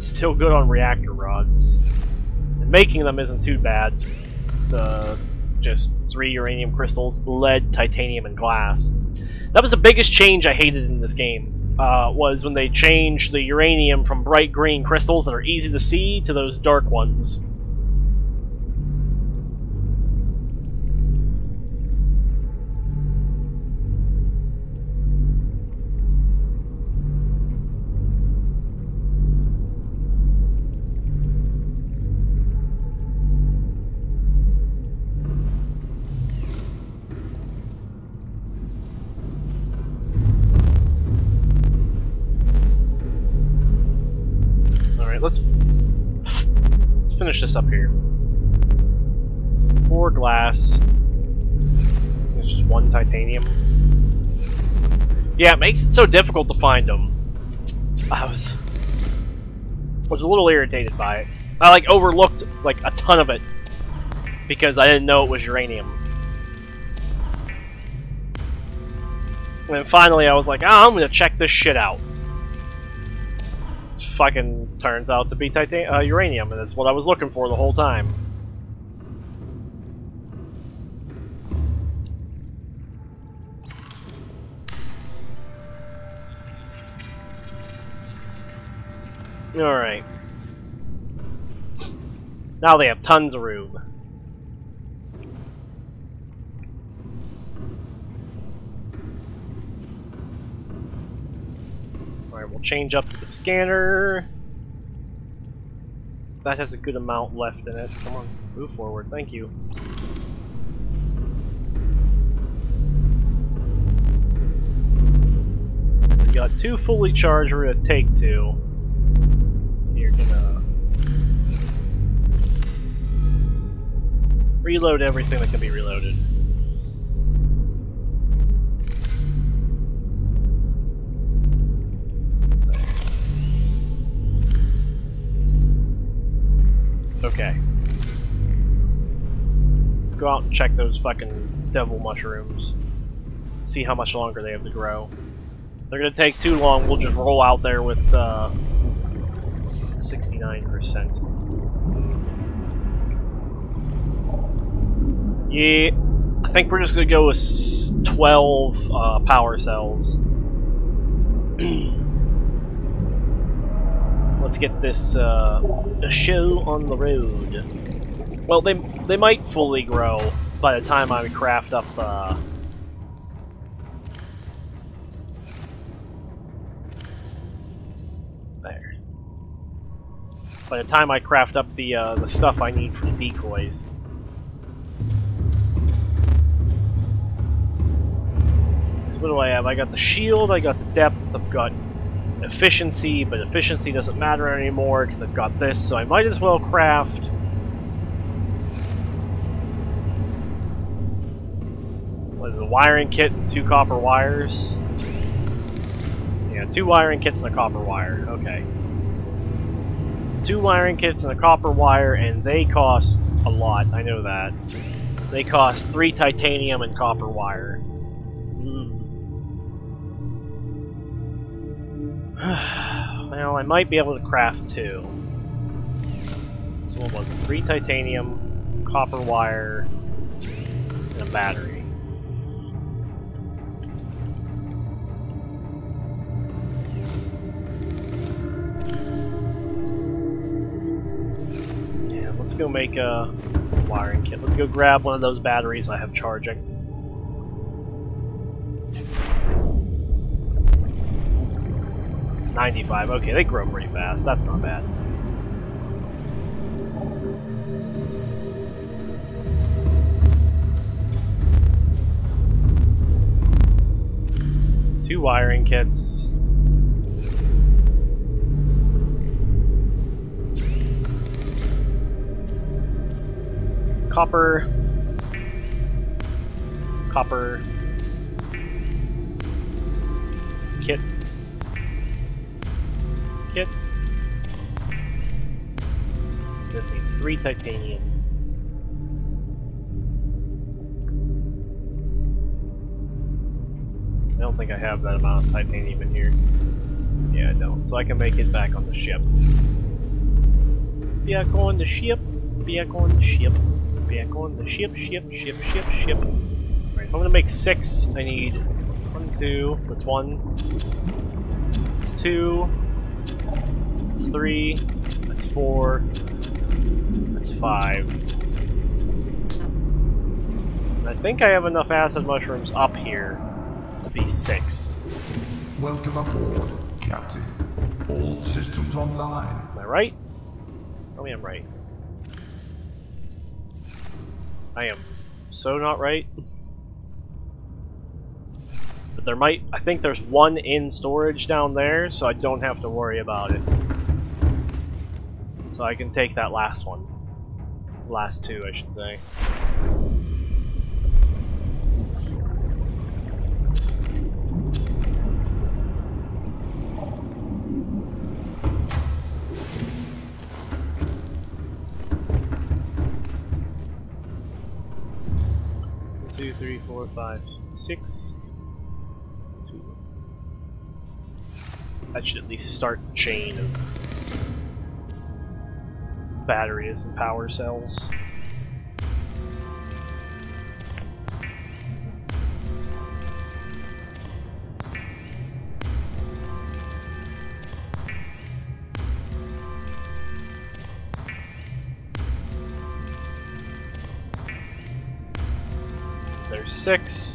Still good on reactor rods. And making them isn't too bad. It's uh, just three uranium crystals, lead, titanium, and glass. That was the biggest change I hated in this game. Uh, was when they changed the uranium from bright green crystals that are easy to see to those dark ones. This up here. Four glass. There's just one titanium. Yeah, it makes it so difficult to find them. I was was a little irritated by it. I like overlooked like a ton of it because I didn't know it was uranium. And finally I was like, oh, I'm gonna check this shit out fucking turns out to be titan uh, uranium, and that's what I was looking for the whole time. Alright. Now they have tons of room. We'll change up to the scanner. That has a good amount left in it. Come on, move forward. Thank you. We got two fully charged. We're gonna take two. You're gonna reload everything that can be reloaded. Okay. Let's go out and check those fucking devil mushrooms. See how much longer they have to grow. They're gonna take too long, we'll just roll out there with uh, 69%. Yeah, I think we're just gonna go with 12 uh, power cells. [CLEARS THROAT] Let's get this uh, a show on the road. Well, they they might fully grow by the time I craft up. Uh, there. By the time I craft up the uh, the stuff I need for the decoys. So what do I have? I got the shield, I got the depth, I've got efficiency, but efficiency doesn't matter anymore because I've got this, so I might as well craft. What is it, a wiring kit and two copper wires? Yeah, two wiring kits and a copper wire. Okay. Two wiring kits and a copper wire, and they cost a lot, I know that. They cost three titanium and copper wire. [SIGHS] well, I might be able to craft two. So what was it? Three titanium, copper wire, and a battery. Yeah, let's go make a wiring kit. Let's go grab one of those batteries I have charging. Ninety-five. Okay, they grow pretty fast. That's not bad. Two wiring kits. Copper. Copper. Kit. Kit. This needs three titanium. I don't think I have that amount of titanium in here. Yeah, I don't. So I can make it back on the ship. Back on the ship. Back on the ship. Back on the ship, ship, ship, ship, ship. Alright, if I'm gonna make six, I need one, two, that's one. That's two. That's three. That's four. That's five. And I think I have enough acid mushrooms up here to be six. Welcome aboard, Captain. All systems online. Am I right? Oh, Tell me I'm right. I am so not right. But there might, I think there's one in storage down there, so I don't have to worry about it. So I can take that last one. Last two, I should say. Two, three, four, five, six. Two. That should at least start chain of batteries and power cells. There's six.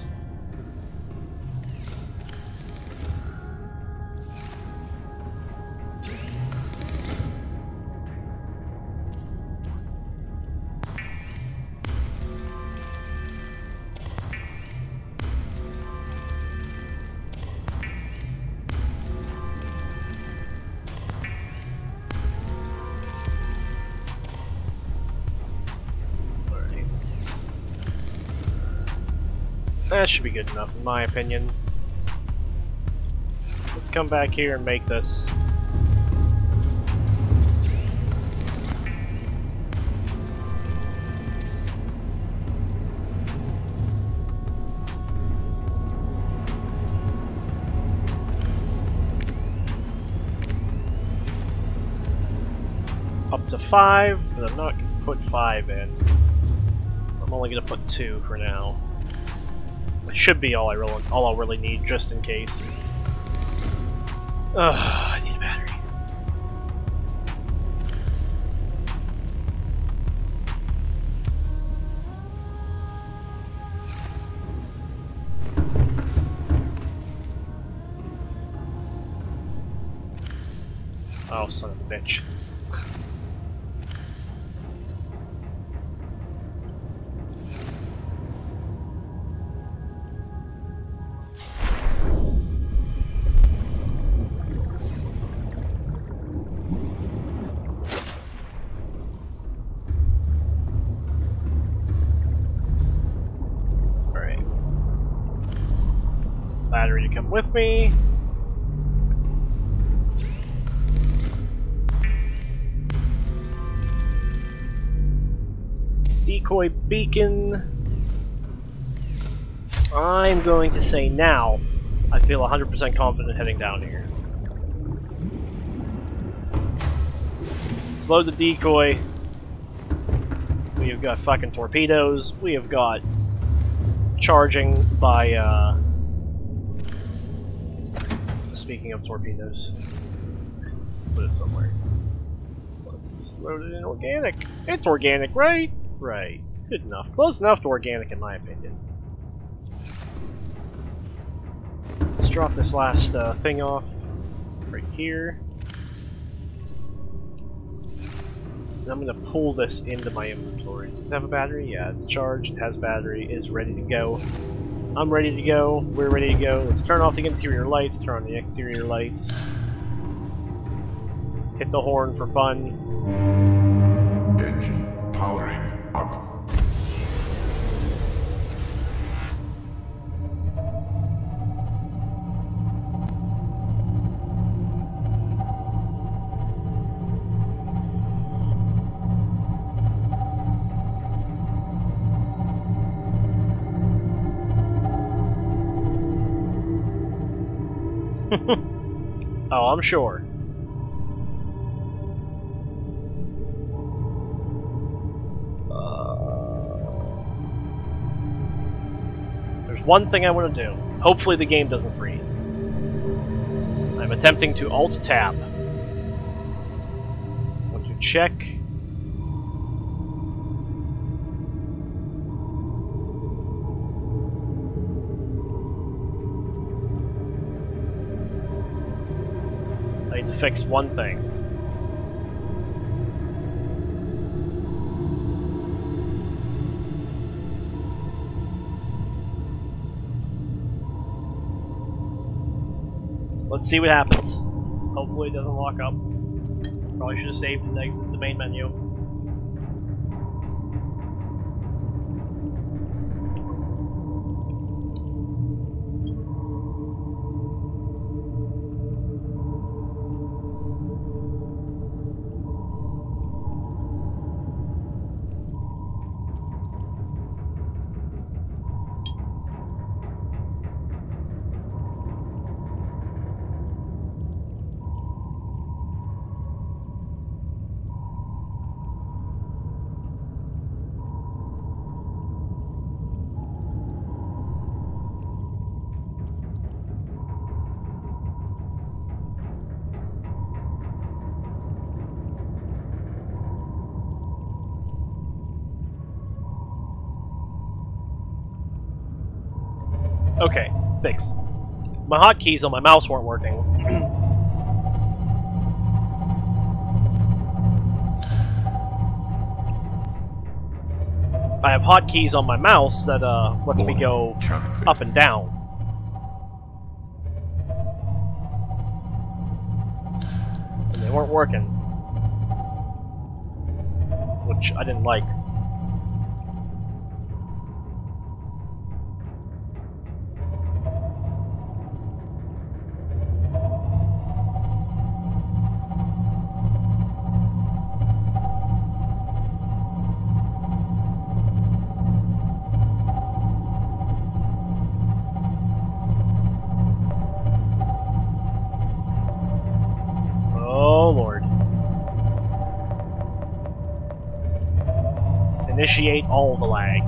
That should be good enough, in my opinion. Let's come back here and make this. Up to five, but I'm not gonna put five in. I'm only gonna put two for now. Should be all I really, all I'll really need, just in case. Ugh, I need a battery. Oh, son of a bitch. Me. Decoy beacon. I'm going to say now, I feel 100% confident heading down here. Slow the decoy. We have got fucking torpedoes. We have got charging by, uh... Speaking of torpedoes. Put it somewhere. Let's just load it in organic. It's organic, right? Right. Good enough. Close enough to organic in my opinion. Let's drop this last uh, thing off right here. And I'm gonna pull this into my inventory. Does it have a battery? Yeah, it's charged, it has battery, is ready to go. I'm ready to go, we're ready to go. Let's turn off the interior lights, turn on the exterior lights. Hit the horn for fun. Engine powering up. Oh, I'm sure. Uh, There's one thing I want to do. Hopefully the game doesn't freeze. I'm attempting to alt-tab. Want to check... To fix one thing. Let's see what happens. Hopefully it doesn't lock up. Probably should have saved and exited the main menu. My hotkeys on my mouse weren't working. I have hotkeys on my mouse that uh lets me go up and down. And they weren't working. Which I didn't like. All the lag.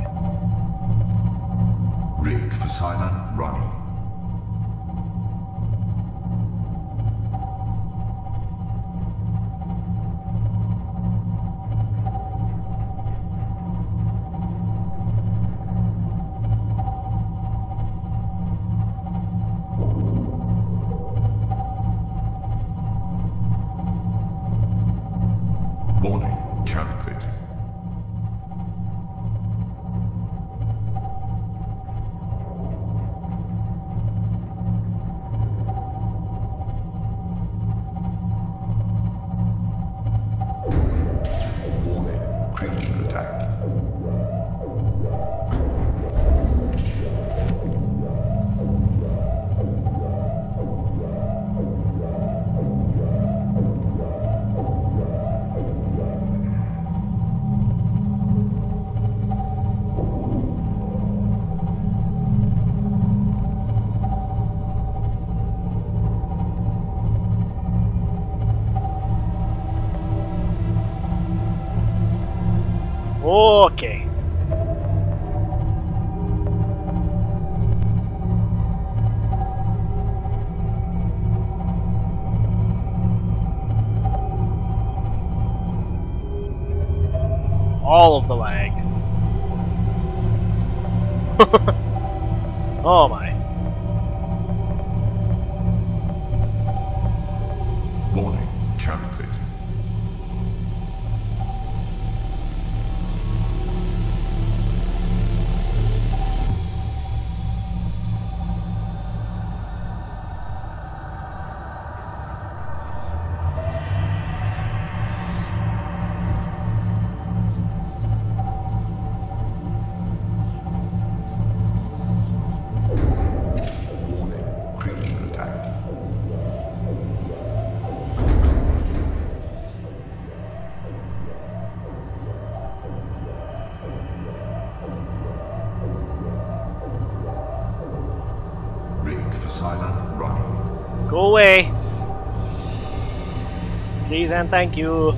And thank you.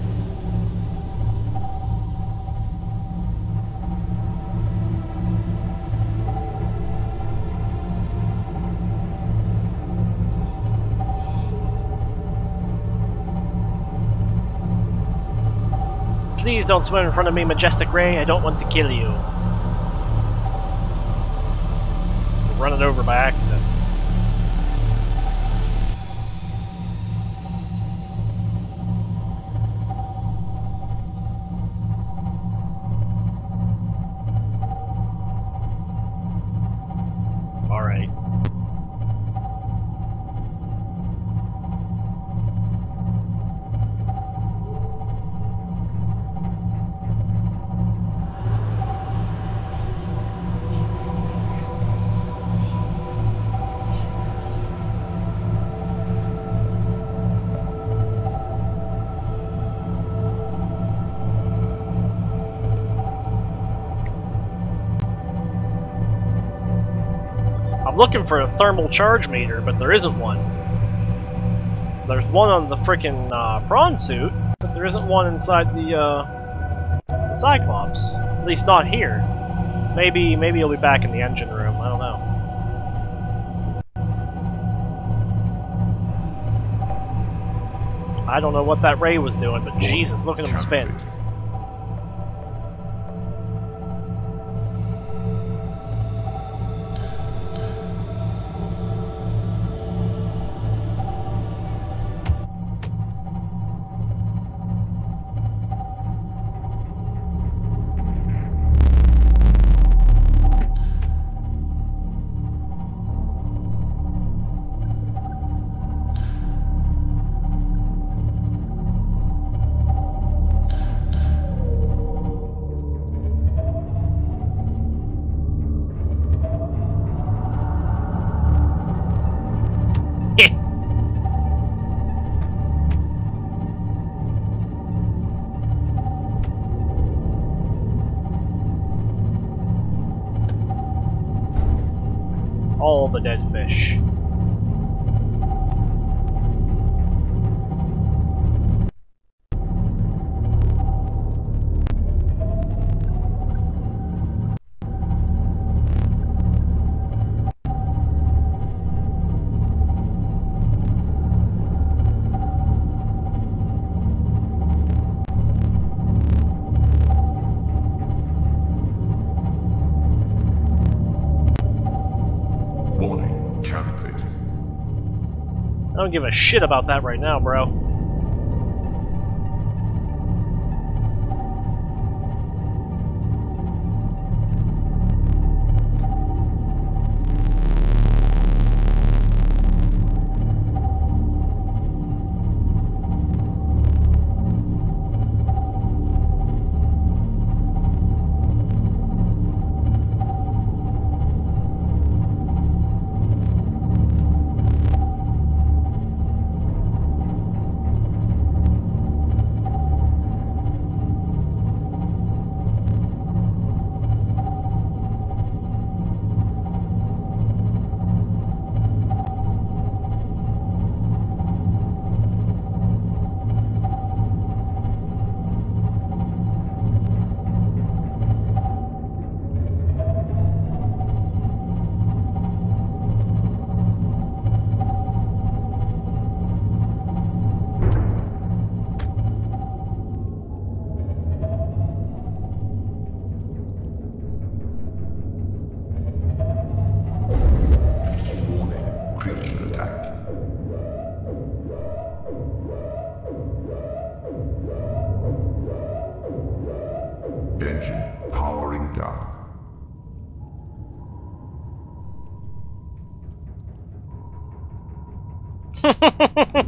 Please don't swim in front of me, Majestic Ray. I don't want to kill you. Running over by accident. For a thermal charge meter, but there isn't one. There's one on the frickin' uh, prawn suit, but there isn't one inside the, uh, the Cyclops. At least not here. Maybe, maybe he'll be back in the engine room. I don't know. I don't know what that ray was doing, but Jesus, look at him spin. Don't give a shit about that right now, bro. I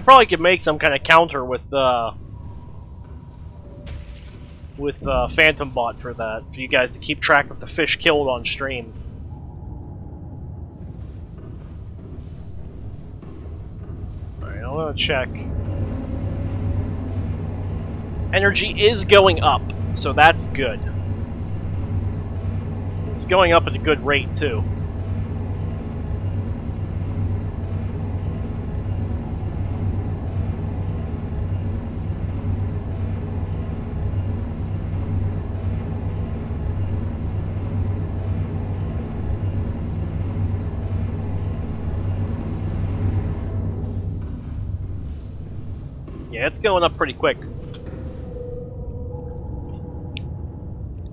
probably could make some kind of counter with uh with uh, PhantomBot for that, for you guys to keep track of the fish killed on stream. Alright, I'm gonna check. Energy is going up, so that's good. It's going up at a good rate, too. Yeah, it's going up pretty quick.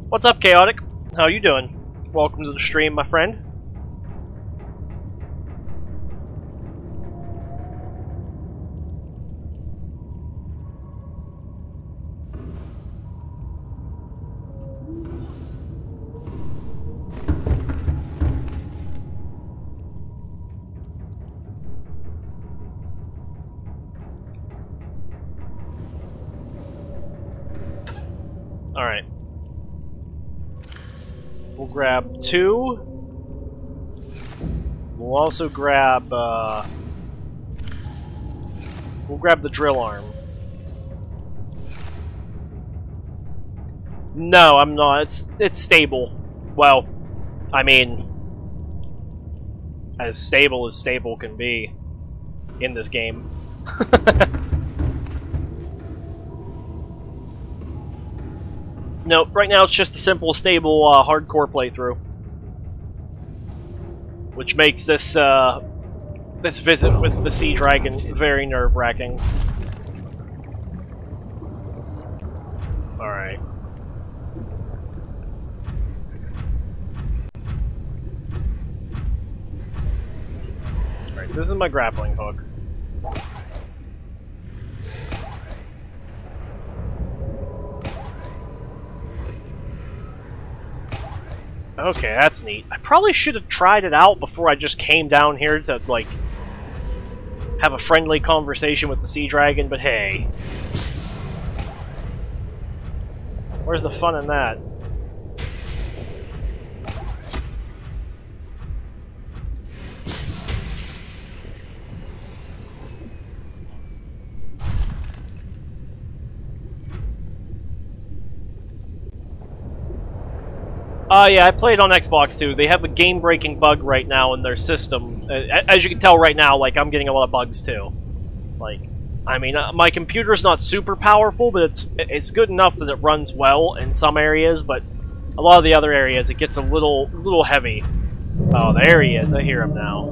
What's up, Chaotic? How you doing? Welcome to the stream, my friend. Grab two. We'll also grab, uh... We'll grab the drill arm. No, I'm not. It's it's stable. Well, I mean, as stable as stable can be in this game. [LAUGHS] No, right now it's just a simple, stable, uh, hardcore playthrough, which makes this uh, this visit with the Sea Dragon very nerve-wracking. All right. All right. This is my grappling hook. Okay, that's neat. I probably should have tried it out before I just came down here to, like, have a friendly conversation with the Sea Dragon, but hey. Where's the fun in that? Uh, yeah, I played on Xbox too. They have a game-breaking bug right now in their system. As you can tell right now, like, I'm getting a lot of bugs too. Like, I mean, uh, my computer's not super powerful, but it's, it's good enough that it runs well in some areas, but a lot of the other areas, it gets a little, little heavy. Oh, there he is. I hear him now.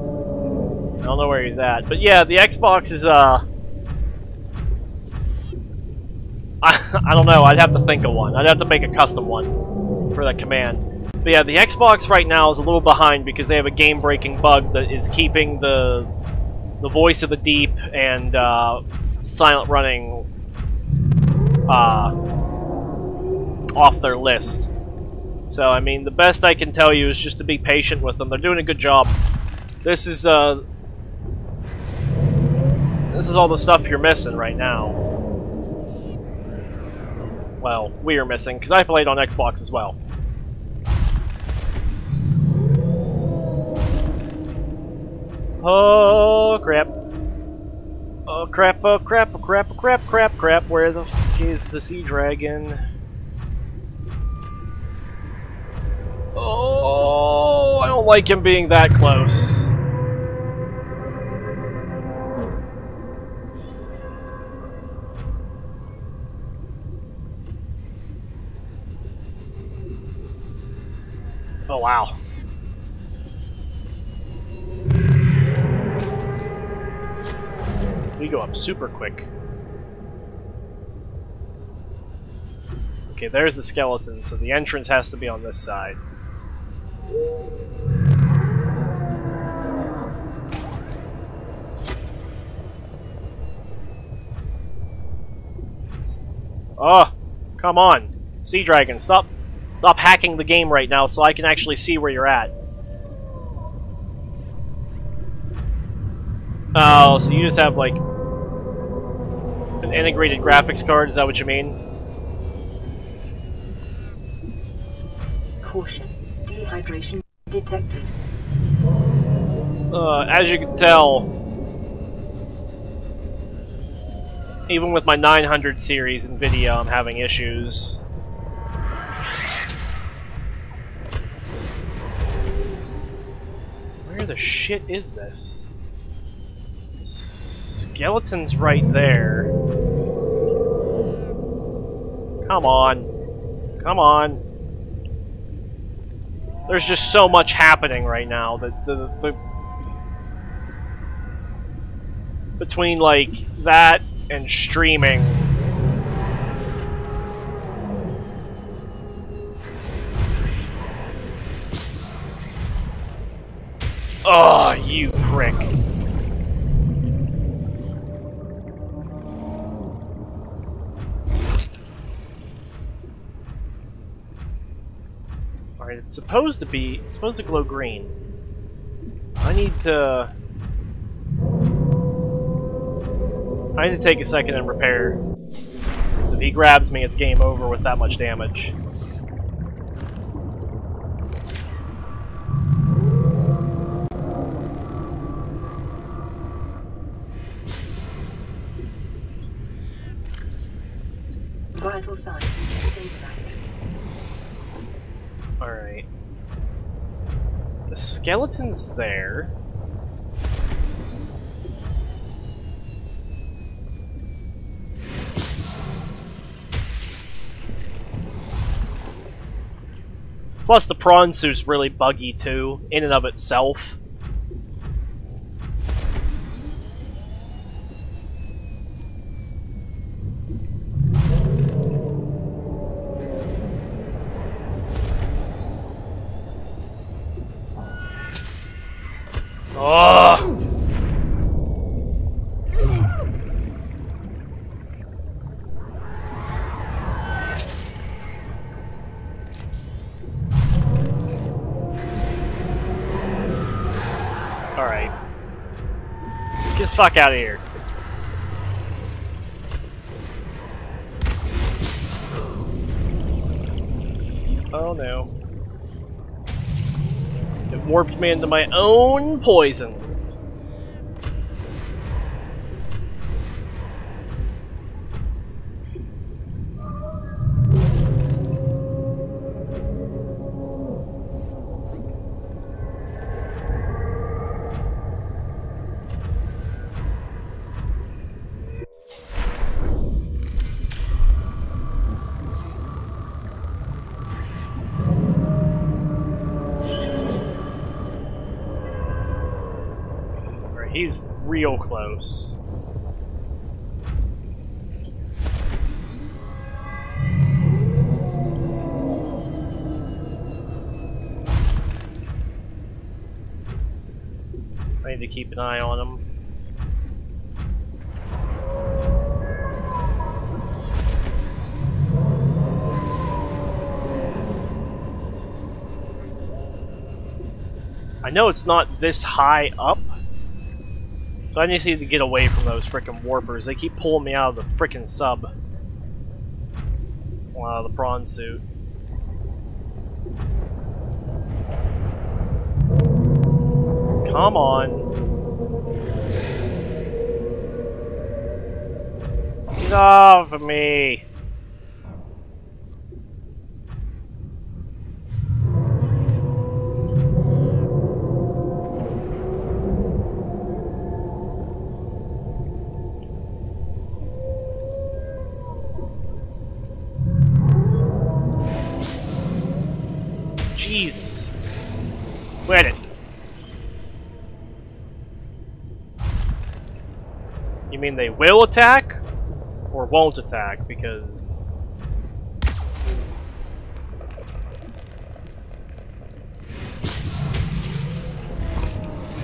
I don't know where he's at. But yeah, the Xbox is, uh... I, [LAUGHS] I don't know. I'd have to think of one. I'd have to make a custom one for that command. But yeah, the Xbox right now is a little behind because they have a game-breaking bug that is keeping the the voice of the deep and uh, silent running uh, off their list. So, I mean, the best I can tell you is just to be patient with them. They're doing a good job. This is, uh... This is all the stuff you're missing right now. Well, we are missing, because I played on Xbox as well. Oh, crap. Oh, crap, oh, crap, oh, crap, oh, crap, crap, crap. Where the fuck is the Sea Dragon? Oh, I don't like him being that close. Oh, wow. We go up super quick. Okay, there's the skeleton, so the entrance has to be on this side. Oh, come on. Sea Dragon, stop stop hacking the game right now so I can actually see where you're at. Oh, so you just have like an integrated graphics card, is that what you mean? Caution. Dehydration detected. Uh, as you can tell, even with my 900 series NVIDIA, I'm having issues. Where the shit is this? Skeleton's right there. Come on. Come on. There's just so much happening right now that the, the between like that and streaming. Oh, you prick. Alright, it's supposed to be it's supposed to glow green. I need to I need to take a second and repair. If he grabs me, it's game over with that much damage. Vital signs stabilized. Alright. The skeleton's there. Plus, the prawn suit's really buggy too, in and of itself. Fuck out of here. Oh no. It warped me into my own poison. Close. I need to keep an eye on him. I know it's not this high up, so I just need to get away from those freaking warpers. They keep pulling me out of the freaking sub. out of the prawn suit. Come on. Get off of me. Mean they will attack? Or won't attack? Because...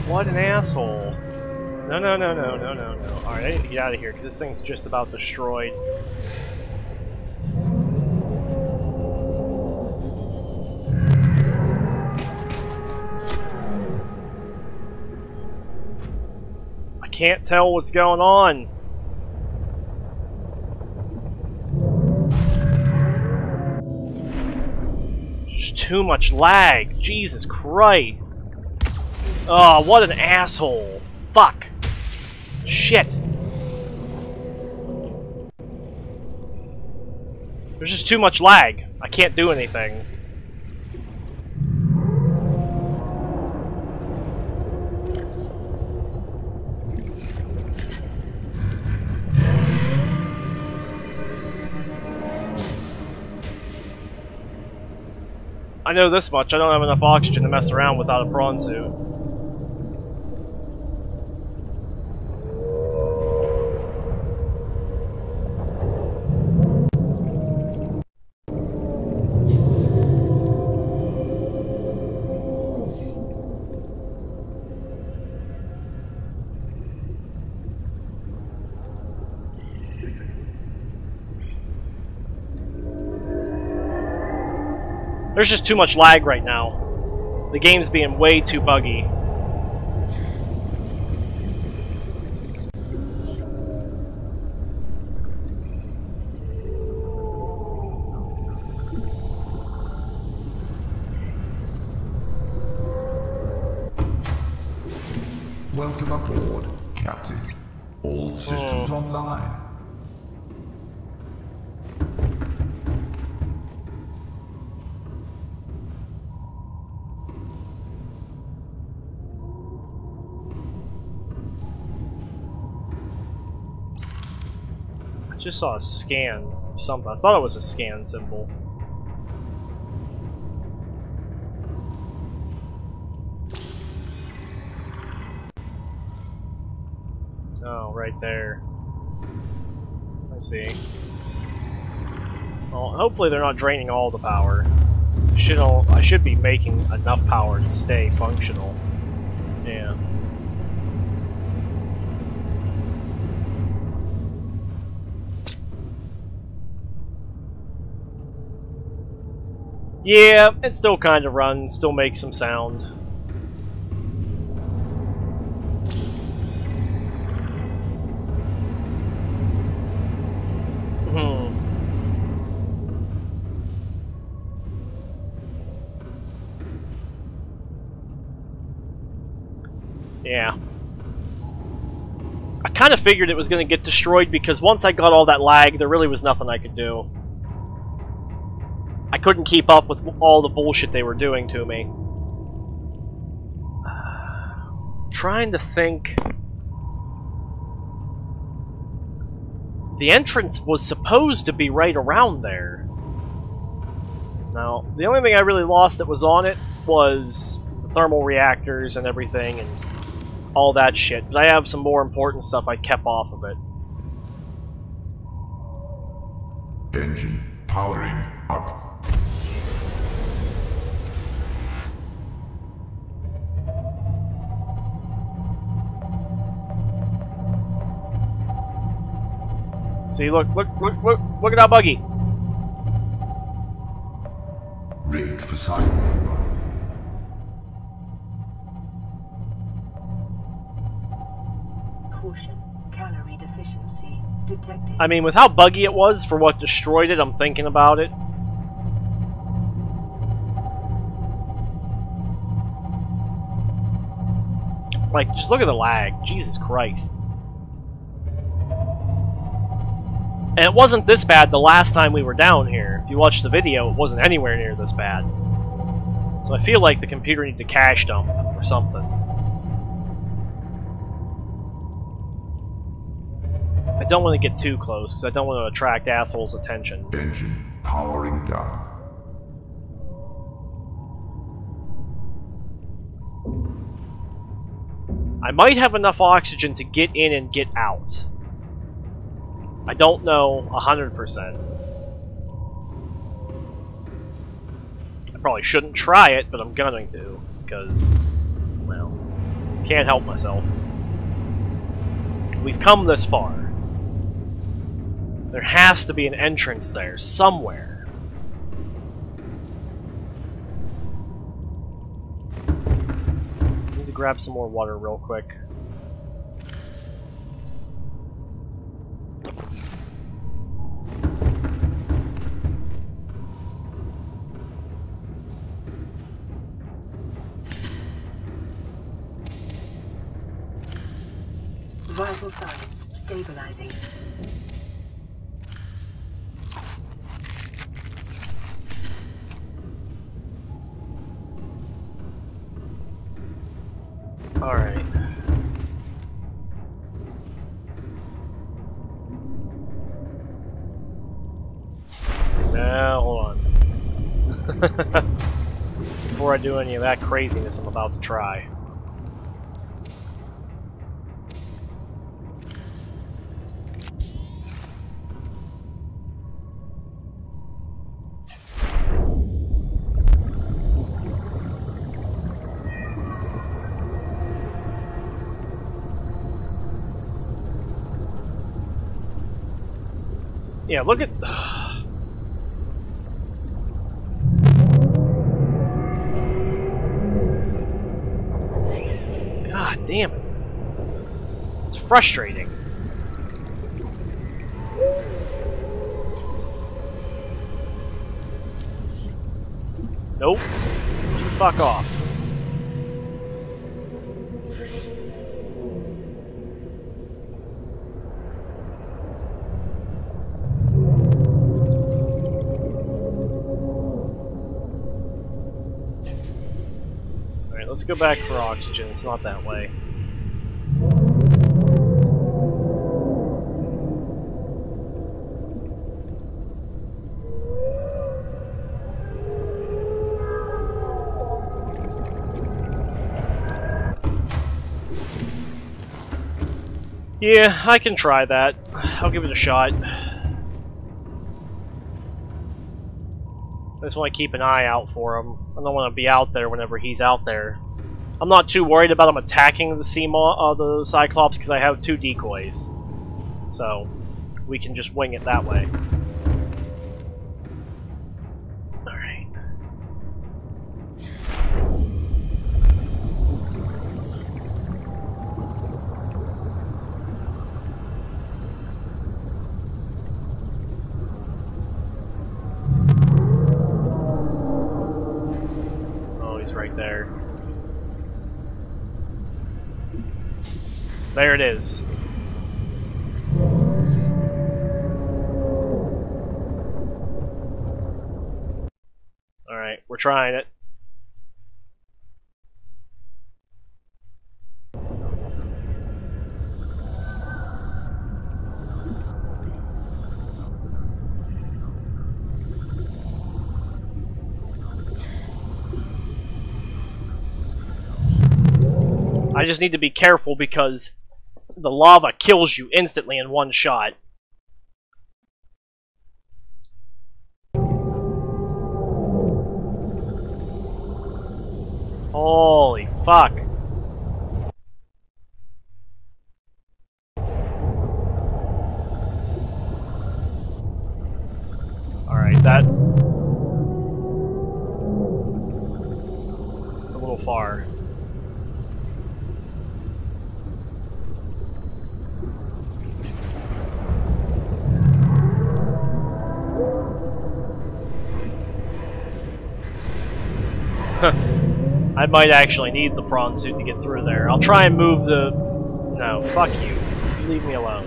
What an asshole. No, no, no, no, no, no, no. Alright, I need to get out of here, because this thing's just about destroyed. Can't tell what's going on. There's too much lag. Jesus Christ. Oh, what an asshole. Fuck. Shit. There's just too much lag. I can't do anything. I know this much, I don't have enough oxygen to mess around without a prawn suit. There's just too much lag right now. The game's being way too buggy. Saw a scan or something. I thought it was a scan symbol. Oh, right there. I see. Well, hopefully they're not draining all the power. I should I should be making enough power to stay functional. Yeah. Yeah, it still kind of runs, still makes some sound. Hmm. Yeah. I kind of figured it was going to get destroyed because once I got all that lag, there really was nothing I could do. Couldn't keep up with all the bullshit they were doing to me. Trying to think. The entrance was supposed to be right around there. Now, the only thing I really lost that was on it was the thermal reactors and everything, and all that shit. But I have some more important stuff I kept off of it. Engine powering up. See, look, look, look, look, look at that buggy. Rigged for silent. Caution. Calorie deficiency detected. I mean, with how buggy it was for what destroyed it, I'm thinking about it. Like, just look at the lag. Jesus Christ. And it wasn't this bad the last time we were down here. If you watched the video, it wasn't anywhere near this bad. So I feel like the computer needs a cache dump or something. I don't want to get too close because I don't want to attract assholes' attention. Engine powering down. I might have enough oxygen to get in and get out. I don't know 100%. I probably shouldn't try it, but I'm going to, because, well, can't help myself. We've come this far. There has to be an entrance there, somewhere. Need to grab some more water real quick. Any of that craziness I'm about to try. Yeah, look at. Frustrating. Nope. Fuck off. Alright, let's go back for oxygen. It's not that way. Yeah, I can try that. I'll give it a shot. I just want to keep an eye out for him. I don't want to be out there whenever he's out there. I'm not too worried about him attacking the uh, the Cyclops, because I have two decoys. So, we can just wing it that way. Trying it. I just need to be careful because the lava kills you instantly in one shot. Holy fuck. Alright, that... It's a little far. I might actually need the prawn suit to get through there. I'll try and move the... No, fuck you. You leave me alone.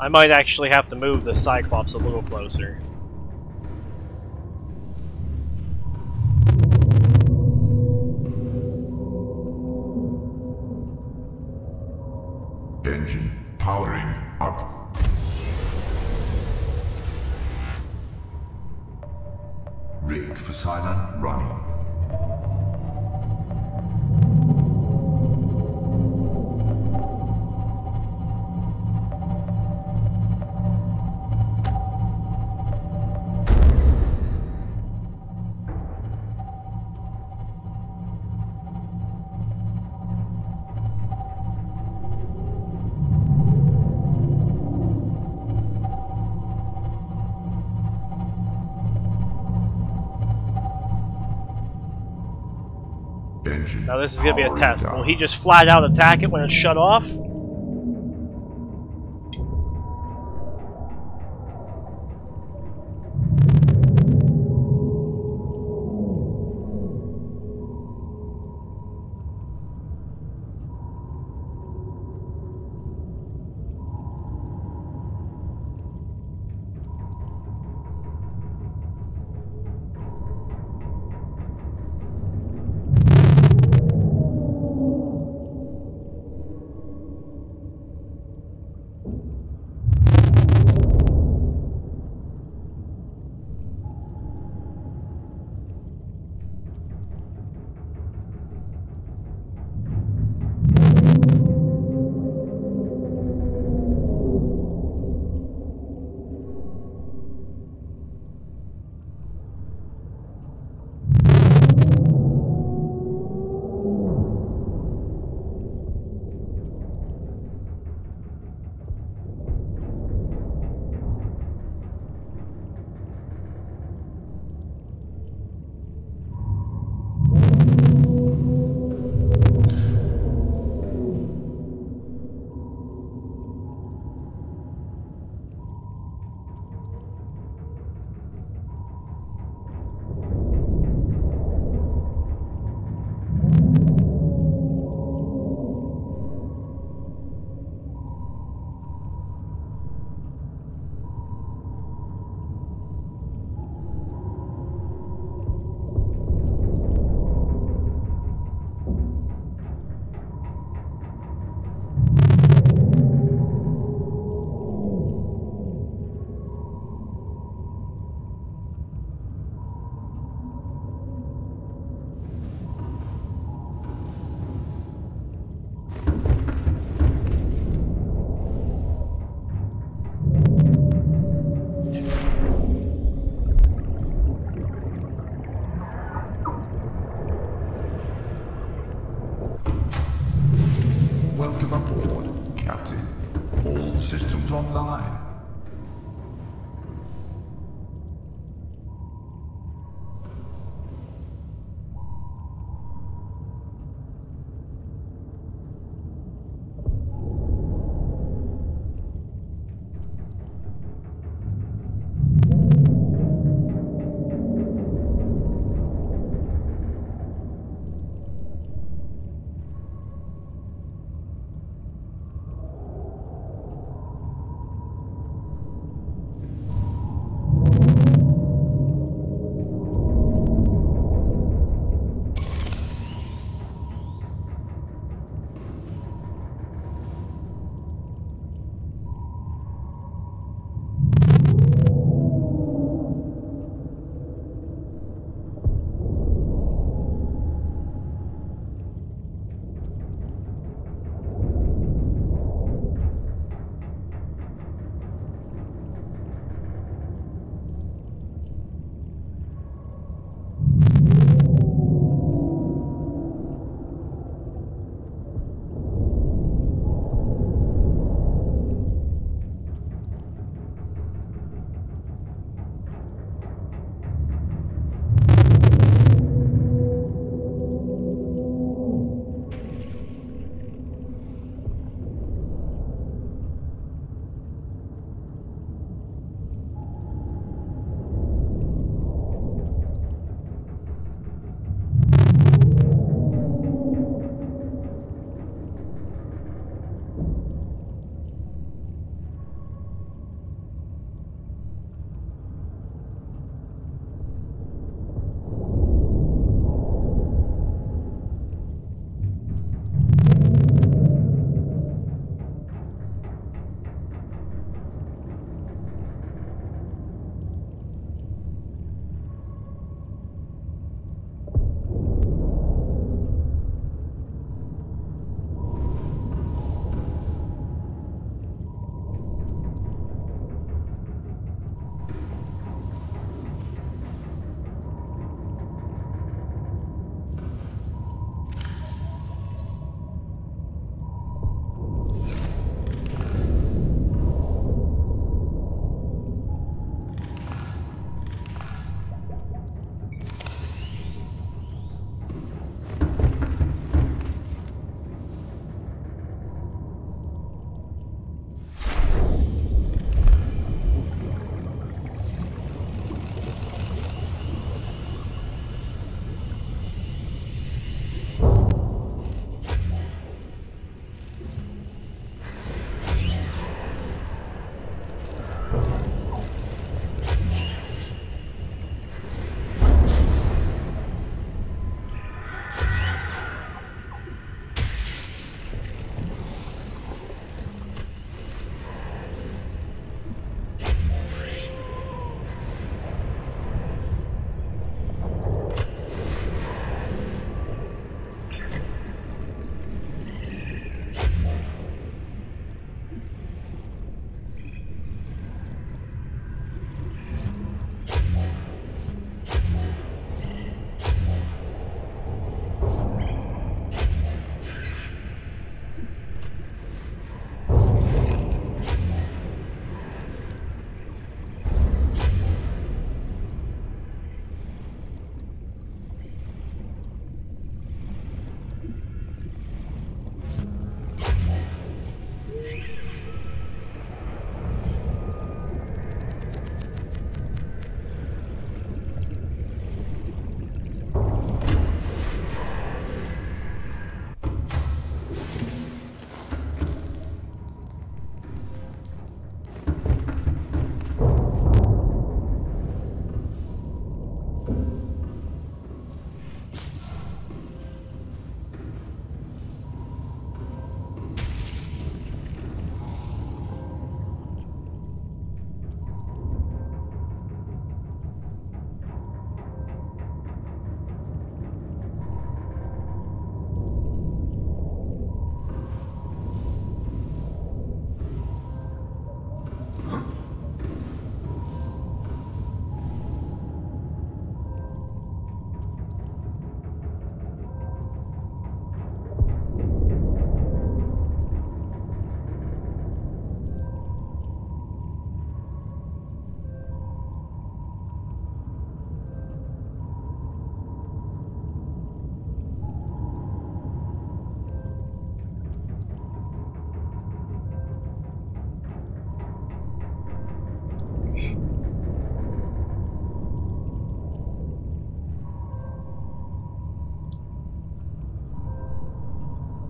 I might actually have to move the Cyclops a little closer. Now this is gonna be a oh, test. Will he just flat out attack it when it's shut off?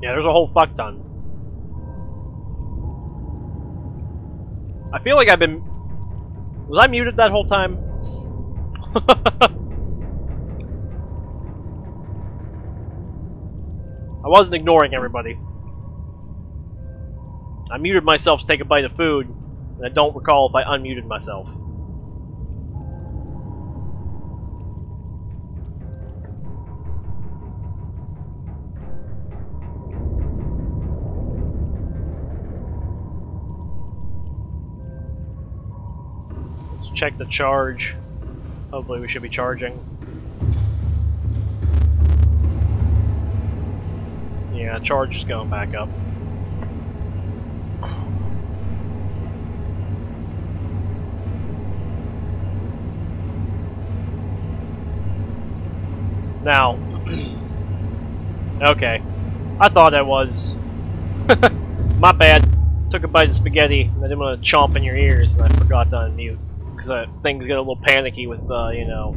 Yeah, there's a whole fuck ton. I feel like I've been... Was I muted that whole time? [LAUGHS] I wasn't ignoring everybody. I muted myself to take a bite of food, and I don't recall if I unmuted myself. Check the charge. Hopefully we should be charging. Yeah, charge is going back up. Now, [CLEARS THROAT] okay. I thought I was. [LAUGHS] My bad. Took a bite of spaghetti and I didn't want to chomp in your ears and I forgot to unmute. Because uh, things get a little panicky with, uh, you know,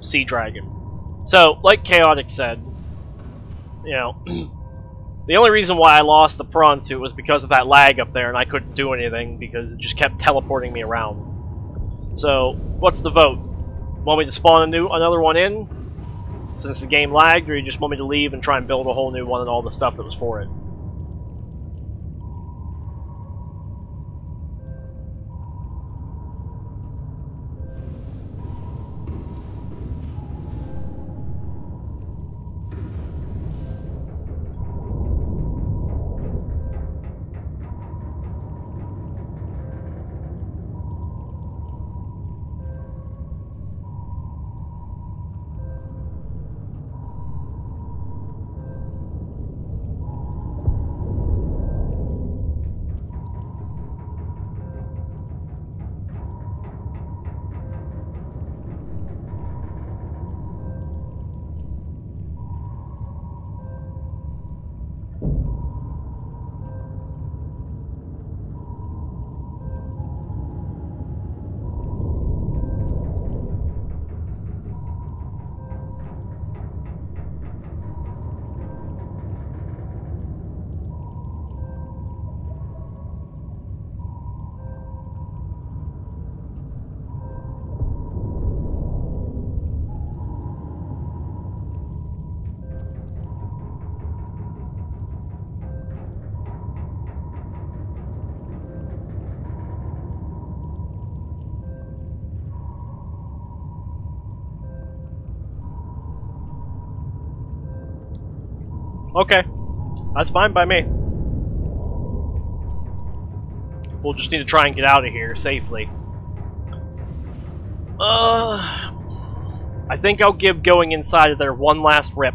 Sea Dragon. So, like Chaotic said, you know, [CLEARS THROAT] the only reason why I lost the prawn suit was because of that lag up there and I couldn't do anything because it just kept teleporting me around. So, what's the vote? Want me to spawn a new another one in since the game lagged, or you just want me to leave and try and build a whole new one and all the stuff that was for it? Okay. That's fine by me. We'll just need to try and get out of here safely. Uh, I think I'll give going inside of there one last rip.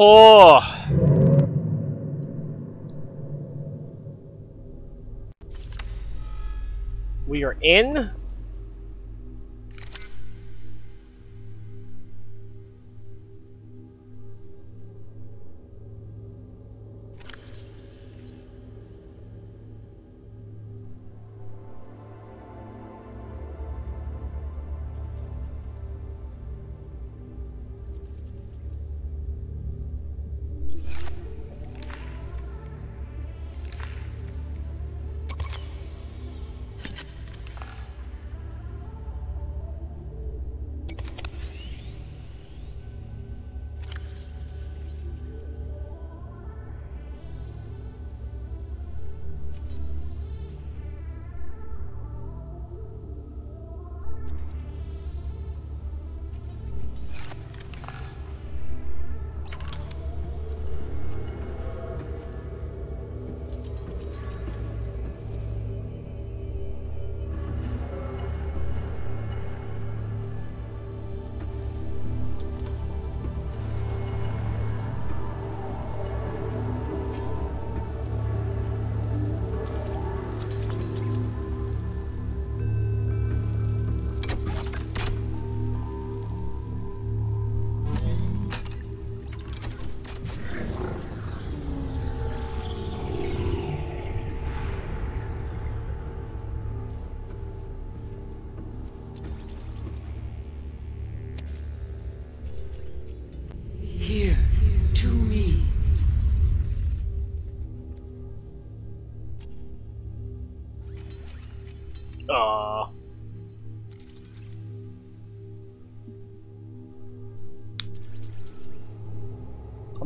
Oh. We are in.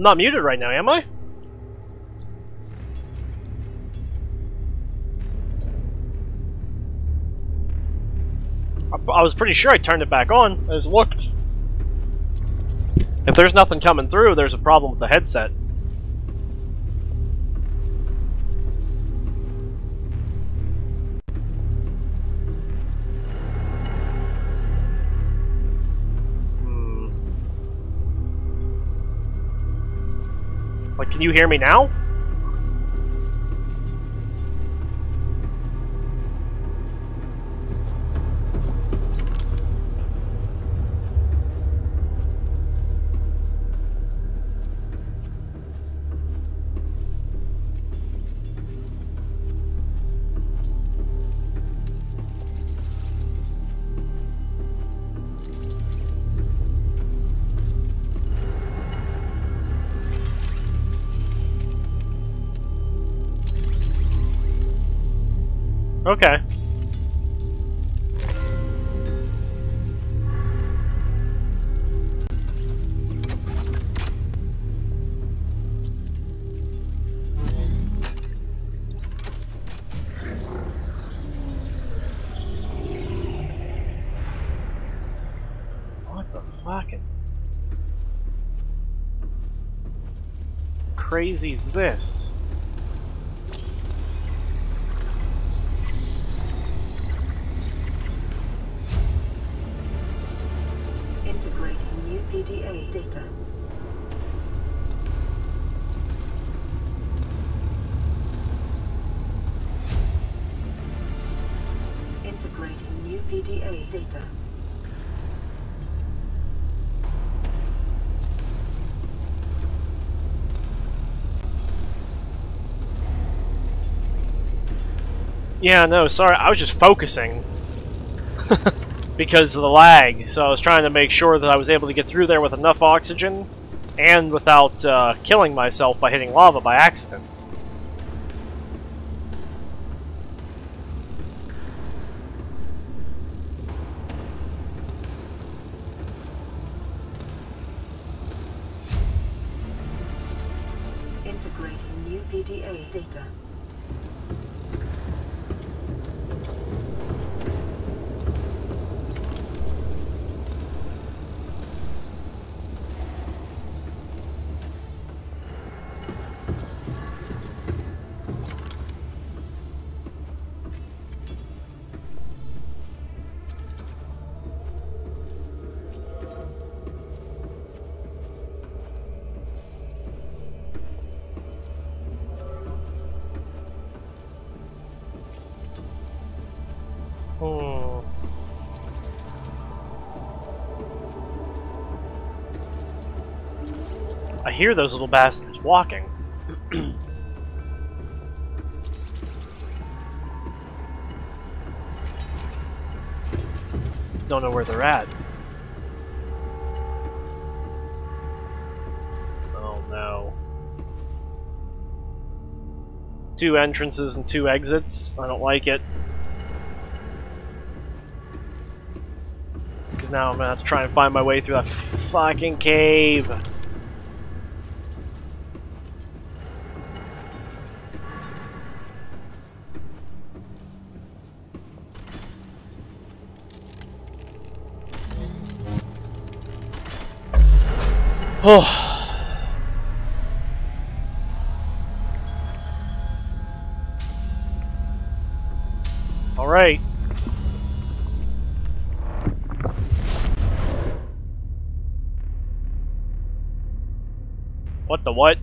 Not muted right now, am I? I, I was pretty sure I turned it back on. I just looked. If there's nothing coming through, there's a problem with the headset. You hear me now? Crazy is this? Yeah, no, sorry, I was just focusing. [LAUGHS] because of the lag, so I was trying to make sure that I was able to get through there with enough oxygen and without uh, killing myself by hitting lava by accident. Integrating new PDA data. Hear those little bastards walking. [CLEARS THROAT] Don't know where they're at. Oh no. Two entrances and two exits. I don't like it. Because now I'm gonna have to try and find my way through that fucking cave. Oh. All right. What the what?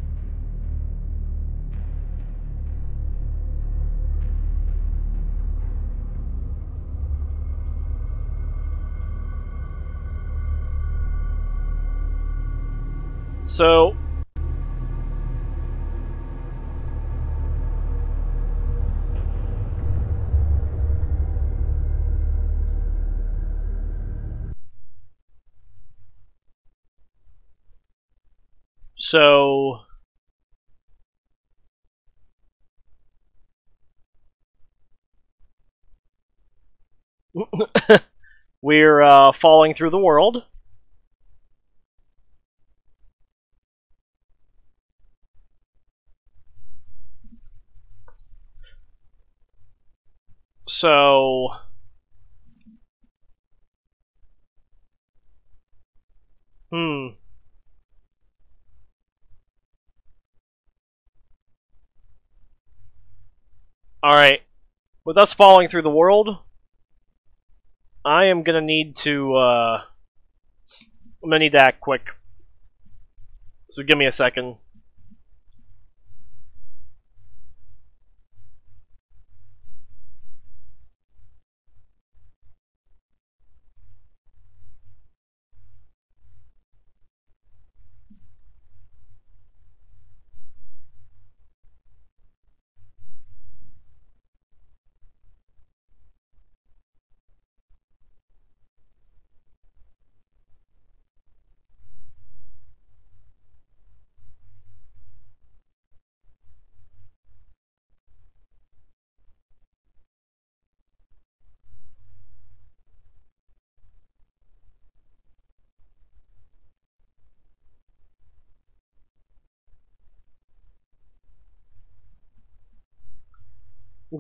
So [LAUGHS] we're uh, falling through the world. So hmm Alright. With us falling through the world, I am gonna need to, uh... I'm gonna need to act quick. So give me a second.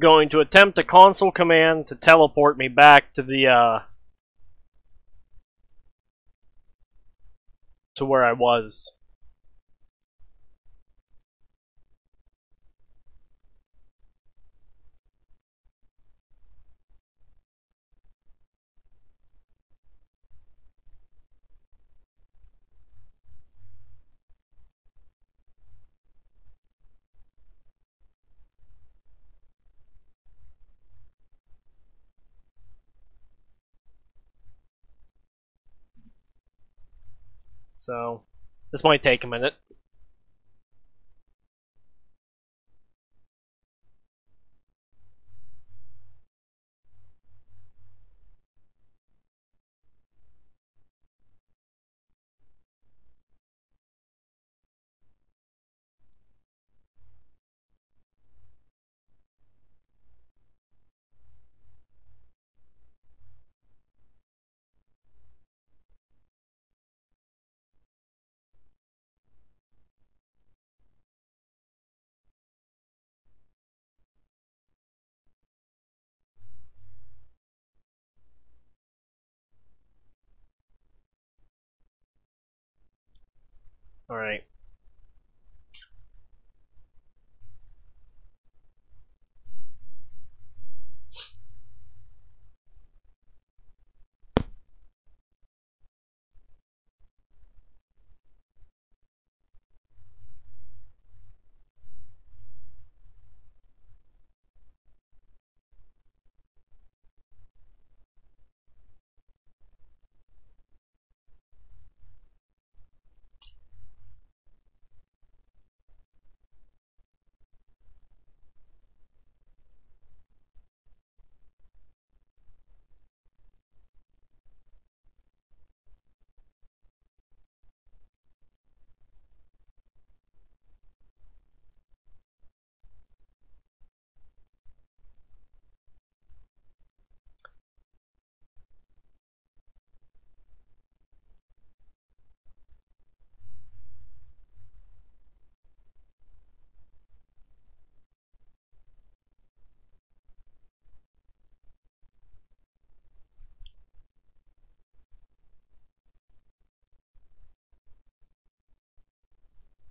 Going to attempt a console command to teleport me back to the, uh... to where I was. So, this might take a minute. Alright.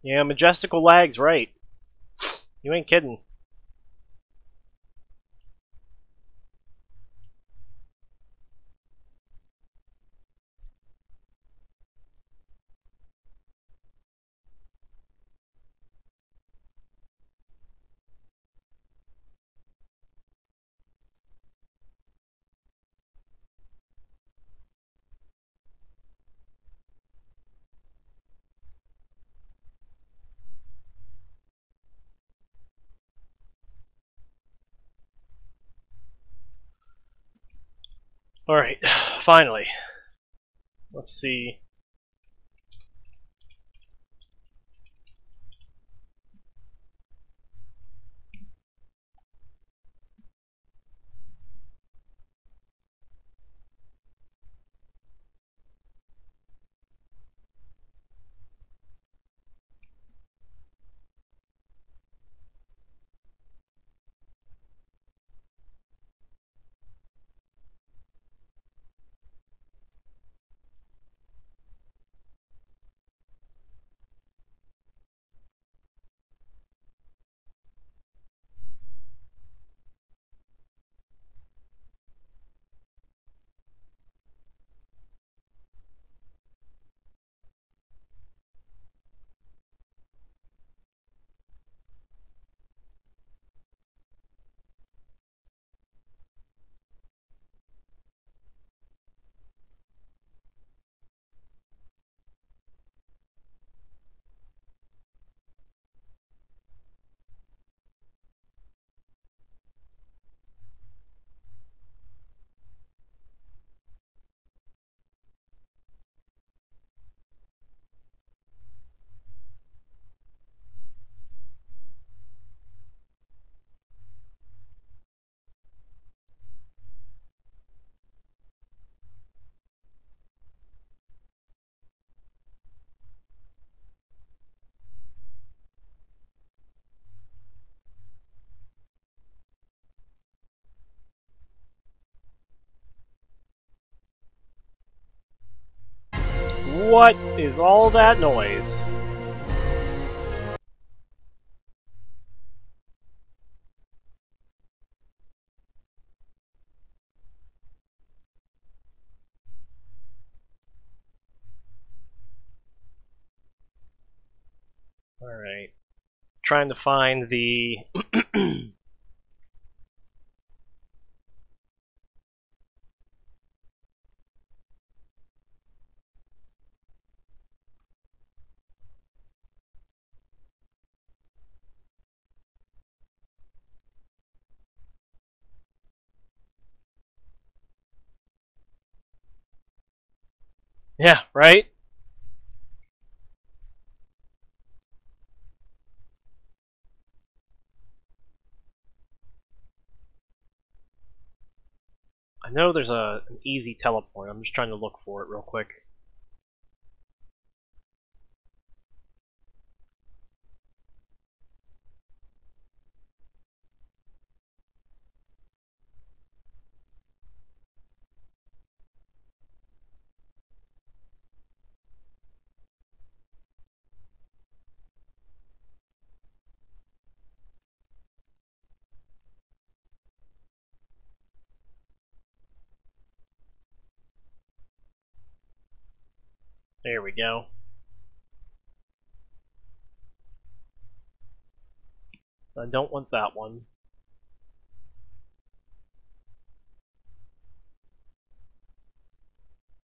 Yeah, Majestical Lag's right. You ain't kidding. Alright, [SIGHS] finally. Let's see. What is all that noise? Alright. Trying to find the [CLEARS THROAT] Yeah, right? I know there's a an easy teleport. I'm just trying to look for it real quick. There we go. I don't want that one.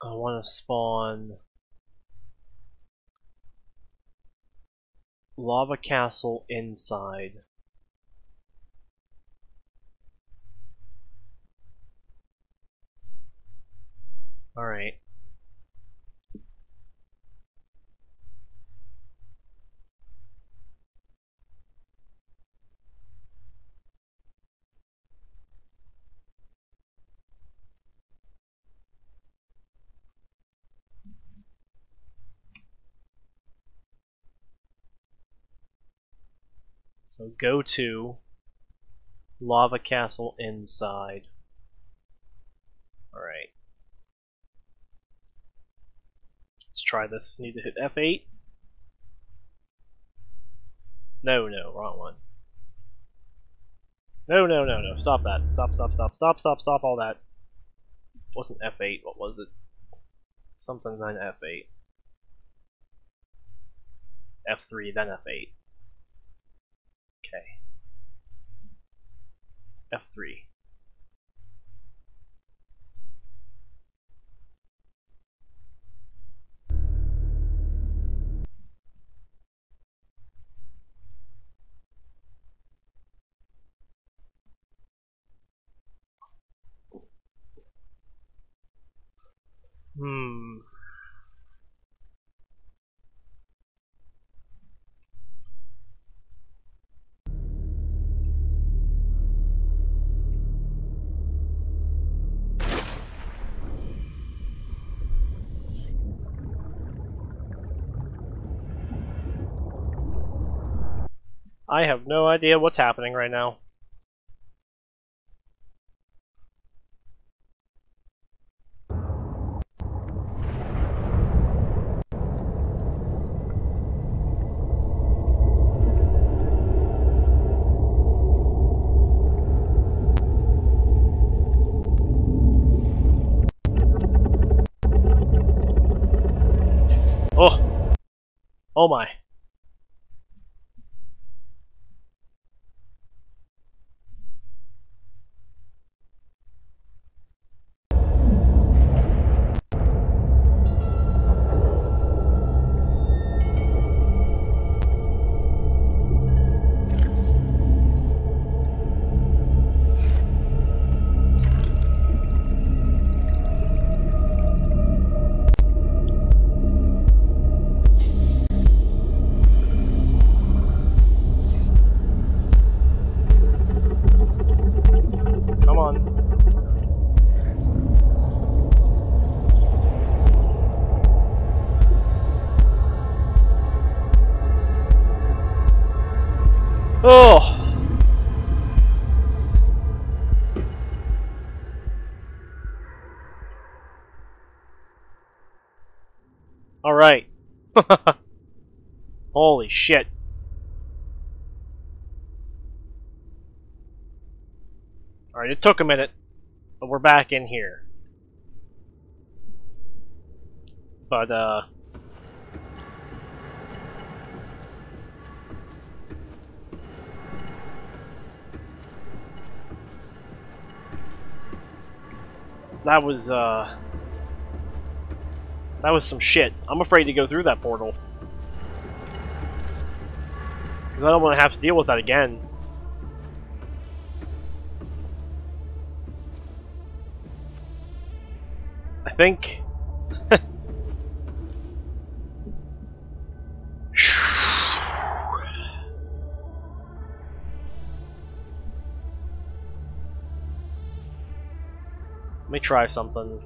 I want to spawn lava castle inside. Alright. So go to Lava Castle inside. Alright. Let's try this. Need to hit F8. No, no, wrong one. No, no, no, no. Stop that. Stop, stop, stop, stop, stop, stop all that. wasn't F8, what was it? Something then F8. F3, then F8. Okay. F3. Hmm. I have no idea what's happening right now. Oh! Oh my. Shit. Alright, it took a minute, but we're back in here. But, uh... That was, uh... That was some shit. I'm afraid to go through that portal. Because I don't want to have to deal with that again. I think. [SIGHS] Let me try something.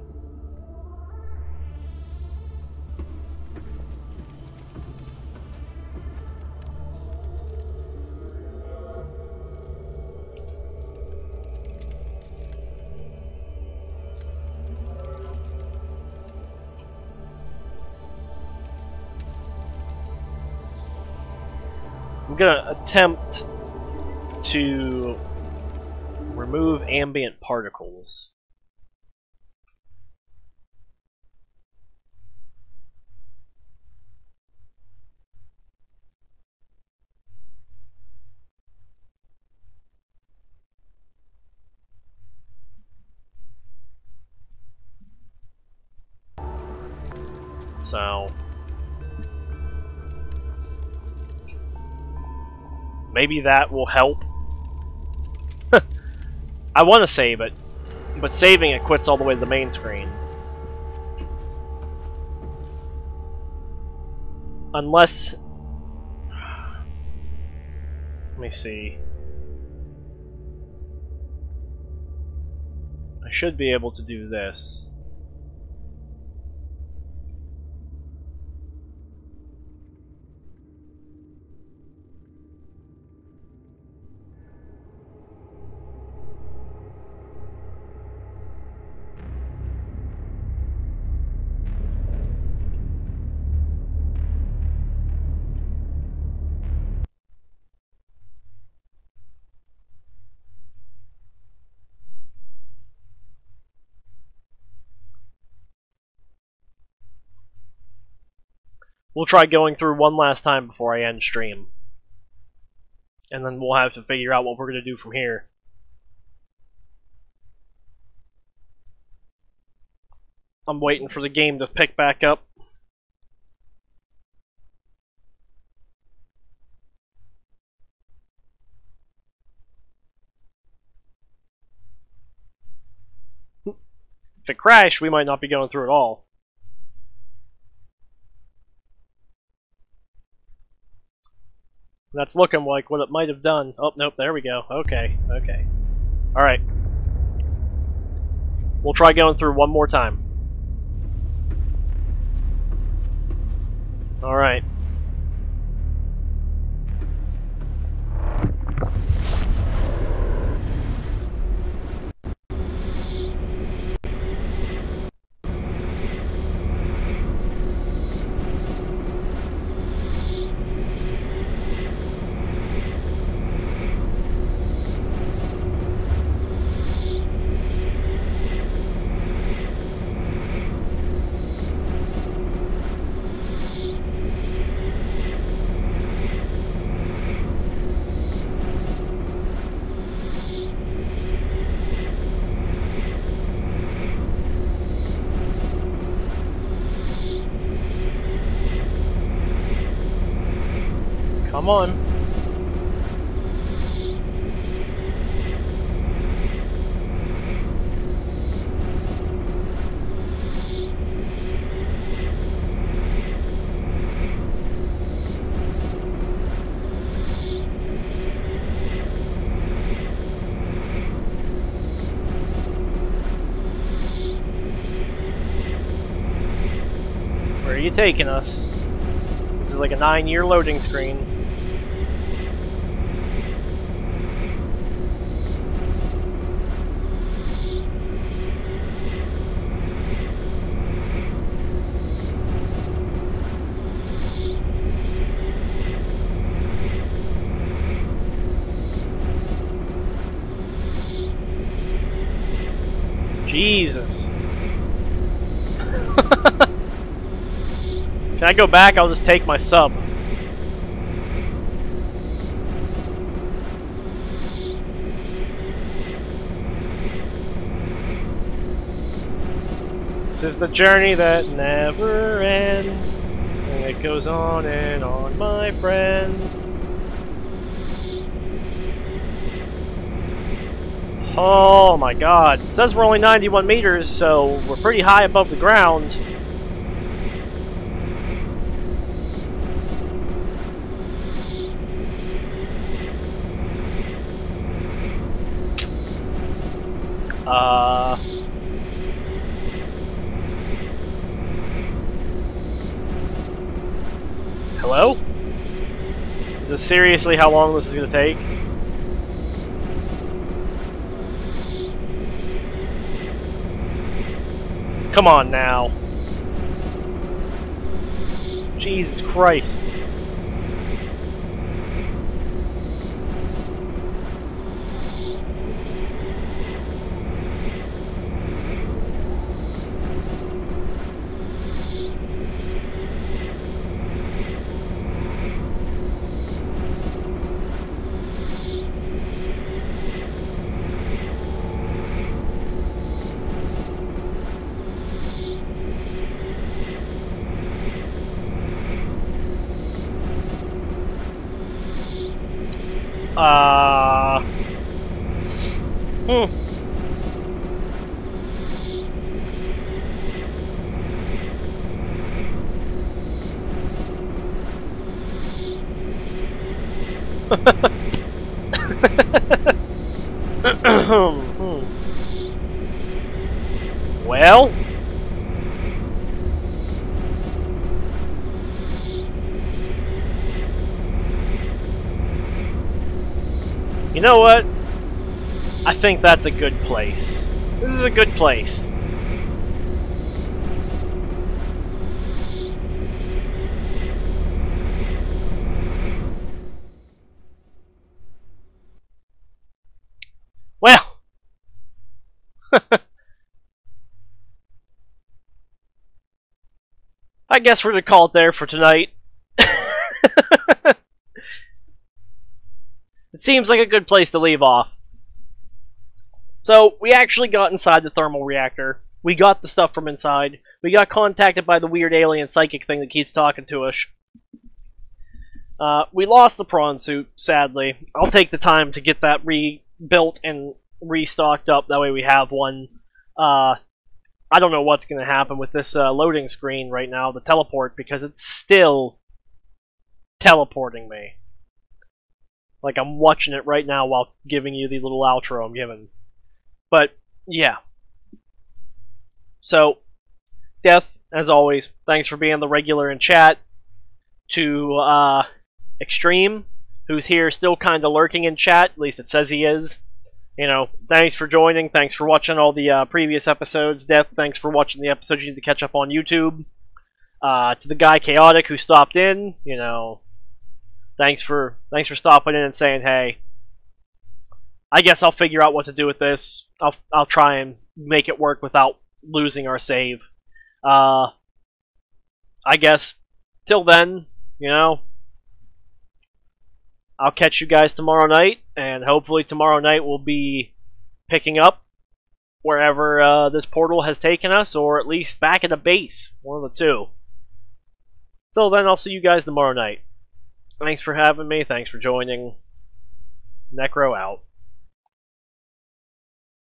Gonna attempt to remove ambient particles. So maybe that will help. [LAUGHS] I want to save it, but saving it quits all the way to the main screen. Unless... Let me see. I should be able to do this. We'll try going through one last time before I end stream. And then we'll have to figure out what we're going to do from here. I'm waiting for the game to pick back up. If it crashed, we might not be going through it all. That's looking like what it might have done. Oh, nope, there we go. Okay, okay. Alright. We'll try going through one more time. Alright. Come on. Where are you taking us? This is like a nine year loading screen. Jesus. [LAUGHS] Can I go back? I'll just take my sub. This is the journey that never ends. And it goes on and on, my friends. Oh my god. It says we're only 91 meters, so we're pretty high above the ground. Uh... Hello? Is this seriously how long this is gonna take? Come on now. Jesus Christ. Uh. Hmm. Hmm. well. You know what? I think that's a good place. This is a good place. Well. [LAUGHS] I guess we're gonna call it there for tonight. [LAUGHS] it seems like a good place to leave off. So, we actually got inside the thermal reactor. We got the stuff from inside. We got contacted by the weird alien psychic thing that keeps talking to us. Uh, we lost the prawn suit, sadly. I'll take the time to get that rebuilt and restocked up. That way we have one. Uh, I don't know what's going to happen with this uh, loading screen right now, the teleport, because it's still teleporting me. Like I'm watching it right now while giving you the little outro I'm giving. But, yeah. So, Death, as always, thanks for being the regular in chat. To, uh, Extreme, who's here still kind of lurking in chat, at least it says he is. You know, thanks for joining. Thanks for watching all the uh, previous episodes. Death, thanks for watching the episodes you need to catch up on YouTube. Uh, to the guy Chaotic who stopped in, you know, thanks for thanks for stopping in and saying, hey, I guess I'll figure out what to do with this. I'll I'll try and make it work without losing our save. Uh, I guess till then, you know, I'll catch you guys tomorrow night, and hopefully tomorrow night we'll be picking up wherever uh, this portal has taken us, or at least back at the base. One of the two. Till then, I'll see you guys tomorrow night. Thanks for having me. Thanks for joining. Necro out.